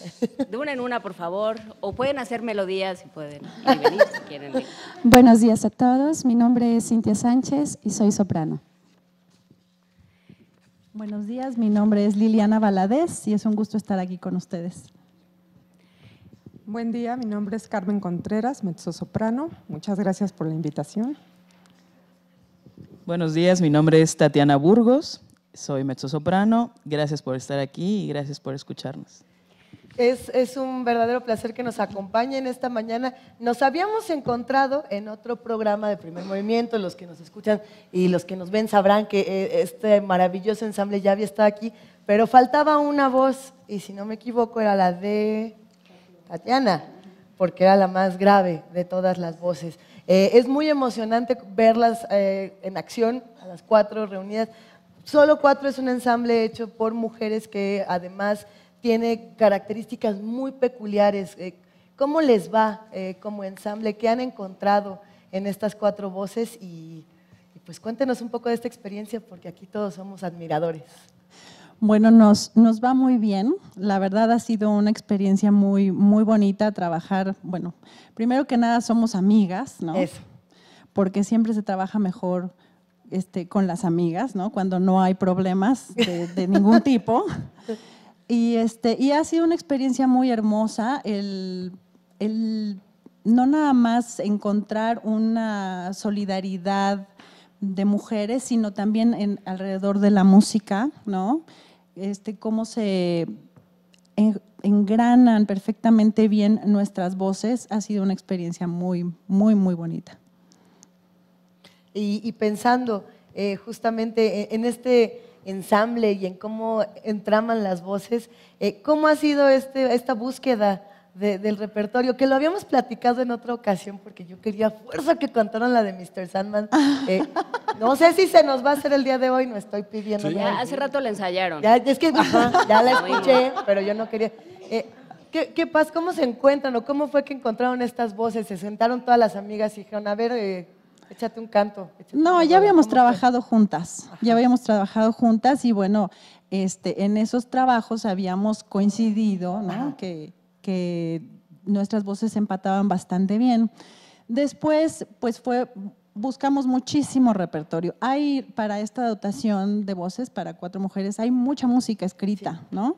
De una en una, por favor. O pueden hacer melodías si pueden. Y venir si quieren. Buenos días a todos. Mi nombre es Cintia Sánchez y soy soprano. Buenos días, mi nombre es Liliana Valadez y es un gusto estar aquí con ustedes. Buen día, mi nombre es Carmen Contreras, mezzosoprano. Muchas gracias por la invitación. Buenos días, mi nombre es Tatiana Burgos, soy mezzosoprano. Gracias por estar aquí y gracias por escucharnos. Es, un verdadero placer que nos acompañen esta mañana. Nos habíamos encontrado en otro programa de primer movimiento, los que nos escuchan y los que nos ven sabrán que eh, este maravilloso ensamble ya había estado aquí, pero faltaba una voz y si no me equivoco era la de Tatiana, porque era la más grave de todas las voces. Eh, es muy emocionante verlas eh, en acción, a las cuatro reunidas. Solo Cuatro es un ensamble hecho por mujeres que además tiene características muy peculiares. Eh, ¿Cómo les va eh, como ensamble? ¿Qué han encontrado en estas cuatro voces? Y, y pues cuéntenos un poco de esta experiencia porque aquí todos somos admiradores. Bueno, nos, nos va muy bien. La verdad ha sido una experiencia muy, muy bonita trabajar. Bueno, primero que nada somos amigas, ¿no? Eso. Porque siempre se trabaja mejor este, con las amigas, ¿no? Cuando no hay problemas de, de ningún tipo. Y, este, y ha sido una experiencia muy hermosa el, el no nada más encontrar una solidaridad de mujeres, sino también en, alrededor de la música, ¿no? Este, cómo se en- engranan perfectamente bien nuestras voces, ha sido una experiencia muy, muy, muy bonita. Y, pensando eh, justamente en, en este ensamble y en cómo entraman las voces, eh, ¿cómo ha sido este, esta búsqueda de- del repertorio? Que lo habíamos platicado en otra ocasión porque yo quería a fuerza que cantaran la de Mr. Sandman. Eh, no sé si se nos va a hacer el día de hoy, no estoy pidiendo Ya, hace rato la ensayaron. Ya, es que ajá, ya la escuché, pero yo no quería. Eh, ¿qué, qué pasa? ¿Cómo se encuentran o cómo fue que encontraron estas voces? Se sentaron todas las amigas y dijeron, a ver, eh, échate un canto. échate No, ya rola". habíamos trabajado juntas, ya habíamos trabajado juntas y bueno, este, en esos trabajos habíamos coincidido, ¿no? que, que nuestras voces empataban bastante bien. Después, pues fue, buscamos muchísimo repertorio. Hay para esta dotación de voces para cuatro mujeres, hay mucha música escrita, ¿no?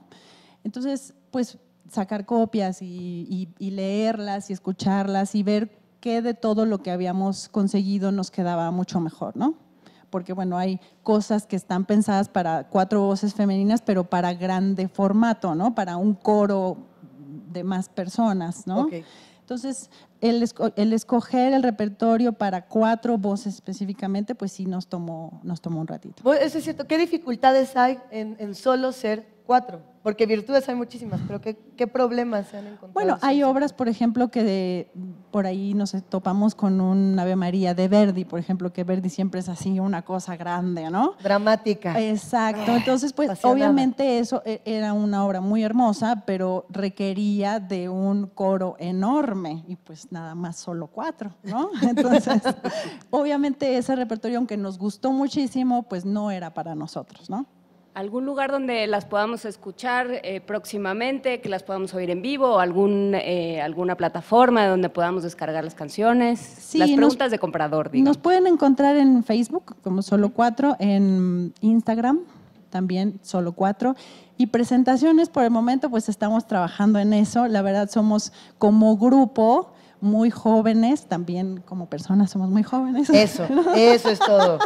Entonces, pues sacar copias y, y- y leerlas y escucharlas y ver qué de todo lo que habíamos conseguido nos quedaba mucho mejor, ¿no? Porque bueno, hay cosas que están pensadas para cuatro voces femeninas, pero para grande formato, ¿no? Para un coro de más personas, ¿no? Entonces, el, esco- el escoger el repertorio para cuatro voces específicamente, pues sí nos tomó, nos tomó un ratito. Bueno, Eso es cierto. ¿Qué dificultades hay en, en solo ser cuatro? Porque virtudes hay muchísimas, pero ¿qué, qué problemas se han encontrado? Bueno, hay obras, por ejemplo, que de, por ahí nos topamos con un Ave María de Verdi, por ejemplo, que Verdi siempre es así una cosa grande, ¿no? Dramática. Exacto. Entonces, pues apasionada. obviamente eso e- era una obra muy hermosa, pero requería de un coro enorme y pues nada más solo cuatro, ¿no? Entonces, obviamente ese repertorio, aunque nos gustó muchísimo, pues no era para nosotros, ¿no? ¿Algún lugar donde las podamos escuchar eh, próximamente, que las podamos oír en vivo, o algún, eh, alguna plataforma donde podamos descargar las canciones? Sí, las nos- preguntas de comprador, digo. Nos pueden encontrar en Facebook como Solo Cuatro, en Instagram también Solo Cuatro. Y presentaciones, por el momento, pues estamos trabajando en eso. La verdad, somos como grupo muy jóvenes, también como personas somos muy jóvenes. Eso, eso es todo.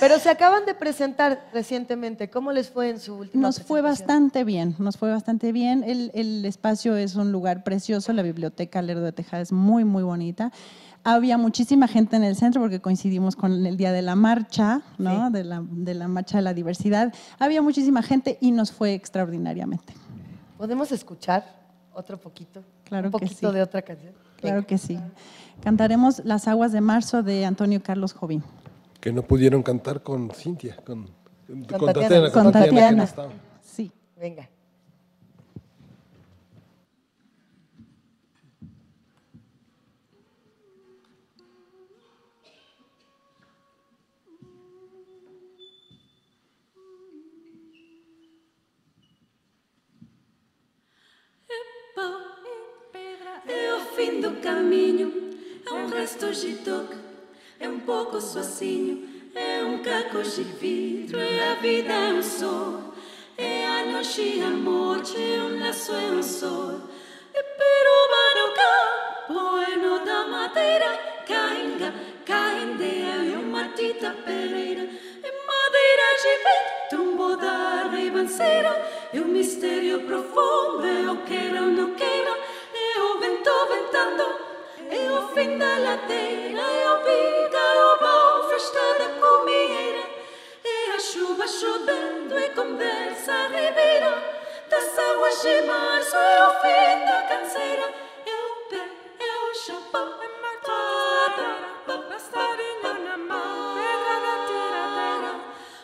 Pero se acaban de presentar recientemente. ¿Cómo les fue en su última Nos fue bastante bien, nos fue bastante bien. El, el espacio es un lugar precioso, la biblioteca Lerdo de Tejada es muy, muy bonita. Había muchísima gente en el centro porque coincidimos con el día de la marcha, ¿no? De, la, de la marcha de la diversidad. Había muchísima gente y nos fue extraordinariamente. ¿Podemos escuchar otro poquito? Claro Un que poquito sí. de otra canción. Claro que sí. Cantaremos Las aguas de marzo de Antonio Carlos Jovín. Que no pudieron cantar con Cintia, con, con, Tatiana. Tatiana, Con con Tatiana, no. Sí. Venga. É o fim do caminho, é um resto de toque, é um pouco sozinho, é um caco de vidro, é a vida, é um sol, é a noite e a morte, é um laço, é um sol. É peruba no campo, é no da madeira, cainga, caindeia, é uma tita pereira, é madeira de vento, tumbo da ribanceira, é um mistério profundo, eu queira ou não queira, é o vento ventando, é o fim da ladeira, é o biga, é bom, festa da comieira, é a chuva chovendo, é conversa à ribeira, das águas de março, é o fim da canseira, é o pé, é o chapéu, é martada, passarinho na mão, pedra da tiradeira,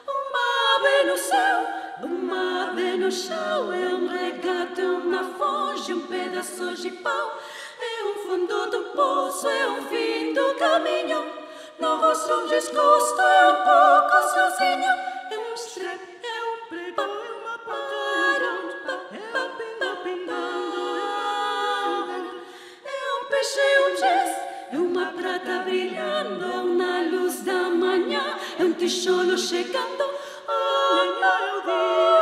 uma ave no céu, uma ave no chão, é um regate, uma fonte, um pedaço de pau, poço, é um fim do caminho, no rosto um desgosto, é um pouco sozinho, é um estrepe, é um prego, é uma pacara, é um é um peixe, é um jazz, é uma prata brilhando, é uma luz da manhã, é um tijolo chegando. Ai, é o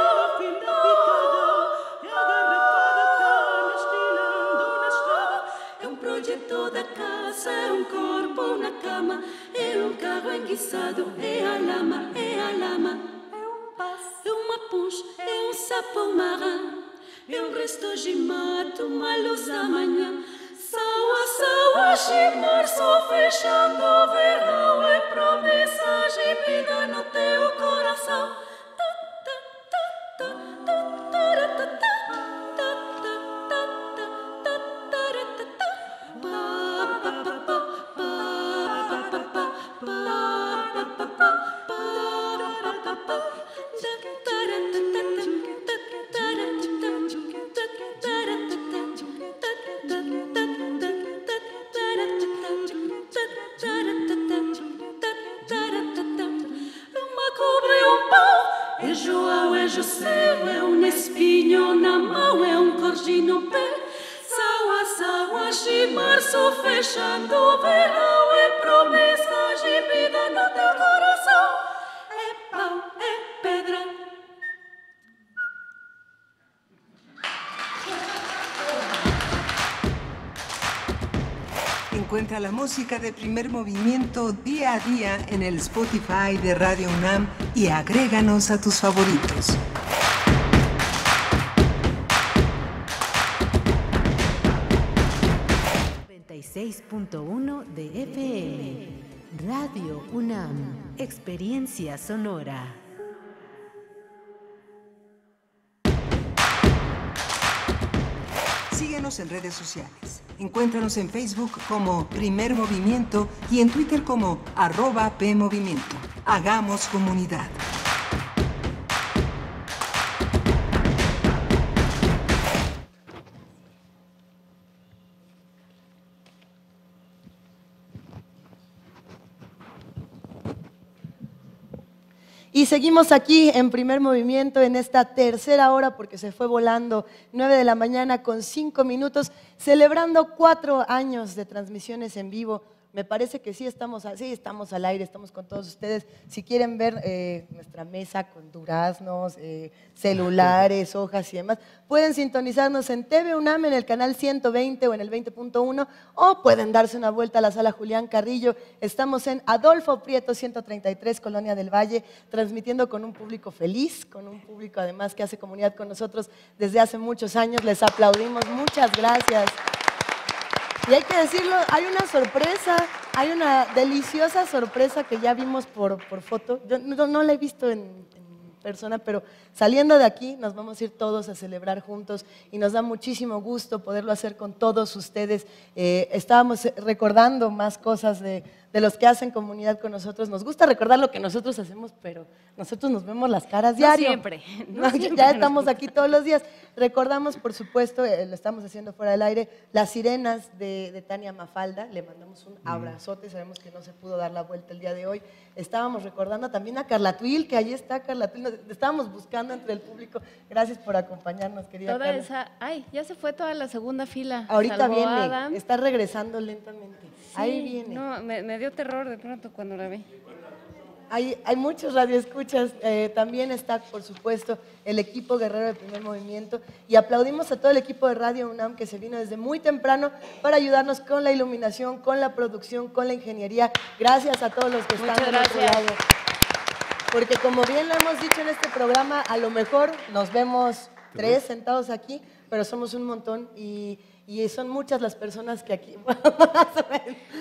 na cama, é um carro enguiçado, é a lama, é a lama. É um passo, é uma punch, é um sapo marinho. É um resto de mato, uma luz da manhã. Saua, saua, de março fechando o verão. É promessa de vida no teu coração. Música de primer movimiento día a día en el Spotify de Radio UNAM y agréganos a tus favoritos. .1 de FM. Radio UNAM. Experiencia sonora. En redes sociales. Encuéntranos en Facebook como Primer Movimiento y en Twitter como arroba PMovimiento. Hagamos comunidad. Y seguimos aquí en primer movimiento en esta tercera hora porque se fue volando 9 de la mañana con 5 minutos, celebrando cuatro años de transmisiones en vivo. Me parece que sí estamos, a- sí estamos al aire, estamos con todos ustedes. Si quieren ver eh, nuestra mesa con duraznos, eh, celulares, hojas y demás, pueden sintonizarnos en TV UNAM en el canal 120 o en el 20.1 o pueden darse una vuelta a la sala Julián Carrillo. Estamos en Adolfo Prieto 133, Colonia del Valle, transmitiendo con un público feliz, con un público además que hace comunidad con nosotros desde hace muchos años. Les aplaudimos, muchas gracias. Y hay que decirlo, hay una sorpresa, hay una deliciosa sorpresa que ya vimos por, por foto. Yo no, no la he visto en, persona, pero saliendo de aquí nos vamos a ir todos a celebrar juntos y nos da muchísimo gusto poderlo hacer con todos ustedes. Eh, estábamos recordando más cosas de, de los que hacen comunidad con nosotros. Nos gusta recordar lo que nosotros hacemos, pero nosotros nos vemos las caras No diario. siempre, no No, siempre ya estamos aquí todos los días. Recordamos, por supuesto, eh, lo estamos haciendo fuera del aire, las sirenas de, de Tania Mafalda. Le mandamos un abrazote, sabemos que no se pudo dar la vuelta el día de hoy. Estábamos recordando también a Carla Tuil, que ahí está Carla Tuil. Nos- Estábamos buscando entre el público. Gracias por acompañarnos, querida Toda Carla. esa. Ay, ya se fue toda la segunda fila. Ahorita viene, Adam. está regresando lentamente. Ahí viene. No, me, me dio terror de pronto cuando la vi. Hay, hay muchos radioescuchas. eh, también está, por supuesto, el equipo guerrero de primer movimiento. Y aplaudimos a todo el equipo de Radio UNAM que se vino desde muy temprano para ayudarnos con la iluminación, con la producción, con la ingeniería. Gracias a todos los que están Muchas otro gracias. lado. Porque como bien lo hemos dicho en este programa, a lo mejor nos vemos tres sentados aquí, pero somos un montón y, y son muchas las personas que aquí...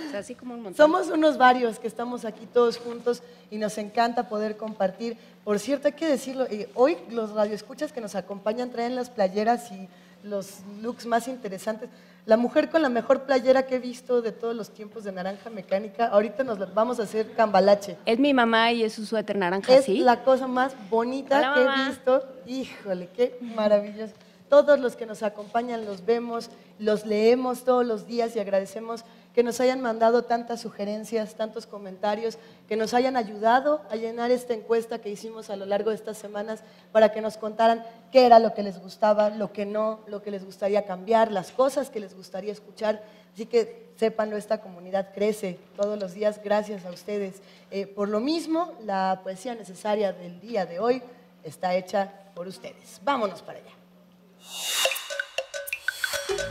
O sea, así como un montón. Somos unos varios que estamos aquí todos juntos y nos encanta poder compartir. Por cierto, hay que decirlo, eh, hoy los radioescuchas que nos acompañan traen las playeras y los looks más interesantes. La mujer con la mejor playera que he visto de todos los tiempos de naranja mecánica, ahorita nos vamos a hacer cambalache. Es mi mamá y es su suéter naranja, Es ¿sí? la cosa más bonita Hola, que mamá. he visto. Híjole, qué maravilloso. Todos los que nos acompañan los vemos, los leemos todos los días y agradecemos que nos hayan mandado tantas sugerencias, tantos comentarios, que nos hayan ayudado a llenar esta encuesta que hicimos a lo largo de estas semanas para que nos contaran qué era lo que les gustaba, lo que no, lo que les gustaría cambiar, las cosas que les gustaría escuchar. Así que sépanlo, esta comunidad crece todos los días gracias a ustedes. Eh, por lo mismo, la poesía necesaria del día de hoy está hecha por ustedes. Vámonos para allá.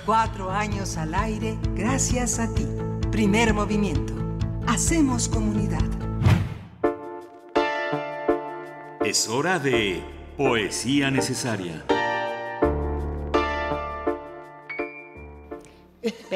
Cuatro años al aire gracias a ti. Primer movimiento. Hacemos comunidad. Es hora de Poesía Necesaria.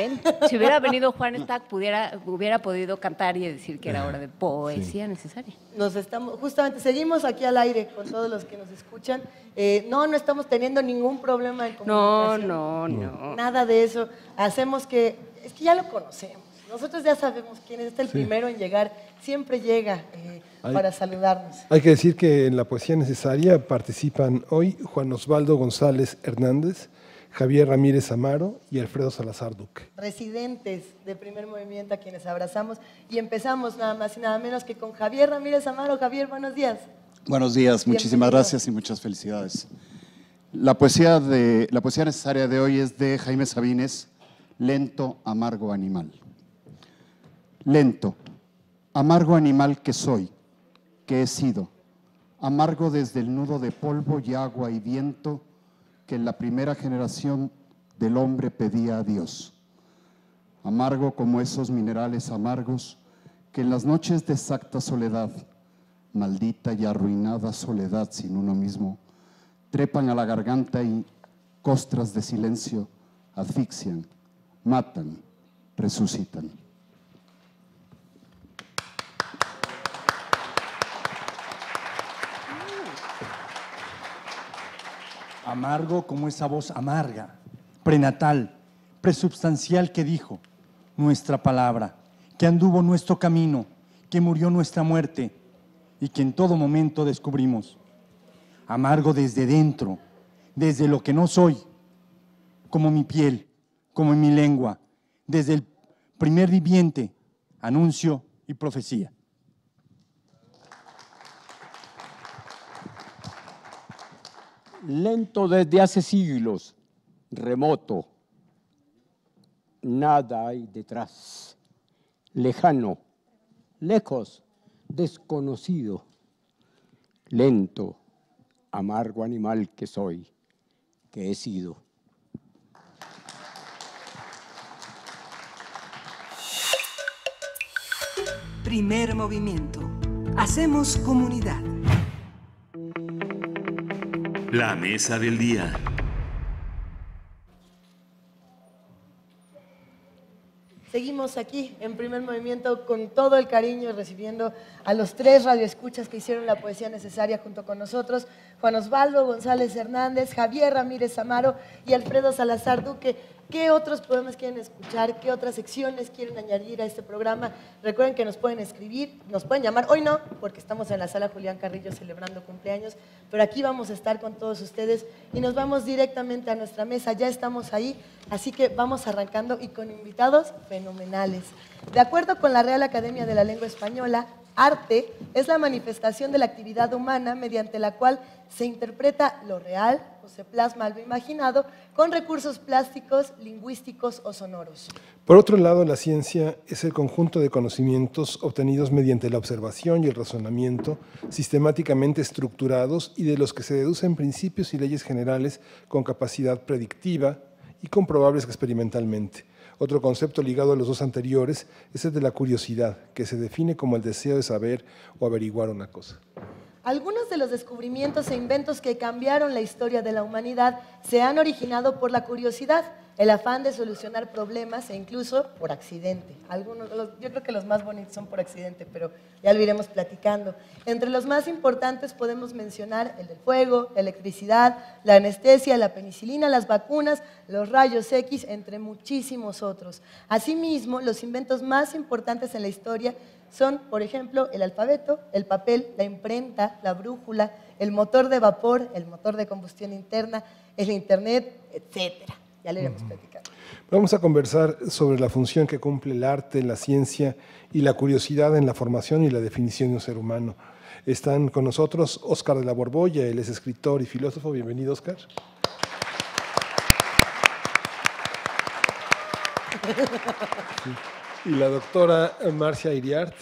Ven, si hubiera venido Juan Stack, pudiera, hubiera podido cantar y decir que era hora de poesía necesaria. Nos estamos, justamente, seguimos aquí al aire con todos los que nos escuchan. Eh, no, no estamos teniendo ningún problema en No, comunicación. no, no. Nada de eso. Hacemos que, es que ya lo conocemos. Nosotros ya sabemos quién es. Este el Sí. primero en llegar. Siempre llega eh, Ay. para saludarnos. Hay que decir que en la poesía necesaria participan hoy Juan Osvaldo González Hernández, Javier Ramírez Amaro y Alfredo Salazar Duque. Residentes de primer movimiento a quienes abrazamos. Y empezamos nada más y nada menos que con Javier Ramírez Amaro. Javier, buenos días. Buenos días, muchísimas Bienvenido. gracias y muchas felicidades. La poesía, de, la poesía necesaria de hoy es de Jaime Sabines, Lento, amargo animal. Lento, amargo animal que soy, que he sido, amargo desde el nudo de polvo y agua y viento que en la primera generación del hombre pedía a Dios. Amargo como esos minerales amargos que en las noches de exacta soledad, maldita y arruinada soledad sin uno mismo, trepan a la garganta y costras de silencio asfixian, matan, resucitan. Amargo como esa voz amarga, prenatal, presubstancial que dijo nuestra palabra, que anduvo nuestro camino, que murió nuestra muerte y que en todo momento descubrimos. Amargo desde dentro, desde lo que no soy, como mi piel, como mi lengua, desde el primer viviente, anuncio y profecía. Lento desde hace siglos, remoto, nada hay detrás, lejano, lejos, desconocido, lento, amargo animal que soy, que he sido. Primer movimiento. Hacemos comunidad. La mesa del día. Seguimos aquí en primer movimiento con todo el cariño y recibiendo a los tres radioescuchas que hicieron la poesía necesaria junto con nosotros, Juan Osvaldo González Hernández, Javier Ramírez Amaro y Alfredo Salazar Duque. ¿Qué otros poemas quieren escuchar? ¿Qué otras secciones quieren añadir a este programa? Recuerden que nos pueden escribir, nos pueden llamar. Hoy no, porque estamos en la sala Julián Carrillo celebrando cumpleaños, pero aquí vamos a estar con todos ustedes y nos vamos directamente a nuestra mesa. Ya estamos ahí, así que vamos arrancando y con invitados fenomenales. De acuerdo con la Real Academia de la Lengua Española, arte es la manifestación de la actividad humana mediante la cual se interpreta lo real o se plasma lo imaginado con recursos plásticos, lingüísticos o sonoros. Por otro lado, la ciencia es el conjunto de conocimientos obtenidos mediante la observación y el razonamiento sistemáticamente estructurados y de los que se deducen principios y leyes generales con capacidad predictiva y comprobables experimentalmente. Otro concepto ligado a los dos anteriores es el de la curiosidad, que se define como el deseo de saber o averiguar una cosa. Algunos de los descubrimientos e inventos que cambiaron la historia de la humanidad se han originado por la curiosidad, el afán de solucionar problemas e incluso por accidente. Algunos, yo creo que los más bonitos son por accidente, pero ya lo iremos platicando. Entre los más importantes podemos mencionar el del fuego, electricidad, la anestesia, la penicilina, las vacunas, los rayos X, entre muchísimos otros. Asimismo, los inventos más importantes en la historia son, por ejemplo, el alfabeto, el papel, la imprenta, la brújula, el motor de vapor, el motor de combustión interna, el internet, etcétera. Ya lo iremos platicando. Vamos a conversar sobre la función que cumple el arte, la ciencia y la curiosidad en la formación y la definición de un ser humano. Están con nosotros Óscar de la Borbolla, él es escritor y filósofo. Bienvenido, Óscar. Y la doctora Marcia Iriart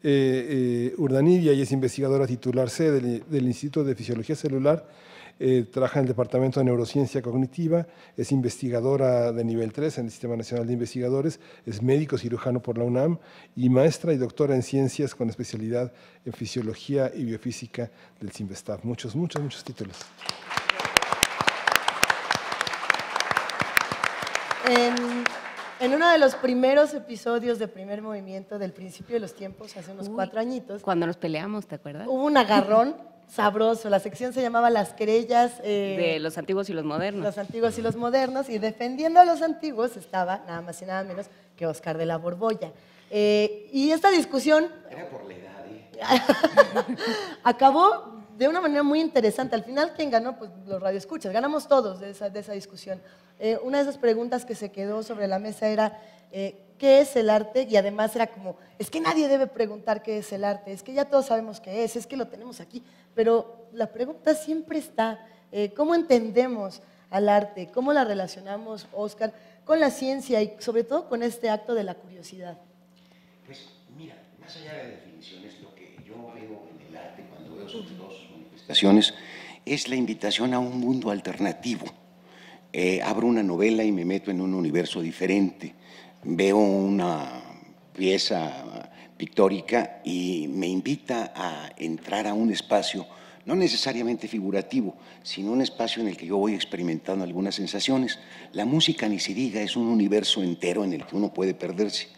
eh, eh, Urdanibia, ella es investigadora titular C del, del Instituto de Fisiología Celular, eh, trabaja en el Departamento de Neurociencia Cognitiva, es investigadora de nivel 3 en el Sistema Nacional de Investigadores, es médico cirujano por la UNAM y maestra y doctora en ciencias con especialidad en fisiología y biofísica del CIMBESTAF. Muchos, muchos, muchos títulos. En, en uno de los primeros episodios de Primer Movimiento del principio de los tiempos, hace unos Uy, cuatro añitos, Cuando nos peleamos, ¿te acuerdas? hubo un agarrón sabroso. La sección se llamaba Las querellas eh, De los antiguos y los modernos. los antiguos y los modernos, y defendiendo a los antiguos estaba nada más y nada menos que Oscar de la Borbolla. Eh, y esta discusión Era por la edad, ¿eh? acabó de una manera muy interesante. Al final, ¿quién ganó? Pues los radioescuchas. Ganamos todos de esa, de esa discusión. Eh, una de esas preguntas que se quedó sobre la mesa era, eh, ¿qué es el arte? Y además era como, es que nadie debe preguntar qué es el arte, es que ya todos sabemos qué es, es que lo tenemos aquí. Pero la pregunta siempre está, eh, ¿cómo entendemos al arte? ¿Cómo la relacionamos, Oscar, con la ciencia y sobre todo con este acto de la curiosidad? Pues mira, más allá de definiciones, lo que yo veo en el arte cuando veo sus dos manifestaciones es la invitación a un mundo alternativo. Eh, abro una novela y me meto en un universo diferente. Veo una pieza pictórica y me invita a entrar a un espacio no necesariamente figurativo, sino un espacio en el que yo voy experimentando algunas sensaciones. La música, ni se diga, es un universo entero en el que uno puede perderse.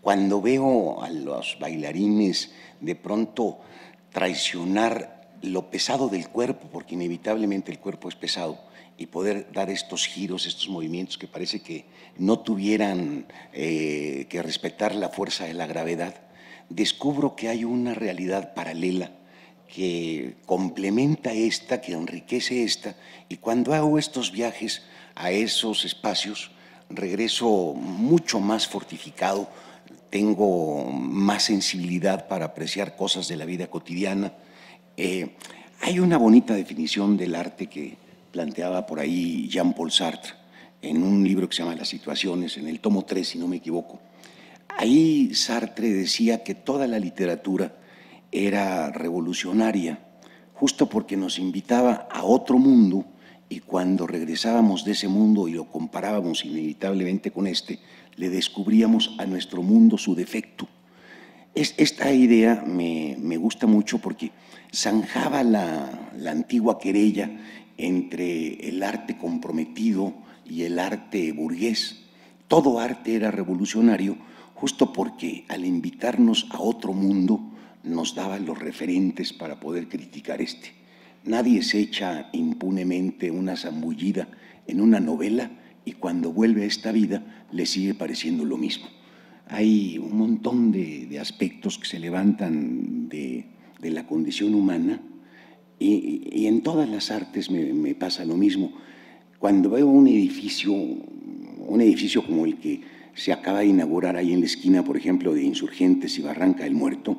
Cuando veo a los bailarines de pronto traicionar lo pesado del cuerpo, porque inevitablemente el cuerpo es pesado, y poder dar estos giros, estos movimientos que parece que no tuvieran eh, que respetar la fuerza de la gravedad, descubro que hay una realidad paralela que complementa esta, que enriquece esta, y cuando hago estos viajes a esos espacios, regreso mucho más fortificado, tengo más sensibilidad para apreciar cosas de la vida cotidiana. Eh, hay una bonita definición del arte que planteaba por ahí Jean-Paul Sartre en un libro que se llama Las situaciones, en el tomo 3, si no me equivoco. Ahí Sartre decía que toda la literatura era revolucionaria, justo porque nos invitaba a otro mundo y cuando regresábamos de ese mundo y lo comparábamos inevitablemente con este, le descubríamos a nuestro mundo su defecto. Es, esta idea me, me gusta mucho porque zanjaba la, la antigua querella entre el arte comprometido y el arte burgués. Todo arte era revolucionario justo porque al invitarnos a otro mundo nos daba los referentes para poder criticar este. Nadie se echa impunemente una zambullida en una novela y cuando vuelve a esta vida le sigue pareciendo lo mismo. Hay un montón de, aspectos que se levantan de la condición humana y, y en todas las artes me, me, pasa lo mismo. Cuando veo un edificio, un edificio como el que se acaba de inaugurar ahí en la esquina, por ejemplo, de Insurgentes y Barranca del Muerto,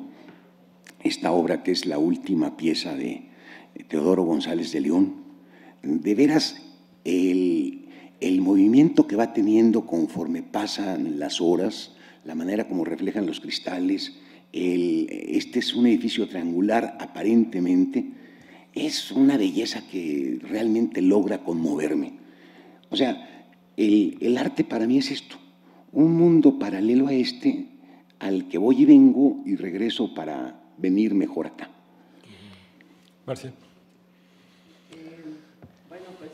esta obra que es la última pieza de Teodoro González de León, de veras el, el movimiento que va teniendo conforme pasan las horas, la manera como reflejan los cristales, el, este es un edificio triangular aparentemente, es una belleza que realmente logra conmoverme. O sea, el, el, arte para mí es esto, un mundo paralelo a este, al que voy y vengo y regreso para venir mejor acá. Marcia. Bueno, pues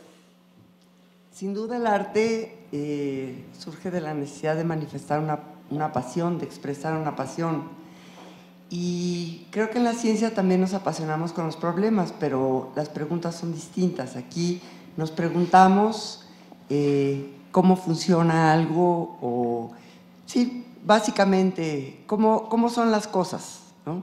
sin duda el arte eh, surge de la necesidad de manifestar una, una pasión, de expresar una pasión. Y creo que en la ciencia también nos apasionamos con los problemas, pero las preguntas son distintas. Aquí nos preguntamos eh, cómo funciona algo o, sí, básicamente, cómo, cómo son las cosas. ¿no?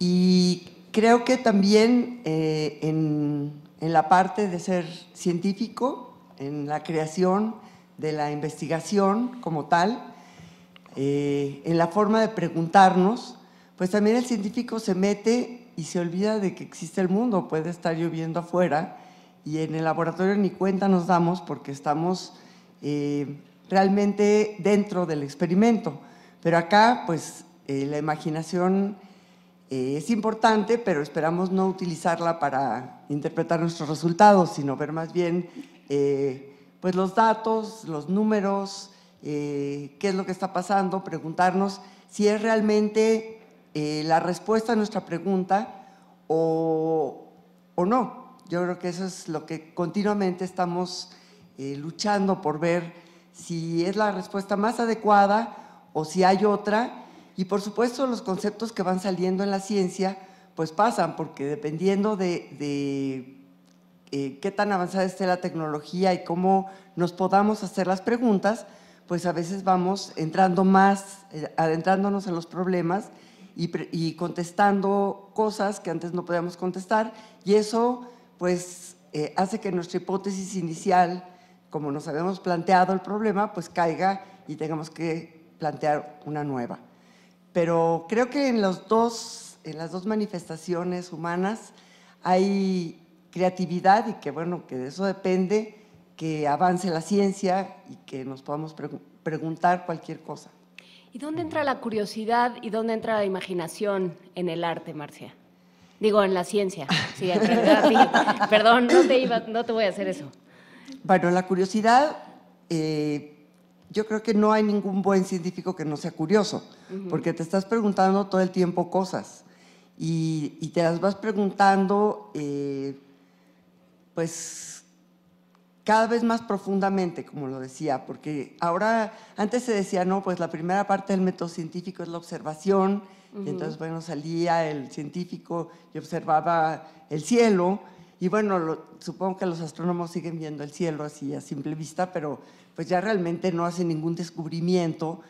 Y creo que también eh, en, en la parte de ser científico, en la creación de la investigación como tal, eh, en la forma de preguntarnos, pues también el científico se mete y se olvida de que existe el mundo, puede estar lloviendo afuera y en el laboratorio ni cuenta nos damos porque estamos eh, realmente dentro del experimento. Pero acá, pues eh, la imaginación eh, es importante, pero esperamos no utilizarla para interpretar nuestros resultados, sino ver más bien pues los datos, los números, qué es lo que está pasando, preguntarnos si es realmente eh, la respuesta a nuestra pregunta o, o no. Yo creo que eso es lo que continuamente estamos eh, luchando por ver si es la respuesta más adecuada o si hay otra. Y por supuesto los conceptos que van saliendo en la ciencia pues pasan, porque dependiendo de, de, eh, qué tan avanzada esté la tecnología y cómo nos podamos hacer las preguntas, pues a veces vamos entrando más, adentrándonos en los problemas y, contestando cosas que antes no podíamos contestar y eso pues eh, hace que nuestra hipótesis inicial, como nos habíamos planteado el problema, pues caiga y tengamos que plantear una nueva. Pero creo que en, los dos, en las dos manifestaciones humanas hay creatividad y que bueno, que de eso depende que avance la ciencia y que nos podamos pregu- preguntar cualquier cosa. ¿Y dónde entra la curiosidad y dónde entra la imaginación en el arte, Marcia? Digo, en la ciencia. Sí, en realidad, sí. Perdón, no te, iba, no te voy a hacer eso. Bueno, la curiosidad, eh, yo creo que no hay ningún buen científico que no sea curioso, porque te estás preguntando todo el tiempo cosas y, y te las vas preguntando, eh, pues cada vez más profundamente, como lo decía, porque ahora, antes se decía, no, pues la primera parte del método científico es la observación, y entonces, bueno, salía el científico y observaba el cielo, y bueno, lo- supongo que los astrónomos siguen viendo el cielo así a simple vista, pero pues ya realmente no hacen ningún descubrimiento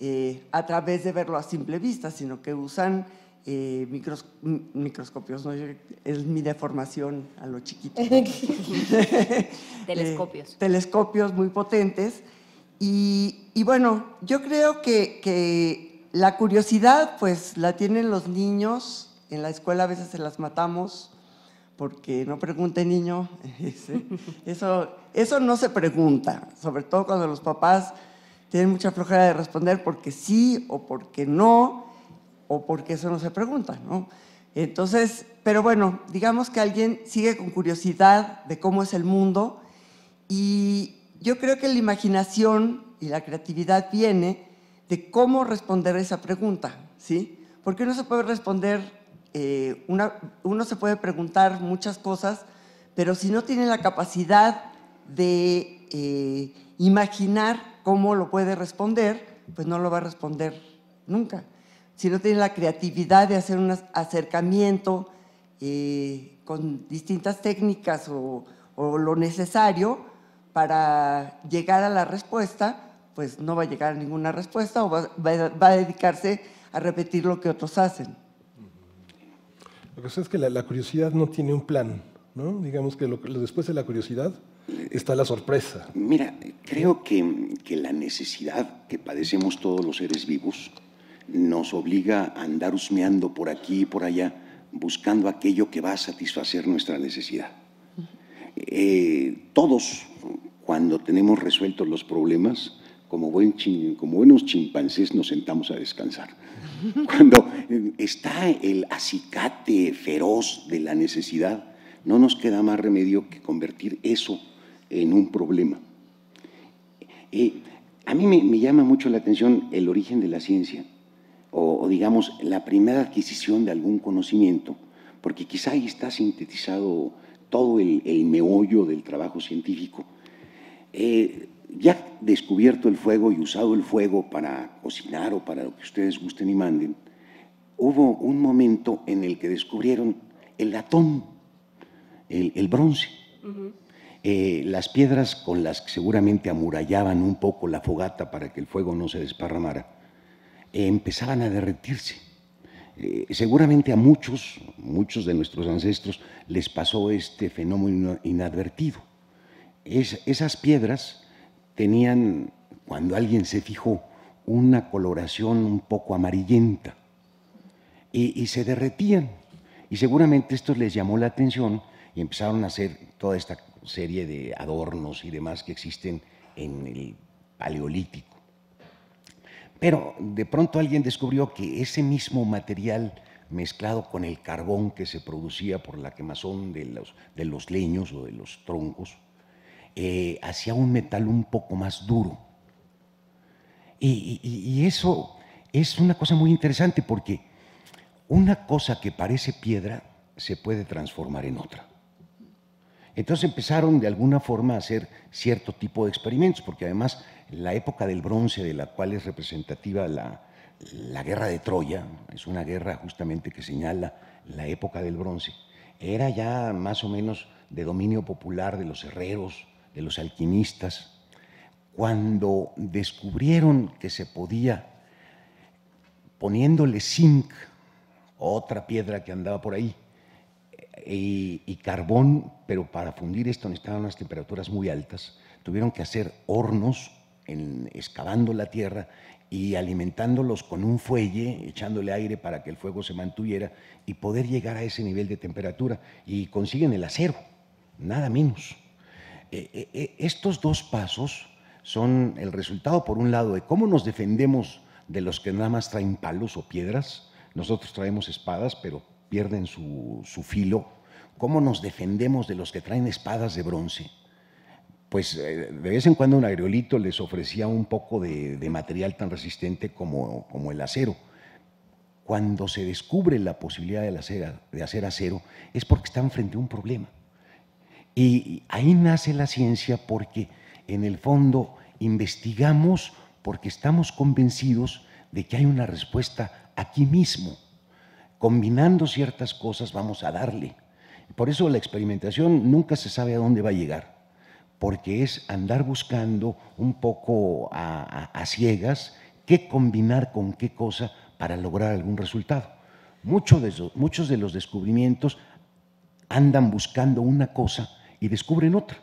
eh, a través de verlo a simple vista, sino que usan eh, micros- microscopios, ¿no? Yo- es mi deformación a lo chiquito. Telescopios. Eh, telescopios muy potentes. Y, y bueno, yo creo que, que la curiosidad, pues la tienen los niños. En la escuela a veces se las matamos porque no pregunte niño. Eso, eso no se pregunta, sobre todo cuando los papás tienen mucha flojera de responder porque sí o porque no, o porque eso no se pregunta, ¿no? Entonces, pero bueno, digamos que alguien sigue con curiosidad de cómo es el mundo y yo creo que la imaginación y la creatividad viene de cómo responder esa pregunta, ¿sí? Porque uno se puede responder, eh, uno se puede preguntar muchas cosas, pero si no tiene la capacidad de eh, imaginar cómo lo puede responder, pues no lo va a responder nunca. Si no tiene la creatividad de hacer un acercamiento eh, con distintas técnicas o, o lo necesario para llegar a la respuesta, pues no va a llegar a ninguna respuesta o va, va- va a dedicarse a repetir lo que otros hacen. Lo que pasa es que la, la curiosidad no tiene un plan, ¿no? Digamos que lo- lo- después de la curiosidad está la sorpresa. Mira, creo que, que la necesidad que padecemos todos los seres vivos nos obliga a andar husmeando por aquí y por allá, buscando aquello que va a satisfacer nuestra necesidad. Eh, todos, cuando tenemos resueltos los problemas, como, buen chin- como buenos chimpancés nos sentamos a descansar. Cuando eh, está el acicate feroz de la necesidad, no nos queda más remedio que convertir eso en un problema. Eh, a mí me, me llama mucho la atención el origen de la ciencia, o, o digamos, la primera adquisición de algún conocimiento, porque quizá ahí está sintetizado todo el, el meollo del trabajo científico. Eh, ya descubierto el fuego y usado el fuego para cocinar o para lo que ustedes gusten y manden, hubo un momento en el que descubrieron el latón, el, el bronce. Eh, las piedras con las que seguramente amurallaban un poco la fogata para que el fuego no se desparramara, empezaban a derretirse. Eh, seguramente a muchos, muchos de nuestros ancestros les pasó este fenómeno inadvertido. Es- esas piedras tenían, cuando alguien se fijó, una coloración un poco amarillenta y, y se derretían. Y seguramente esto les llamó la atención y empezaron a hacer toda esta serie de adornos y demás que existen en el paleolítico. Pero de pronto alguien descubrió que ese mismo material mezclado con el carbón que se producía por la quemazón de los, de los leños o de los troncos, eh, hacía un metal un poco más duro. Y, y- y eso es una cosa muy interesante porque una cosa que parece piedra se puede transformar en otra. Entonces empezaron de alguna forma a hacer cierto tipo de experimentos, porque además la época del bronce, de la cual es representativa la, la guerra de Troya, es una guerra justamente que señala la época del bronce, era ya más o menos de dominio popular de los herreros, de los alquimistas, cuando descubrieron que se podía, poniéndole zinc, otra piedra que andaba por ahí, y, y carbón, pero para fundir esto necesitaban unas temperaturas muy altas. Tuvieron que hacer hornos en- excavando la tierra y alimentándolos con un fuelle, echándole aire para que el fuego se mantuviera y poder llegar a ese nivel de temperatura. Y consiguen el acero, nada menos. Eh, eh, eh, estos dos pasos son el resultado, por un lado, de cómo nos defendemos de los que nada más traen palos o piedras. Nosotros traemos espadas, pero pierden su, su filo. ¿Cómo nos defendemos de los que traen espadas de bronce? Pues eh, de vez en cuando un aerolito les ofrecía un poco de, material tan resistente como, como el acero. Cuando se descubre la posibilidad de hacer, de hacer acero es porque están frente a un problema. Y ahí nace la ciencia porque en el fondo investigamos porque estamos convencidos de que hay una respuesta aquí mismo. Combinando ciertas cosas vamos a darle. Por eso la experimentación nunca se sabe a dónde va a llegar, porque es andar buscando un poco a, a- a ciegas qué combinar con qué cosa para lograr algún resultado. Muchos de, esos- muchos de los descubrimientos andan buscando una cosa y descubren otra.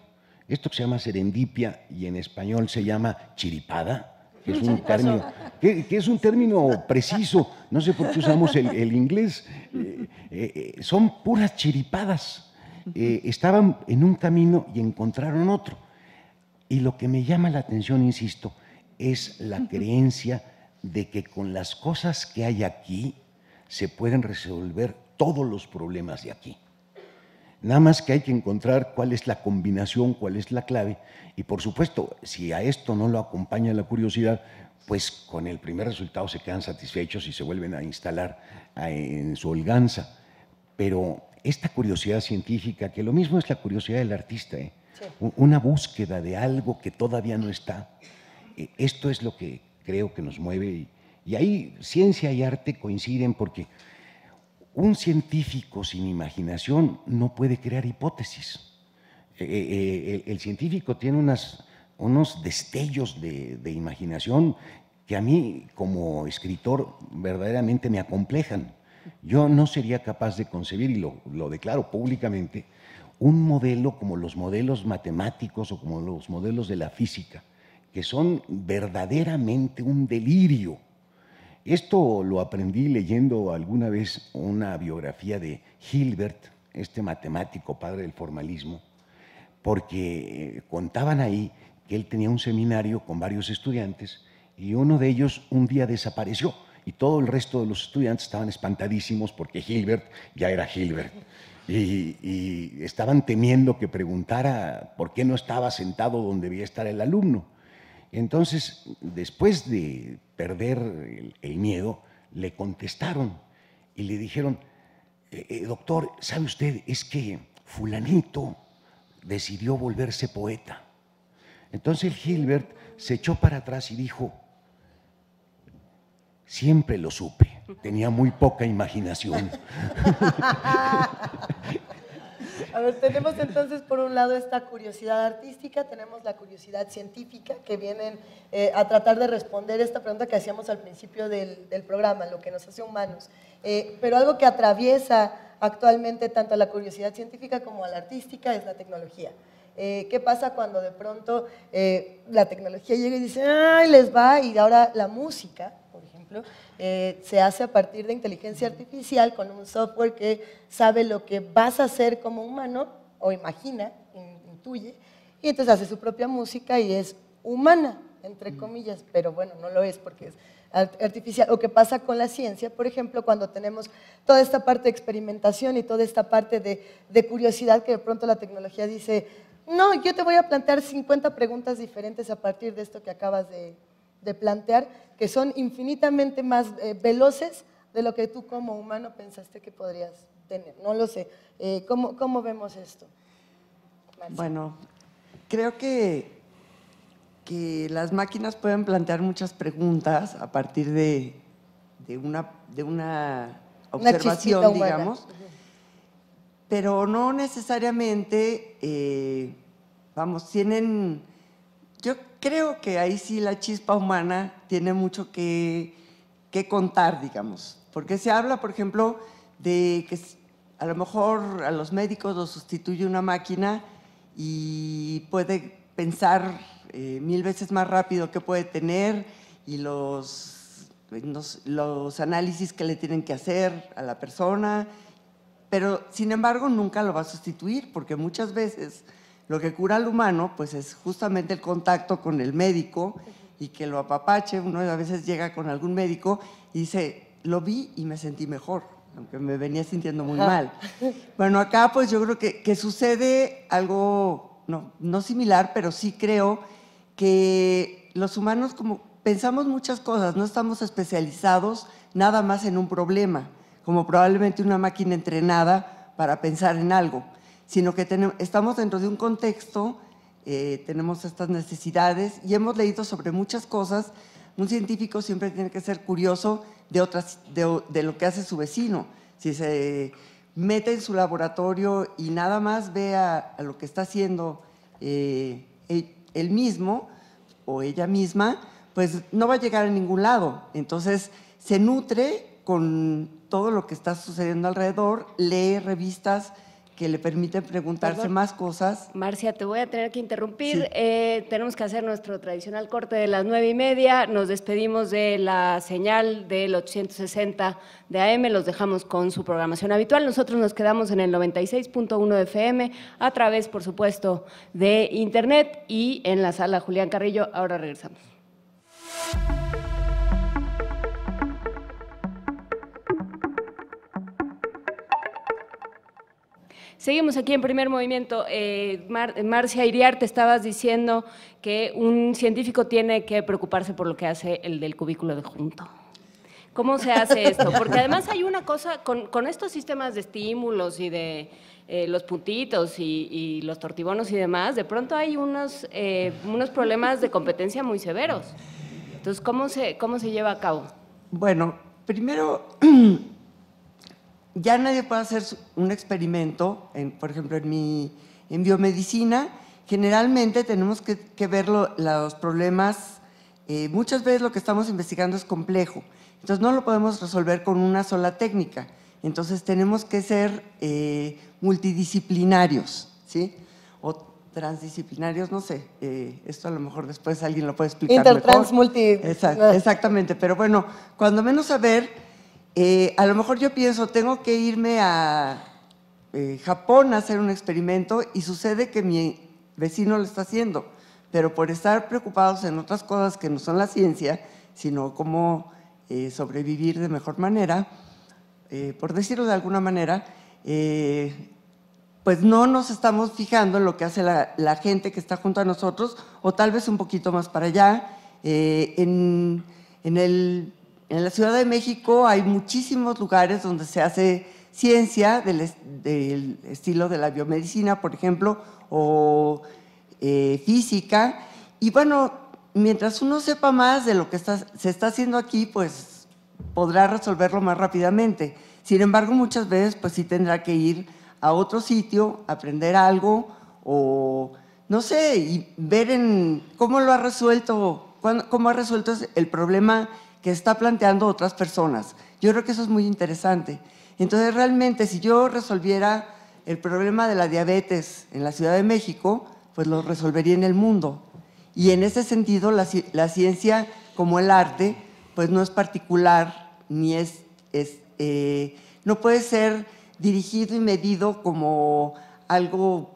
Esto que se llama serendipia y en español se llama chiripada, que es un término, que, que es un término preciso, no sé por qué usamos el, el inglés, eh, eh, eh, son puras chiripadas. Eh, estaban en un camino y encontraron otro. Y lo que me llama la atención, insisto, es la creencia de que con las cosas que hay aquí se pueden resolver todos los problemas de aquí. Nada más que hay que encontrar cuál es la combinación, cuál es la clave. Y por supuesto, si a esto no lo acompaña la curiosidad, pues con el primer resultado se quedan satisfechos y se vuelven a instalar en su holganza. Pero esta curiosidad científica, que lo mismo es la curiosidad del artista, ¿eh? Una búsqueda de algo que todavía no está, eh, esto es lo que creo que nos mueve. Y, y ahí ciencia y arte coinciden porque un científico sin imaginación no puede crear hipótesis. Eh, eh, el, el científico tiene unas, unos destellos de, de imaginación que a mí como escritor verdaderamente me acomplejan. Yo no sería capaz de concebir, y lo, lo declaro públicamente, un modelo como los modelos matemáticos o como los modelos de la física, que son verdaderamente un delirio. Esto lo aprendí leyendo alguna vez una biografía de Hilbert, este matemático padre del formalismo, porque eh, contaban ahí que él tenía un seminario con varios estudiantes y uno de ellos un día desapareció y todo el resto de los estudiantes estaban espantadísimos porque Hilbert ya era Hilbert. Y, estaban temiendo que preguntara por qué no estaba sentado donde debía estar el alumno. Entonces, después de perder el, miedo, le contestaron y le dijeron, eh, eh, doctor, ¿sabe usted? Es que fulanito decidió volverse poeta. Entonces el Gilbert se echó para atrás y dijo, siempre lo supe, tenía muy poca imaginación. A ver, tenemos entonces por un lado esta curiosidad artística, tenemos la curiosidad científica que vienen eh, a tratar de responder esta pregunta que hacíamos al principio del, programa, lo que nos hace humanos. Eh, pero algo que atraviesa actualmente tanto a la curiosidad científica como a la artística es la tecnología. Eh, ¿Qué pasa cuando de pronto eh, la tecnología llega y dice, ¡ay, les va! Y ahora la música, ejemplo, eh, se hace a partir de inteligencia artificial con un software que sabe lo que vas a hacer como humano o imagina, in- intuye, y entonces hace su propia música y es humana, entre comillas, pero bueno, no lo es porque es art- artificial. O qué pasa con la ciencia, por ejemplo, cuando tenemos toda esta parte de experimentación y toda esta parte de, de curiosidad que de pronto la tecnología dice, no, yo te voy a plantear 50 preguntas diferentes a partir de esto que acabas de, de plantear, que son infinitamente más eh, veloces de lo que tú como humano pensaste que podrías tener. No lo sé. Eh, ¿cómo, ¿Cómo vemos esto? Bueno, creo que, que las máquinas pueden plantear muchas preguntas a partir de, de una, de una Una observación, digamos, pero no necesariamente, eh, vamos, tienen, creo que ahí sí la chispa humana tiene mucho que, que contar, digamos, porque se habla, por ejemplo, de que a lo mejor a los médicos los sustituye una máquina y puede pensar eh, mil veces más rápido qué puede tener y los, los, los análisis que le tienen que hacer a la persona, pero sin embargo nunca lo va a sustituir porque muchas veces lo que cura al humano pues es justamente el contacto con el médico y que lo apapache, uno a veces llega con algún médico y dice, lo vi y me sentí mejor, aunque me venía sintiendo muy mal. Bueno, acá pues yo creo que, que sucede algo, no, no similar, pero sí creo que los humanos como pensamos muchas cosas, no estamos especializados nada más en un problema, como probablemente una máquina entrenada para pensar en algo, sino que tenem- estamos dentro de un contexto, eh, tenemos estas necesidades y hemos leído sobre muchas cosas. Un científico siempre tiene que ser curioso de, otras, de, de lo que hace su vecino. Si se mete en su laboratorio y nada más ve a, a lo que está haciendo eh, él, él mismo o ella misma, pues no va a llegar a ningún lado. Entonces se nutre con todo lo que está sucediendo alrededor, lee revistas que le permiten preguntarse Perdón. más cosas. Marcia, te voy a tener que interrumpir. Sí. Eh, tenemos que hacer nuestro tradicional corte de las nueve y media. Nos despedimos de la señal del 860 de AM. Los dejamos con su programación habitual. Nosotros nos quedamos en el 96.1 de FM a través, por supuesto, de Internet y en la sala Julián Carrillo. Ahora regresamos. Seguimos aquí en primer movimiento. Eh, Mar- Marcia Iriar, te estabas diciendo que un científico tiene que preocuparse por lo que hace el del cubículo de junto. ¿Cómo se hace esto? Porque además hay una cosa, con, con estos sistemas de estímulos y de eh, los puntitos y, y los tortibonos y demás, de pronto hay unos, eh, unos problemas de competencia muy severos. Entonces, ¿cómo se, ¿cómo se lleva a cabo? Bueno, primero, ya nadie puede hacer un experimento, en, por ejemplo, en, mi, en biomedicina, generalmente tenemos que, que ver lo- los problemas, eh, muchas veces lo que estamos investigando es complejo, entonces no lo podemos resolver con una sola técnica, entonces tenemos que ser eh, multidisciplinarios, ¿sí? O transdisciplinarios, no sé, eh, esto a lo mejor después alguien lo puede explicar Intertrans, mejor. multi- Exact- exactamente, pero bueno, cuando menos saber, eh, a lo mejor yo pienso, tengo que irme a eh, Japón a hacer un experimento y sucede que mi vecino lo está haciendo, pero por estar preocupados en otras cosas que no son la ciencia, sino cómo eh, sobrevivir de mejor manera, por decirlo de alguna manera, pues no nos estamos fijando en lo que hace la, la gente que está junto a nosotros, o tal vez un poquito más para allá. En, en el- en la Ciudad de México hay muchísimos lugares donde se hace ciencia del, del estilo de la biomedicina, por ejemplo, o eh, física. Y bueno, mientras uno sepa más de lo que está- se está haciendo aquí, pues podrá resolverlo más rápidamente. Sin embargo, muchas veces pues sí tendrá que ir a otro sitio, aprender algo o no sé, y ver en cómo lo ha resuelto, cómo ha resuelto el problema que está planteando otras personas. Yo creo que eso es muy interesante. Entonces, realmente, si yo resolviera el problema de la diabetes en la Ciudad de México, pues lo resolvería en el mundo. Y en ese sentido, la, ci- la ciencia, como el arte, pues no es particular, ni es, eh, no puede ser dirigido y medido como algo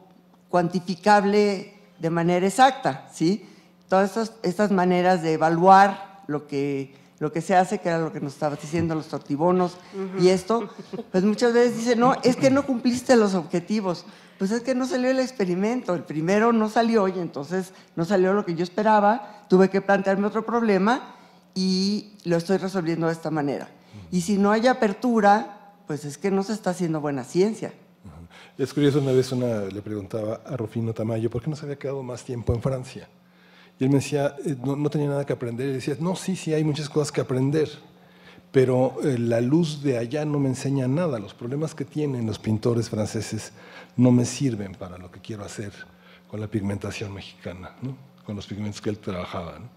cuantificable de manera exacta, ¿sí? Todas estas maneras de evaluar lo que, lo que se hace, que era lo que nos estaba diciendo los tortibonos y esto, pues muchas veces dicen, no, es que no cumpliste los objetivos. Pues es que no salió el experimento, el primero no salió y entonces no salió lo que yo esperaba, tuve que plantearme otro problema y lo estoy resolviendo de esta manera. Y si no hay apertura, pues es que no se está haciendo buena ciencia. Es curioso, una vez una, le preguntaba a Rufino Tamayo por qué no se había quedado más tiempo en Francia. Y él me decía, eh, no, no tenía nada que aprender. Y decía, no, sí, sí, hay muchas cosas que aprender, pero eh, la luz de allá no me enseña nada. Los problemas que tienen los pintores franceses no me sirven para lo que quiero hacer con la pigmentación mexicana, ¿no? con los pigmentos que él trabajaba. ¿no?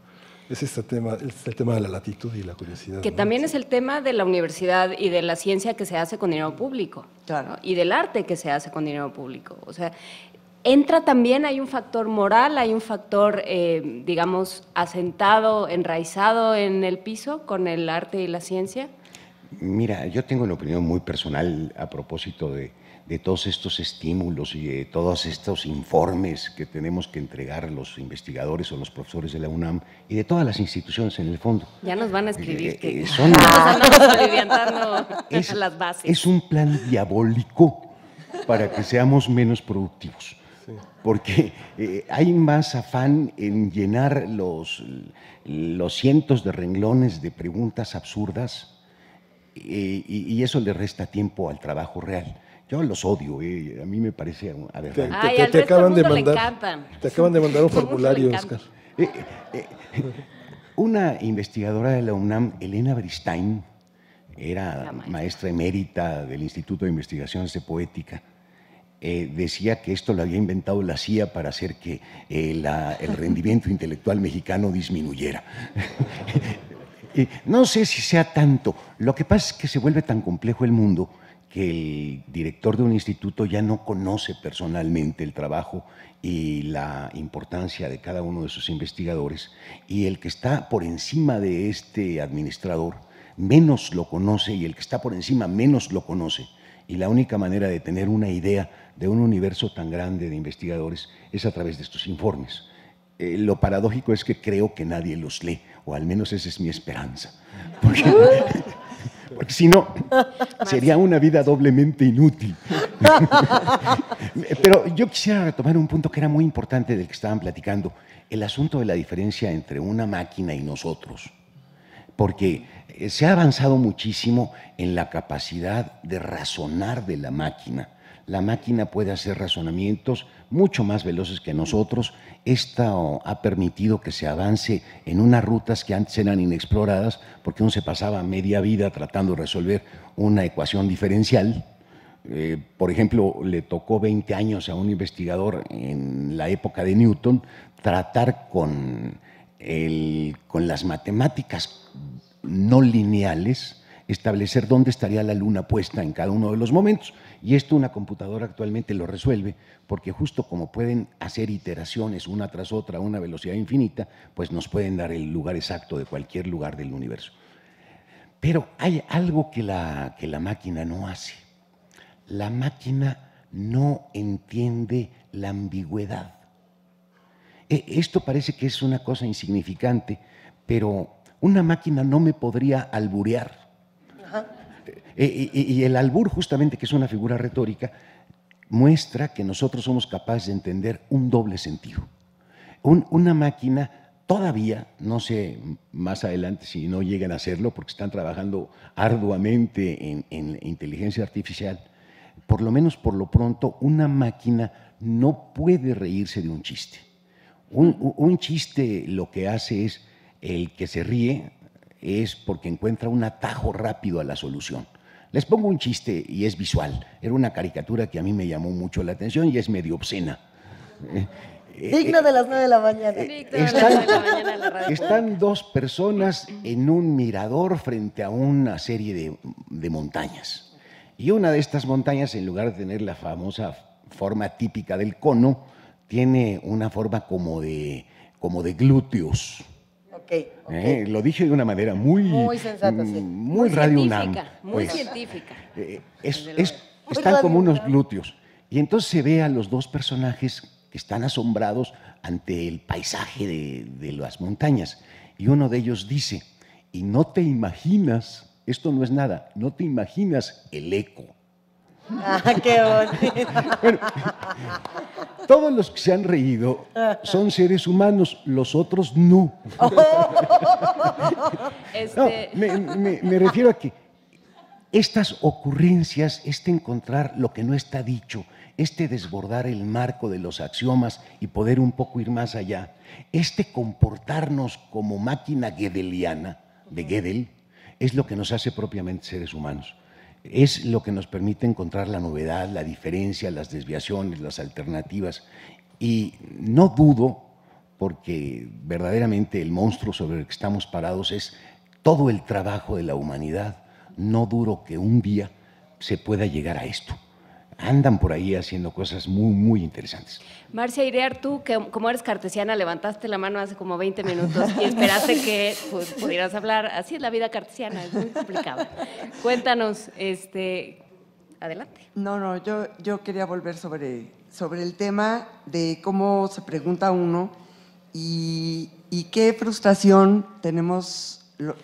Es este tema, es el tema de la latitud y la curiosidad. Que ¿no? también es el tema de la universidad y de la ciencia que se hace con dinero público. ¿no? Y del arte que se hace con dinero público. O sea, entra también, hay un factor moral, hay un factor, eh, digamos, asentado, enraizado en el piso con el arte y la ciencia. Mira, yo tengo una opinión muy personal a propósito de, de todos estos estímulos y de todos estos informes que tenemos que entregar los investigadores o los profesores de la UNAM y de todas las instituciones en el fondo. Ya nos van a escribir Eh, que eh, son- Es- las bases. Es un plan diabólico para que seamos menos productivos. Porque eh, hay más afán en llenar los, los cientos de renglones de preguntas absurdas eh, y, y eso le resta tiempo al trabajo real. Yo los odio, eh, a mí me parece Te, aberrante. te- Ay, te- al te resto acaban de mandar, te acaban de mandar un formulario. Oscar. Una investigadora de la UNAM, Elena Beristain, era maestra emérita del Instituto de Investigaciones de Poética, eh, decía que esto lo había inventado la CIA para hacer que eh, el rendimiento intelectual mexicano disminuyera. No sé si sea tanto. Lo que pasa es que se vuelve tan complejo el mundo que el director de un instituto ya no conoce personalmente el trabajo y la importancia de cada uno de sus investigadores y el que está por encima de este administrador menos lo conoce y el que está por encima menos lo conoce. Y la única manera de tener una idea de un universo tan grande de investigadores es a través de estos informes. Eh, lo paradójico es que creo que nadie los lee, o al menos esa es mi esperanza. Porque, porque si no, sería una vida doblemente inútil. Pero yo quisiera retomar un punto que era muy importante del que estaban platicando, el asunto de la diferencia entre una máquina y nosotros. Porque eh, se ha avanzado muchísimo en la capacidad de razonar de la máquina. La máquina puede hacer razonamientos mucho más veloces que nosotros. Esto ha permitido que se avance en unas rutas que antes eran inexploradas porque uno se pasaba media vida tratando de resolver una ecuación diferencial. Eh, por ejemplo, le tocó 20 años a un investigador en la época de Newton tratar con, el- con las matemáticas no lineales, establecer dónde estaría la luna puesta en cada uno de los momentos. Y esto una computadora actualmente lo resuelve, porque justo como pueden hacer iteraciones una tras otra a una velocidad infinita, pues nos pueden dar el lugar exacto de cualquier lugar del universo. Pero hay algo que la, que la máquina no hace. La máquina no entiende la ambigüedad. E- Esto parece que es una cosa insignificante, pero una máquina no me podría alburear. E- Y, y el albur, justamente, que es una figura retórica, muestra que nosotros somos capaces de entender un doble sentido. Un- una máquina Todavía, no sé más adelante si no llegan a hacerlo, porque están trabajando arduamente en, en inteligencia artificial, por lo menos por lo pronto, una máquina no puede reírse de un chiste. Un, chiste lo que hace es, el que se ríe es porque encuentra un atajo rápido a la solución. Les pongo un chiste y es visual. Era una caricatura que a mí me llamó mucho la atención y es medio obscena. Eh, Digno de las 9 de la mañana. están, están dos personas en un mirador frente a una serie de, de montañas. Y una de estas montañas, en lugar de tener la famosa forma típica del cono, tiene una forma como de, como de glúteos. Ok, ok. ¿eh? Lo dije de una manera muy, Muy sensata, sí. mm, muy Radio UNAM. científica, muy pues. científica. Eh, es- es- están Muy como unos glúteos. Y entonces se ve a los dos personajes que están asombrados ante el paisaje de, de las montañas. Y uno de ellos dice, y no te imaginas, esto no es nada, no te imaginas el eco. Ah, qué bonito. Todos los que se han reído son seres humanos, los otros no. No, Este, me, me- me refiero a que estas ocurrencias, este encontrar lo que no está dicho, este desbordar el marco de los axiomas y poder un poco ir más allá, este comportarnos como máquina gedeliana de Gödel, es lo que nos hace propiamente seres humanos. Es lo que nos permite encontrar la novedad, la diferencia, las desviaciones, las alternativas. Y no dudo, porque verdaderamente el monstruo sobre el que estamos parados es todo el trabajo de la humanidad. No duro que un día se pueda llegar a esto. Andan por ahí haciendo cosas muy, muy interesantes. Marcia Iriar, tú, que como eres cartesiana, levantaste la mano hace como 20 minutos y esperaste que pues, pudieras hablar. Así es la vida cartesiana, es muy complicada. Cuéntanos, este, adelante. No, no, yo, yo quería volver sobre, sobre el tema de cómo se pregunta uno y, y qué frustración tenemos. lo-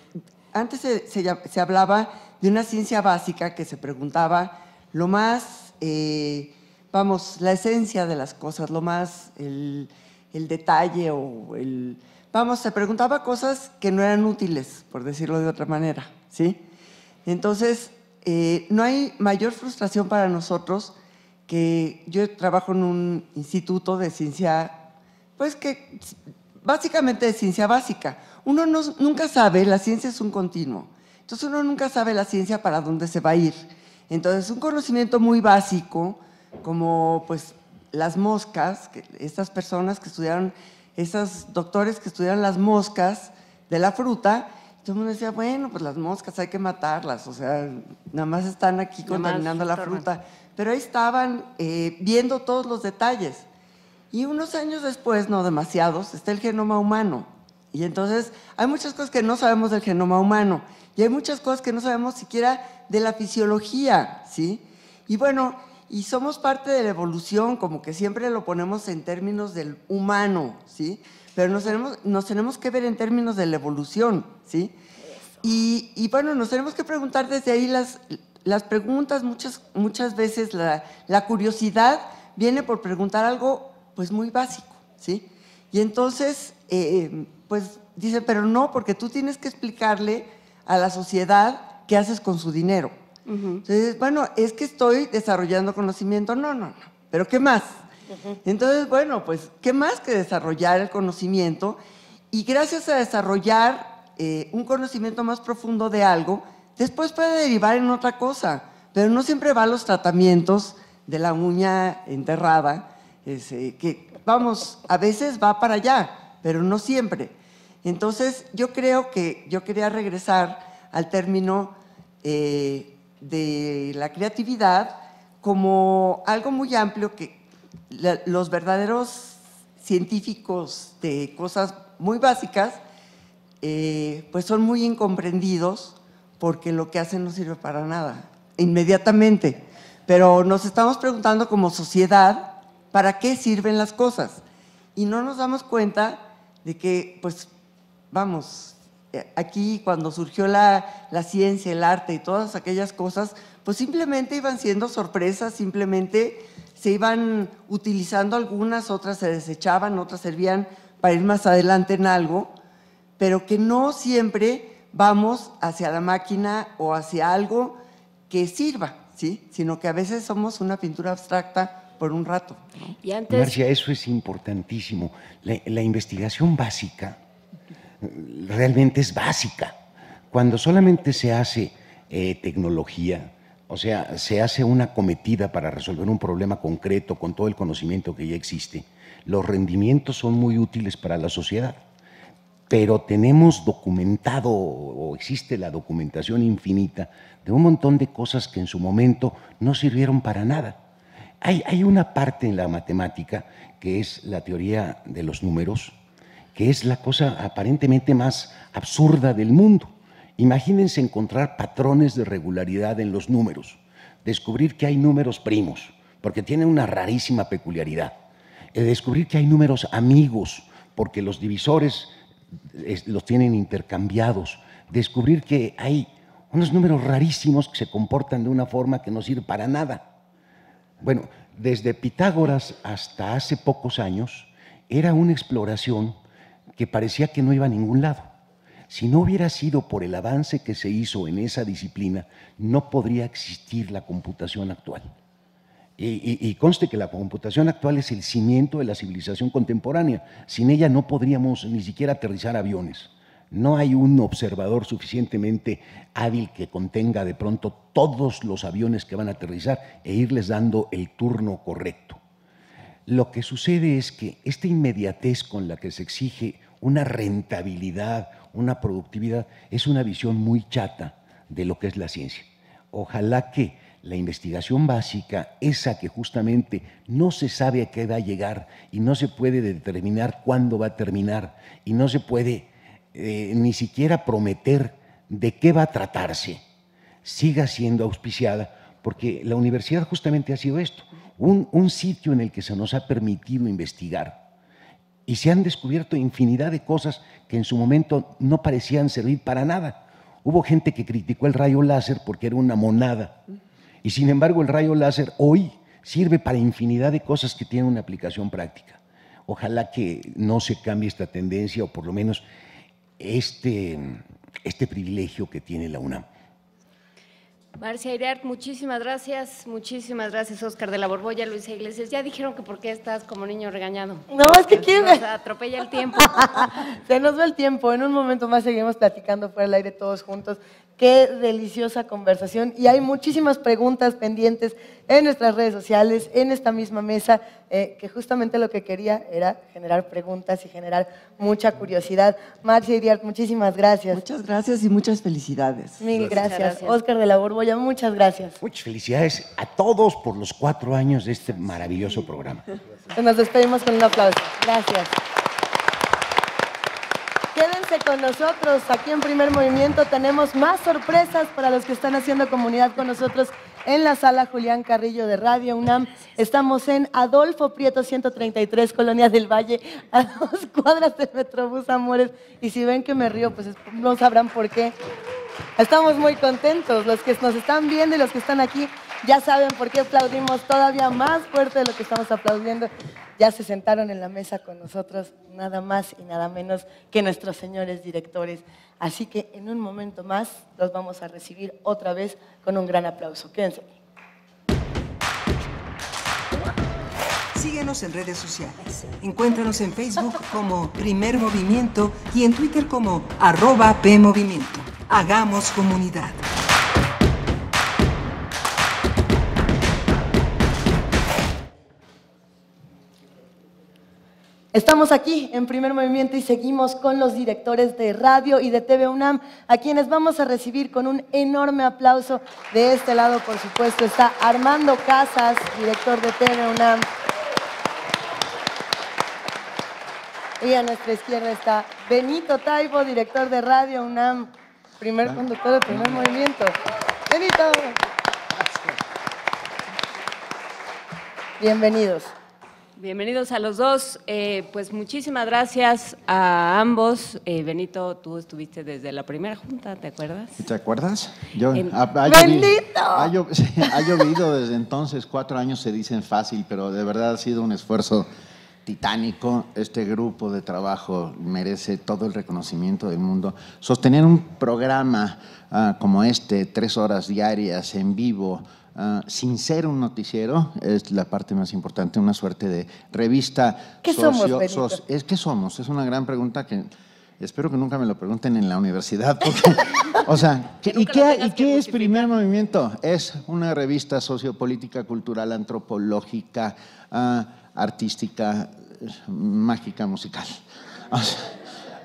antes se, se se hablaba de una ciencia básica que se preguntaba lo más, eh, vamos, la esencia de las cosas, lo más, el, el detalle o el... Vamos, se preguntaba cosas que no eran útiles, por decirlo de otra manera, ¿sí? Entonces, eh, no hay mayor frustración para nosotros que yo trabajo en un instituto de ciencia, pues que básicamente de ciencia básica. Uno no- nunca sabe, la ciencia es un continuo. Entonces uno nunca sabe la ciencia para dónde se va a ir. Entonces un conocimiento muy básico, como pues las moscas, que estas personas que estudiaron, esos doctores que estudiaron las moscas de la fruta, todo el mundo decía, bueno, pues las moscas hay que matarlas, o sea, nada más están aquí contaminando la fruta. Pero ahí estaban eh, viendo todos los detalles. Y unos años después, no demasiados, está el genoma humano. Y entonces hay muchas cosas que no sabemos del genoma humano. Y hay muchas cosas que no sabemos siquiera de la fisiología, ¿sí? Y bueno, y somos parte de la evolución, como que siempre lo ponemos en términos del humano, ¿sí? Pero nos tenemos, nos tenemos que ver en términos de la evolución, ¿sí? Y, y bueno, nos tenemos que preguntar desde ahí las, las preguntas, muchas, muchas veces la, la curiosidad viene por preguntar algo pues muy básico, ¿sí? Y entonces, eh, pues dice, pero no, porque tú tienes que explicarle a la sociedad qué haces con su dinero. Entonces, bueno, es que estoy desarrollando conocimiento. No, no, no. ¿Pero qué más? Entonces, bueno, pues, ¿qué más que desarrollar el conocimiento? Y gracias a desarrollar eh, un conocimiento más profundo de algo, después puede derivar en otra cosa. Pero no siempre va a los tratamientos de la uña enterrada, ese, que, vamos, a veces va para allá, pero no siempre. Entonces, yo creo que yo quería regresar al término eh, de la creatividad como algo muy amplio que los verdaderos científicos de cosas muy básicas, eh, pues son muy incomprendidos porque lo que hacen no sirve para nada, inmediatamente. Pero nos estamos preguntando como sociedad, ¿para qué sirven las cosas? Y no nos damos cuenta de que, pues, vamos, eh, aquí cuando surgió la, la ciencia, el arte y todas aquellas cosas, pues simplemente iban siendo sorpresas, simplemente se iban utilizando algunas, otras se desechaban, otras servían para ir más adelante en algo, pero que no siempre vamos hacia la máquina o hacia algo que sirva, ¿sí? Sino que a veces somos una pintura abstracta por un rato. ¿no? Y antes, Marcia, eso es importantísimo. La, la investigación básica realmente es básica. Cuando solamente se hace eh, tecnología, o sea, se hace una cometida para resolver un problema concreto con todo el conocimiento que ya existe, los rendimientos son muy útiles para la sociedad. Pero tenemos documentado, o existe la documentación infinita, de un montón de cosas que en su momento no sirvieron para nada. Hay, hay una parte en la matemática que es la teoría de los números, que es la cosa aparentemente más absurda del mundo. Imagínense encontrar patrones de regularidad en los números, descubrir que hay números primos, porque tienen una rarísima peculiaridad, Eh, descubrir que hay números amigos, porque los divisores es- los tienen intercambiados, descubrir que hay unos números rarísimos que se comportan de una forma que no sirve para nada. Bueno, desde Pitágoras hasta hace pocos años era una exploración que parecía que no iba a ningún lado. Si no hubiera sido por el avance que se hizo en esa disciplina, no podría existir la computación actual. Y, conste que la computación actual es el cimiento de la civilización contemporánea. Sin ella no podríamos ni siquiera aterrizar aviones. No hay un observador suficientemente hábil que contenga de pronto todos los aviones que van a aterrizar e irles dando el turno correcto. Lo que sucede es que esta inmediatez con la que se exige una rentabilidad, una productividad, es una visión muy chata de lo que es la ciencia. Ojalá que la investigación básica, esa que justamente no se sabe a qué va a llegar y no se puede determinar cuándo va a terminar y no se puede eh, ni siquiera prometer de qué va a tratarse, siga siendo auspiciada, porque la universidad justamente ha sido esto, un, un sitio en el que se nos ha permitido investigar y se han descubierto infinidad de cosas que en su momento no parecían servir para nada. Hubo gente que criticó el rayo láser porque era una monada y sin embargo el rayo láser hoy sirve para infinidad de cosas que tienen una aplicación práctica. Ojalá que no se cambie esta tendencia o por lo menos este, este privilegio que tiene la UNAM. Marcia Iriart, muchísimas gracias, muchísimas gracias, Oscar de la Borbolla, Luisa Iglesias. Ya dijeron que por qué estás como niño regañado. No, es que quién Nos atropella el tiempo. Se nos va el tiempo. En un momento más seguimos platicando fuera del aire todos juntos. Qué deliciosa conversación. Y hay muchísimas preguntas pendientes en nuestras redes sociales, en esta misma mesa, eh, que justamente lo que quería era generar preguntas y generar mucha curiosidad. Marcia Iriart, muchísimas gracias. Muchas gracias y muchas felicidades. Mil Gracias. gracias. Oscar de la Borbolla, muchas gracias. Muchas felicidades a todos por los cuatro años de este maravilloso programa. Nos despedimos con un aplauso. Gracias. Con nosotros. Aquí en Primer Movimiento tenemos más sorpresas para los que están haciendo comunidad con nosotros en la sala Julián Carrillo de Radio UNAM. Estamos en Adolfo Prieto 133, Colonia del Valle, a dos cuadras del Metrobús Amores. Y si ven que me río, pues es- no sabrán por qué. Estamos muy contentos. Los que nos están viendo y los que están aquí ya saben por qué aplaudimos todavía más fuerte de lo que estamos aplaudiendo. Ya se sentaron en la mesa con nosotros, nada más y nada menos que nuestros señores directores. Así que en un momento más los vamos a recibir otra vez con un gran aplauso. Quédense. Síguenos en redes sociales. Encuéntranos en Facebook como Primer Movimiento y en Twitter como arroba PMovimiento. Hagamos comunidad. Estamos aquí en primer movimiento y seguimos con los directores de radio y de TV UNAM, a quienes vamos a recibir con un enorme aplauso. De este lado, por supuesto, está Armando Casas, director de TV UNAM. Y a nuestra izquierda está Benito Taibo, director de Radio UNAM, primer conductor de primer movimiento. Benito. Bienvenidos. Bienvenidos a los dos. Eh, pues muchísimas gracias a ambos. Eh, Benito, tú estuviste desde la primera junta, ¿te acuerdas? ¿Te acuerdas? Yo, En- ha, ¡Bendito! ha llo- sí, ha llovido desde entonces, cuatro años se dicen fácil, pero de verdad ha sido un esfuerzo titánico. Este grupo de trabajo merece todo el reconocimiento del mundo. Sostener un programa ah, como este, tres horas diarias en vivo, ah, sin ser un noticiero, es la parte más importante, una suerte de revista. ¿Qué somos, Benito? es ¿Qué somos? Es una gran pregunta que espero que nunca me lo pregunten en la universidad. porque, o sea, ¿qué- ¿y qué, y qué es Primer Movimiento? Es una revista sociopolítica, cultural, antropológica, ah, artística, mágica, musical. O sea,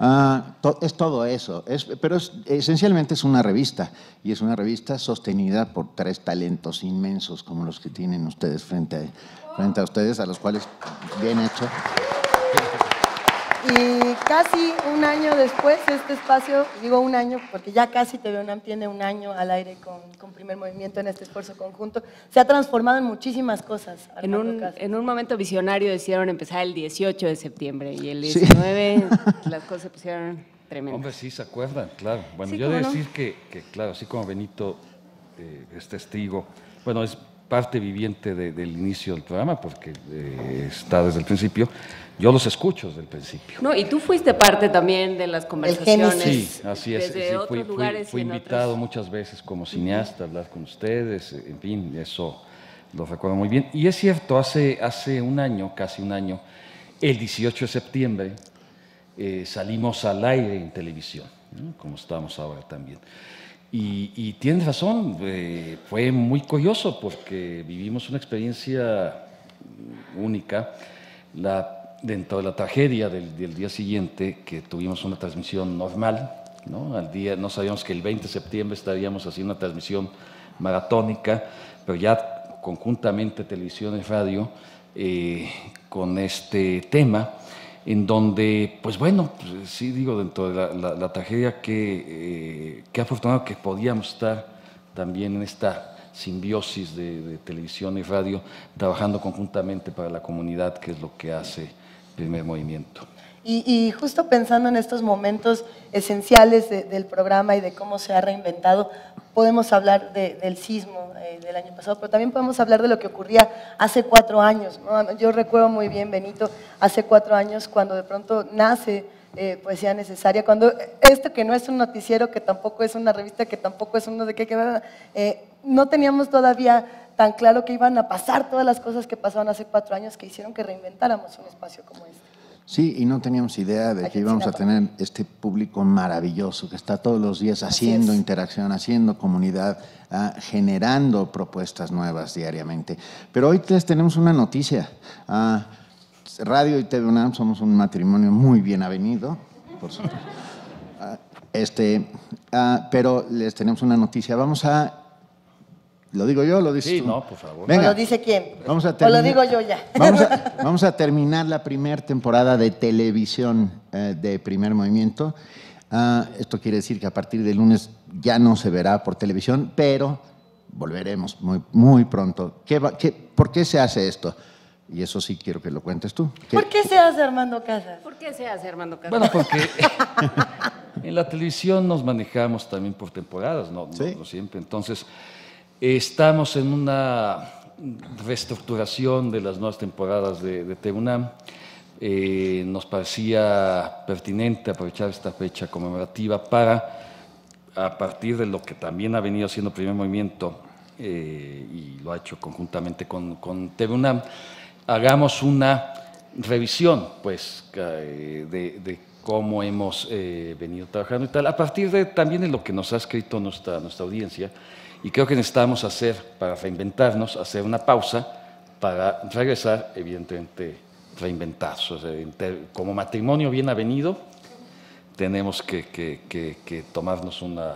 ah, to- es todo eso, es- pero es- esencialmente es una revista y es una revista sostenida por tres talentos inmensos como los que tienen ustedes frente a, frente a ustedes, a los cuales bien hecho. Y casi un año después, este espacio, digo un año porque ya casi TV UNAM tiene un año al aire con, con primer movimiento en este esfuerzo conjunto, se ha transformado en muchísimas cosas. En un, en un momento visionario decidieron empezar el 18 de septiembre y el Sí. 19 las cosas se pusieron tremendas. Hombre, sí, se acuerdan, claro. Bueno, Sí, yo he de cómo no. decir que, que, claro, así como Benito eh, es testigo, bueno, es parte viviente de- del inicio del programa porque eh, está desde el principio, yo los escucho desde el principio. No, y tú fuiste parte también de las conversaciones. Sí, así es. Desde sí, otros fui, fui- fui invitado otros. muchas veces como cineasta a hablar con ustedes, en fin, eso lo recuerdo muy bien. Y es cierto, hace, hace un año, casi un año, el 18 de septiembre, eh, salimos al aire en televisión, ¿no? como estamos ahora también. Y, y tienes razón, eh, fue muy curioso porque vivimos una experiencia única. La, dentro de la tragedia del, día siguiente, que tuvimos una transmisión normal, ¿no? Al día, no sabíamos que el 20 de septiembre estaríamos haciendo una transmisión maratónica, pero ya conjuntamente televisión y radio eh, con este tema, en donde, pues bueno, pues, sí digo, dentro de la, tragedia, que, eh, afortunado que podíamos estar también en esta simbiosis de televisión y radio, trabajando conjuntamente para la comunidad, que es lo que hace Primer Movimiento. Y, justo pensando en estos momentos esenciales de- del programa y de cómo se ha reinventado, podemos hablar de- del sismo eh, del año pasado, pero también podemos hablar de lo que ocurría hace cuatro años. Yo recuerdo muy bien, Benito, hace cuatro años cuando de pronto nace eh, Poesía Necesaria, cuando esto que no es un noticiero, que tampoco es una revista, que tampoco es uno de qué, que eh, no teníamos todavía tan claro que iban a pasar todas las cosas que pasaban hace cuatro años que hicieron que reinventáramos un espacio como este. Sí, y no teníamos idea de que íbamos a tener este público maravilloso que está todos los días haciendo interacción, haciendo comunidad, ah, generando propuestas nuevas diariamente. Pero hoy les tenemos una noticia. Ah, Radio y TV UNAM somos un matrimonio muy bien avenido, por supuesto. Ah, este, ah, pero les tenemos una noticia. Vamos a... ¿Lo digo yo o lo dices Sí, tú? no, por favor. Venga. ¿O lo dice quién? Vamos a ¿O lo terminar- digo yo ya? Vamos a, vamos a terminar la primera temporada de televisión eh, de Primer Movimiento. Ah, esto quiere decir que a partir del lunes ya no se verá por televisión, pero volveremos muy, muy pronto. ¿Qué va- qué- ¿Por qué se hace esto? Y eso sí quiero que lo cuentes tú. ¿Qué- ¿Por qué se hace Armando Casas? ¿Por qué se hace Armando Casas? Bueno, porque en la televisión nos manejamos también por temporadas, no, no- no siempre. Entonces, eh, estamos en una reestructuración de las nuevas temporadas de, de TVUNAM. Eh, nos parecía pertinente aprovechar esta fecha conmemorativa para, a partir de lo que también ha venido haciendo Primer Movimiento eh, y lo ha hecho conjuntamente con, con TVUNAM, hagamos una revisión pues, eh, de, de cómo hemos eh, venido trabajando y tal, a partir de también de lo que nos ha escrito nuestra, nuestra audiencia. Y creo que necesitamos hacer, para reinventarnos, hacer una pausa para regresar, evidentemente, reinventados. O sea, como matrimonio bien avenido, tenemos que, que- que- que tomarnos una,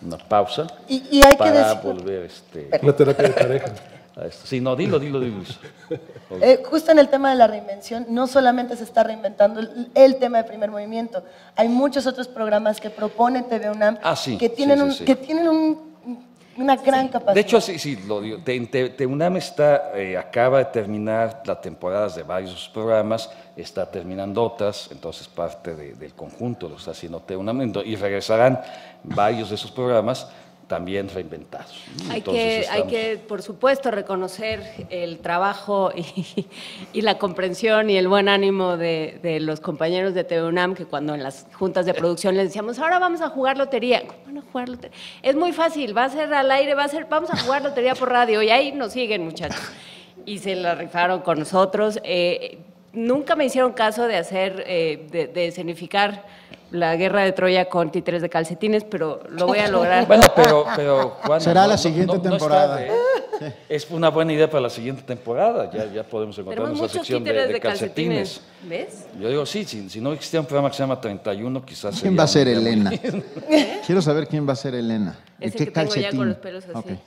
una pausa Y- y hay que para decir- volver este, Una terapia de pareja. A esto. Sí, no, dilo, dilo, dilo. Eh, justo en el tema de la reinvención, no solamente se está reinventando el, el tema de primer movimiento, hay muchos otros programas que propone TV UNAM Ah, sí, que tienen, sí, sí, un- que tienen un- una gran capacidad. De hecho, sí, sí, lo digo. TEUNAM está, eh, acaba de terminar las temporadas de varios programas, está terminando otras, entonces parte de- del conjunto lo está haciendo ento- y regresarán varios de esos programas también reinventados. Hay Entonces, que, hay estamos- que, por supuesto, reconocer el trabajo y, y la comprensión y el buen ánimo de, de los compañeros de TV UNAM, que cuando en las juntas de producción les decíamos, ahora vamos a jugar lotería. ¿Cómo van a jugar lotería? Es muy fácil, va a ser al aire, va a ser, vamos a jugar lotería por radio. Y ahí nos siguen, muchachos. Y se la rifaron con nosotros. Eh, nunca me hicieron caso de hacer, eh, de, de escenificar la guerra de Troya con títeres de calcetines, pero lo voy a lograr. Bueno, pero, pero Será no- la siguiente no- no es temporada. ¿eh? Es una buena idea para la siguiente temporada. Ya, ya podemos encontrar nuestra sección de, títeres de de calcetines. calcetines. ¿Ves? Yo digo, sí, si, si no existía un programa que se llama 31, quizás ¿Quién va a ser Elena? Quiero saber quién va a ser Elena. ¿De Ese qué que tengo ya calcetín? con los pelos así.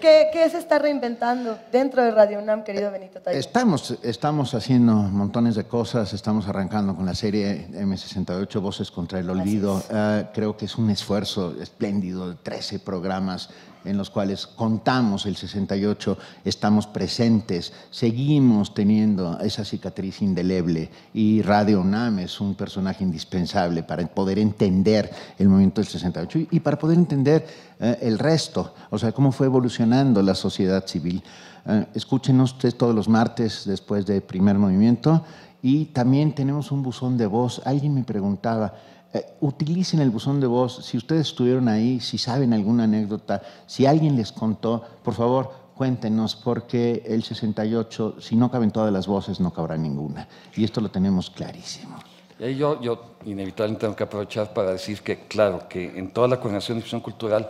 ¿Qué, qué se está reinventando dentro de Radio UNAM, querido Benito Taibo? Estamos, estamos haciendo montones de cosas, estamos arrancando con la serie M68, Voces contra el Olvido. Ah, creo que es un esfuerzo espléndido de 13 programas en los cuales contamos el 68, estamos presentes, seguimos teniendo esa cicatriz indeleble y Radio UNAM es un personaje indispensable para poder entender el movimiento del 68 y, para poder entender eh, el resto, o sea, cómo fue evolucionando la sociedad civil. Eh, escúchenos todos los martes después del primer movimiento y también tenemos un buzón de voz. Alguien me preguntaba, eh, utilicen el buzón de voz, si ustedes estuvieron ahí, si saben alguna anécdota, si alguien les contó, por favor, cuéntenos, porque el 68, si no caben todas las voces, no cabrá ninguna. Y esto lo tenemos clarísimo. Y yo, yo inevitablemente tengo que aprovechar para decir que, claro, que en toda la coordinación de difusión cultural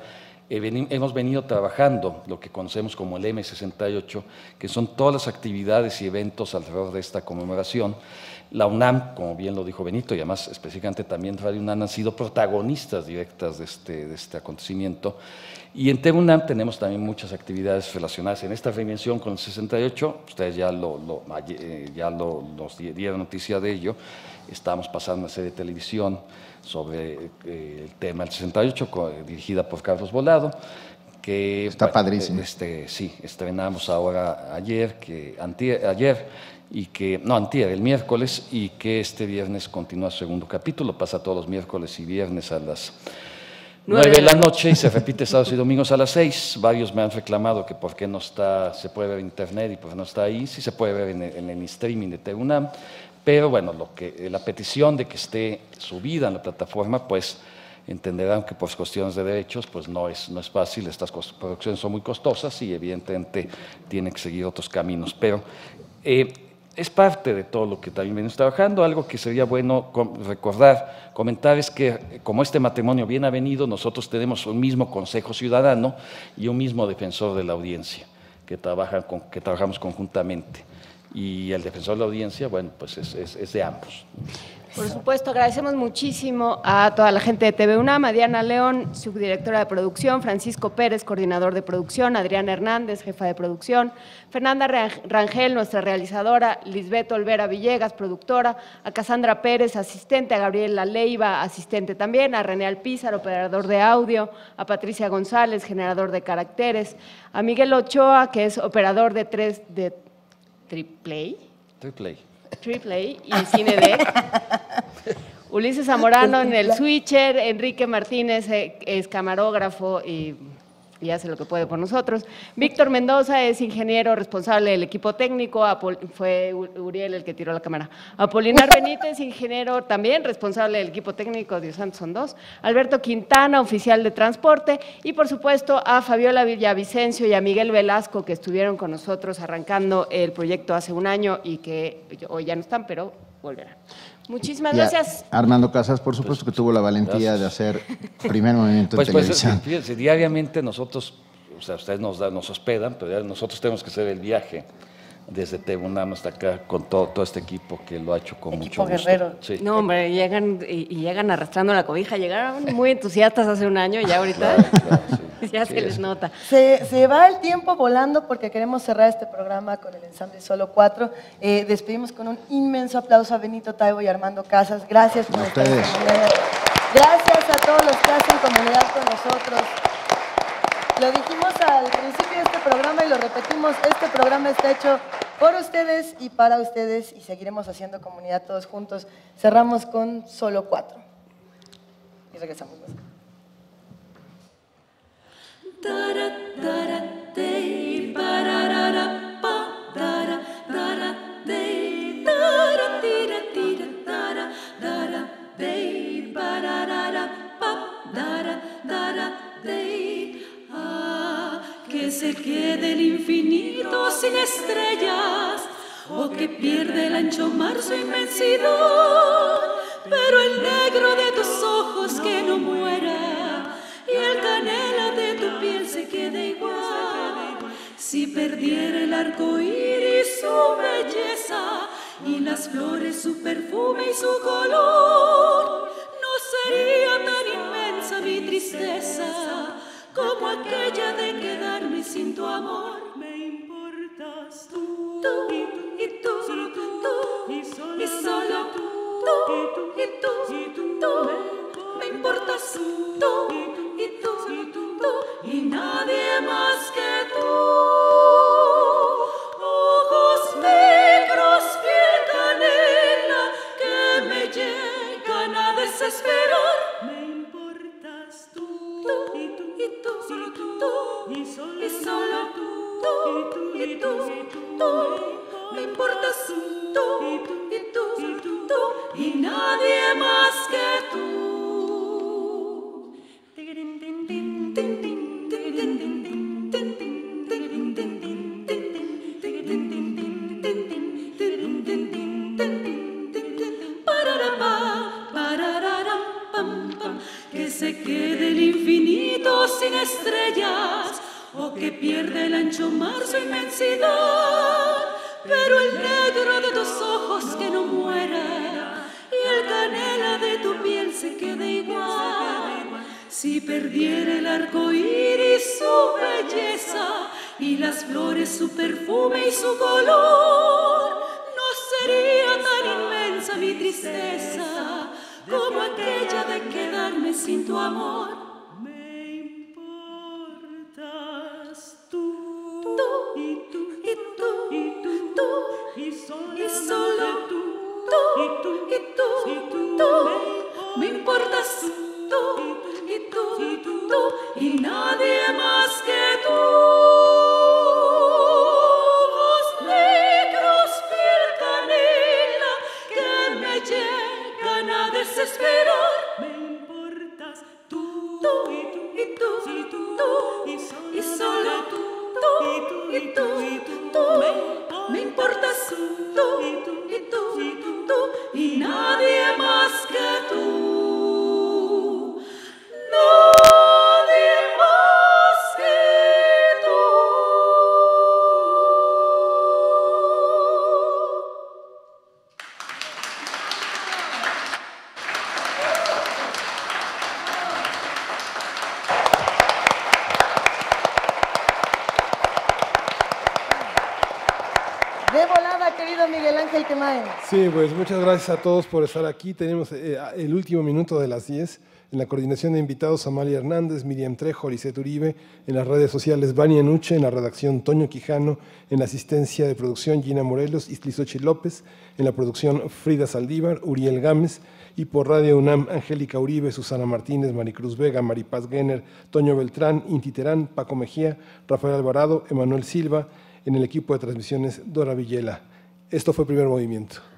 eh, hemos venido trabajando lo que conocemos como el M68, que son todas las actividades y eventos alrededor de esta conmemoración. La UNAM, como bien lo dijo Benito, y además específicamente también Radio UNAM, han sido protagonistas directas de este, de este acontecimiento. Y en TV UNAM tenemos también muchas actividades relacionadas en esta reinvención con el 68. Ustedes ya, lo, lo- eh, ya lo, nos di- dieron noticia de ello. Estamos pasando una serie de televisión sobre eh, el tema del 68, co- dirigida por Carlos Volado. Que, Está bueno, padrísimo. Este, sí, estrenamos ahora ayer, que, antier, ayer, y que, no, antier, el miércoles, y que este viernes continúa su segundo capítulo. Pasa todos los miércoles y viernes a las 9 de la noche y se repite sábados y domingos a las 6. Varios me han reclamado que por qué no está, se puede ver en internet y por qué no está ahí. Sí se puede ver en el, en el streaming de TUNAM, pero bueno, lo que, eh, la petición de que esté subida en la plataforma, pues entenderán que por cuestiones de derechos, pues no es, no es fácil. Estas producciones son muy costosas y evidentemente tiene que seguir otros caminos. Pero eh, es parte de todo lo que también venimos trabajando. Algo que sería bueno recordar, comentar es que eh, como este matrimonio bien ha venido, nosotros tenemos un mismo Consejo Ciudadano y un mismo defensor de la audiencia que, que trabajamos conjuntamente. Y el defensor de la audiencia, bueno, pues es, es- es de ambos. Por supuesto, agradecemos muchísimo a toda la gente de TV UNAM, a Diana León, subdirectora de producción, Francisco Pérez, coordinador de producción, Adriana Hernández, jefa de producción, Fernanda Ra- Rangel, nuestra realizadora, Lisbeth Olvera Villegas, productora, a Casandra Pérez, asistente, a Gabriela Leiva, asistente también, a René Alpizar, operador de audio, a Patricia González, generador de caracteres, a Miguel Ochoa, que es operador de tres de Triplay. Triple Triple A y Cine. Ulises Zamorano en el switcher, Enrique Martínez eh, es camarógrafo y, y hace lo que puede por nosotros. Víctor Mendoza es ingeniero responsable del equipo técnico, Apol- fue Uriel el que tiró la cámara. Apolinar Benítez, ingeniero también responsable del equipo técnico, Dios santo, son dos. Alberto Quintana, oficial de transporte y por supuesto a Fabiola Villavicencio y a Miguel Velasco que estuvieron con nosotros arrancando el proyecto hace un año y que hoy ya no están, pero volverán. Muchísimas Y gracias. Armando Casas, por supuesto que tuvo la valentía de hacer primer movimiento Pues, en pues televisión. fíjense, diariamente nosotros, o sea, ustedes nos, dan- nos hospedan, pero nosotros tenemos que hacer el viaje desde Tebunam hasta acá con todo, todo este equipo que lo ha hecho con mucho gusto. guerrero. Sí. No, hombre, llegan y, y llegan arrastrando la cobija. Llegaron muy entusiastas hace un año y ya ahorita ya se les nota. Se, se va el tiempo volando porque queremos cerrar este programa con el ensamble Solo Cuatro. Eh, despedimos con un inmenso aplauso a Benito Taibo y Armando Casas. Gracias por A estar ustedes. Gracias a todos los que hacen comunidad con nosotros. Lo dijimos al principio de este programa y lo repetimos, este programa está hecho por ustedes y para ustedes y seguiremos haciendo comunidad todos juntos. Cerramos con Solo Cuatro. Y regresamos. Que pierde el ancho mar su inmensidad, pero el negro de tus ojos que no muera y el canela de tu piel se quede igual. Si perdiera el arco iris su belleza y las flores su perfume y su color, no sería tan inmensa mi tristeza como aquella de quedarme sin tu amor. Me importas tú tú y tú, y tú, me importas tú, tú pero el negro de tus ojos que no muera y el canela de tu piel se quede igual. Si perdiera el arco iris su belleza y las flores su perfume y su color, no sería tan inmensa mi tristeza como aquella de quedarme sin tu amor. Importas tú y tú y tú y nadie más Sí, pues muchas gracias a todos por estar aquí. Tenemos eh, el último minuto de las 10. En la coordinación de invitados, Amalia Hernández, Miriam Trejo, Lisette Uribe. En las redes sociales, Vania Nuche. En la redacción, Toño Quijano. En la asistencia de producción, Gina Morelos, Islizochi López. En la producción, Frida Saldívar, Uriel Gámez. Y por Radio UNAM, Angélica Uribe, Susana Martínez, Maricruz Vega, Maripaz Genner, Toño Beltrán, Inti Terán, Paco Mejía, Rafael Alvarado, Emanuel Silva. En el equipo de transmisiones, Dora Villela. Esto fue Primer Movimiento.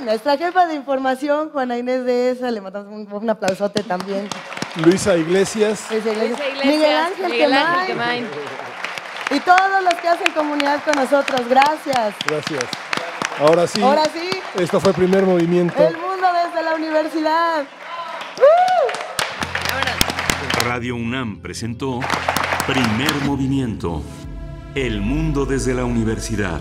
Nuestra jefa de información, Juana Inés de esa, le mandamos un, un aplausote también. Luisa Iglesias. Luisa Iglesias. Iglesias, Miguel Ángel Miguel Ángel Quemain. Quemain. Y todos los que hacen comunidad con nosotros, gracias. Gracias. Ahora sí. Ahora sí. Esto fue Primer Movimiento. El mundo desde la universidad. Radio UNAM presentó Primer Movimiento. El mundo desde la universidad.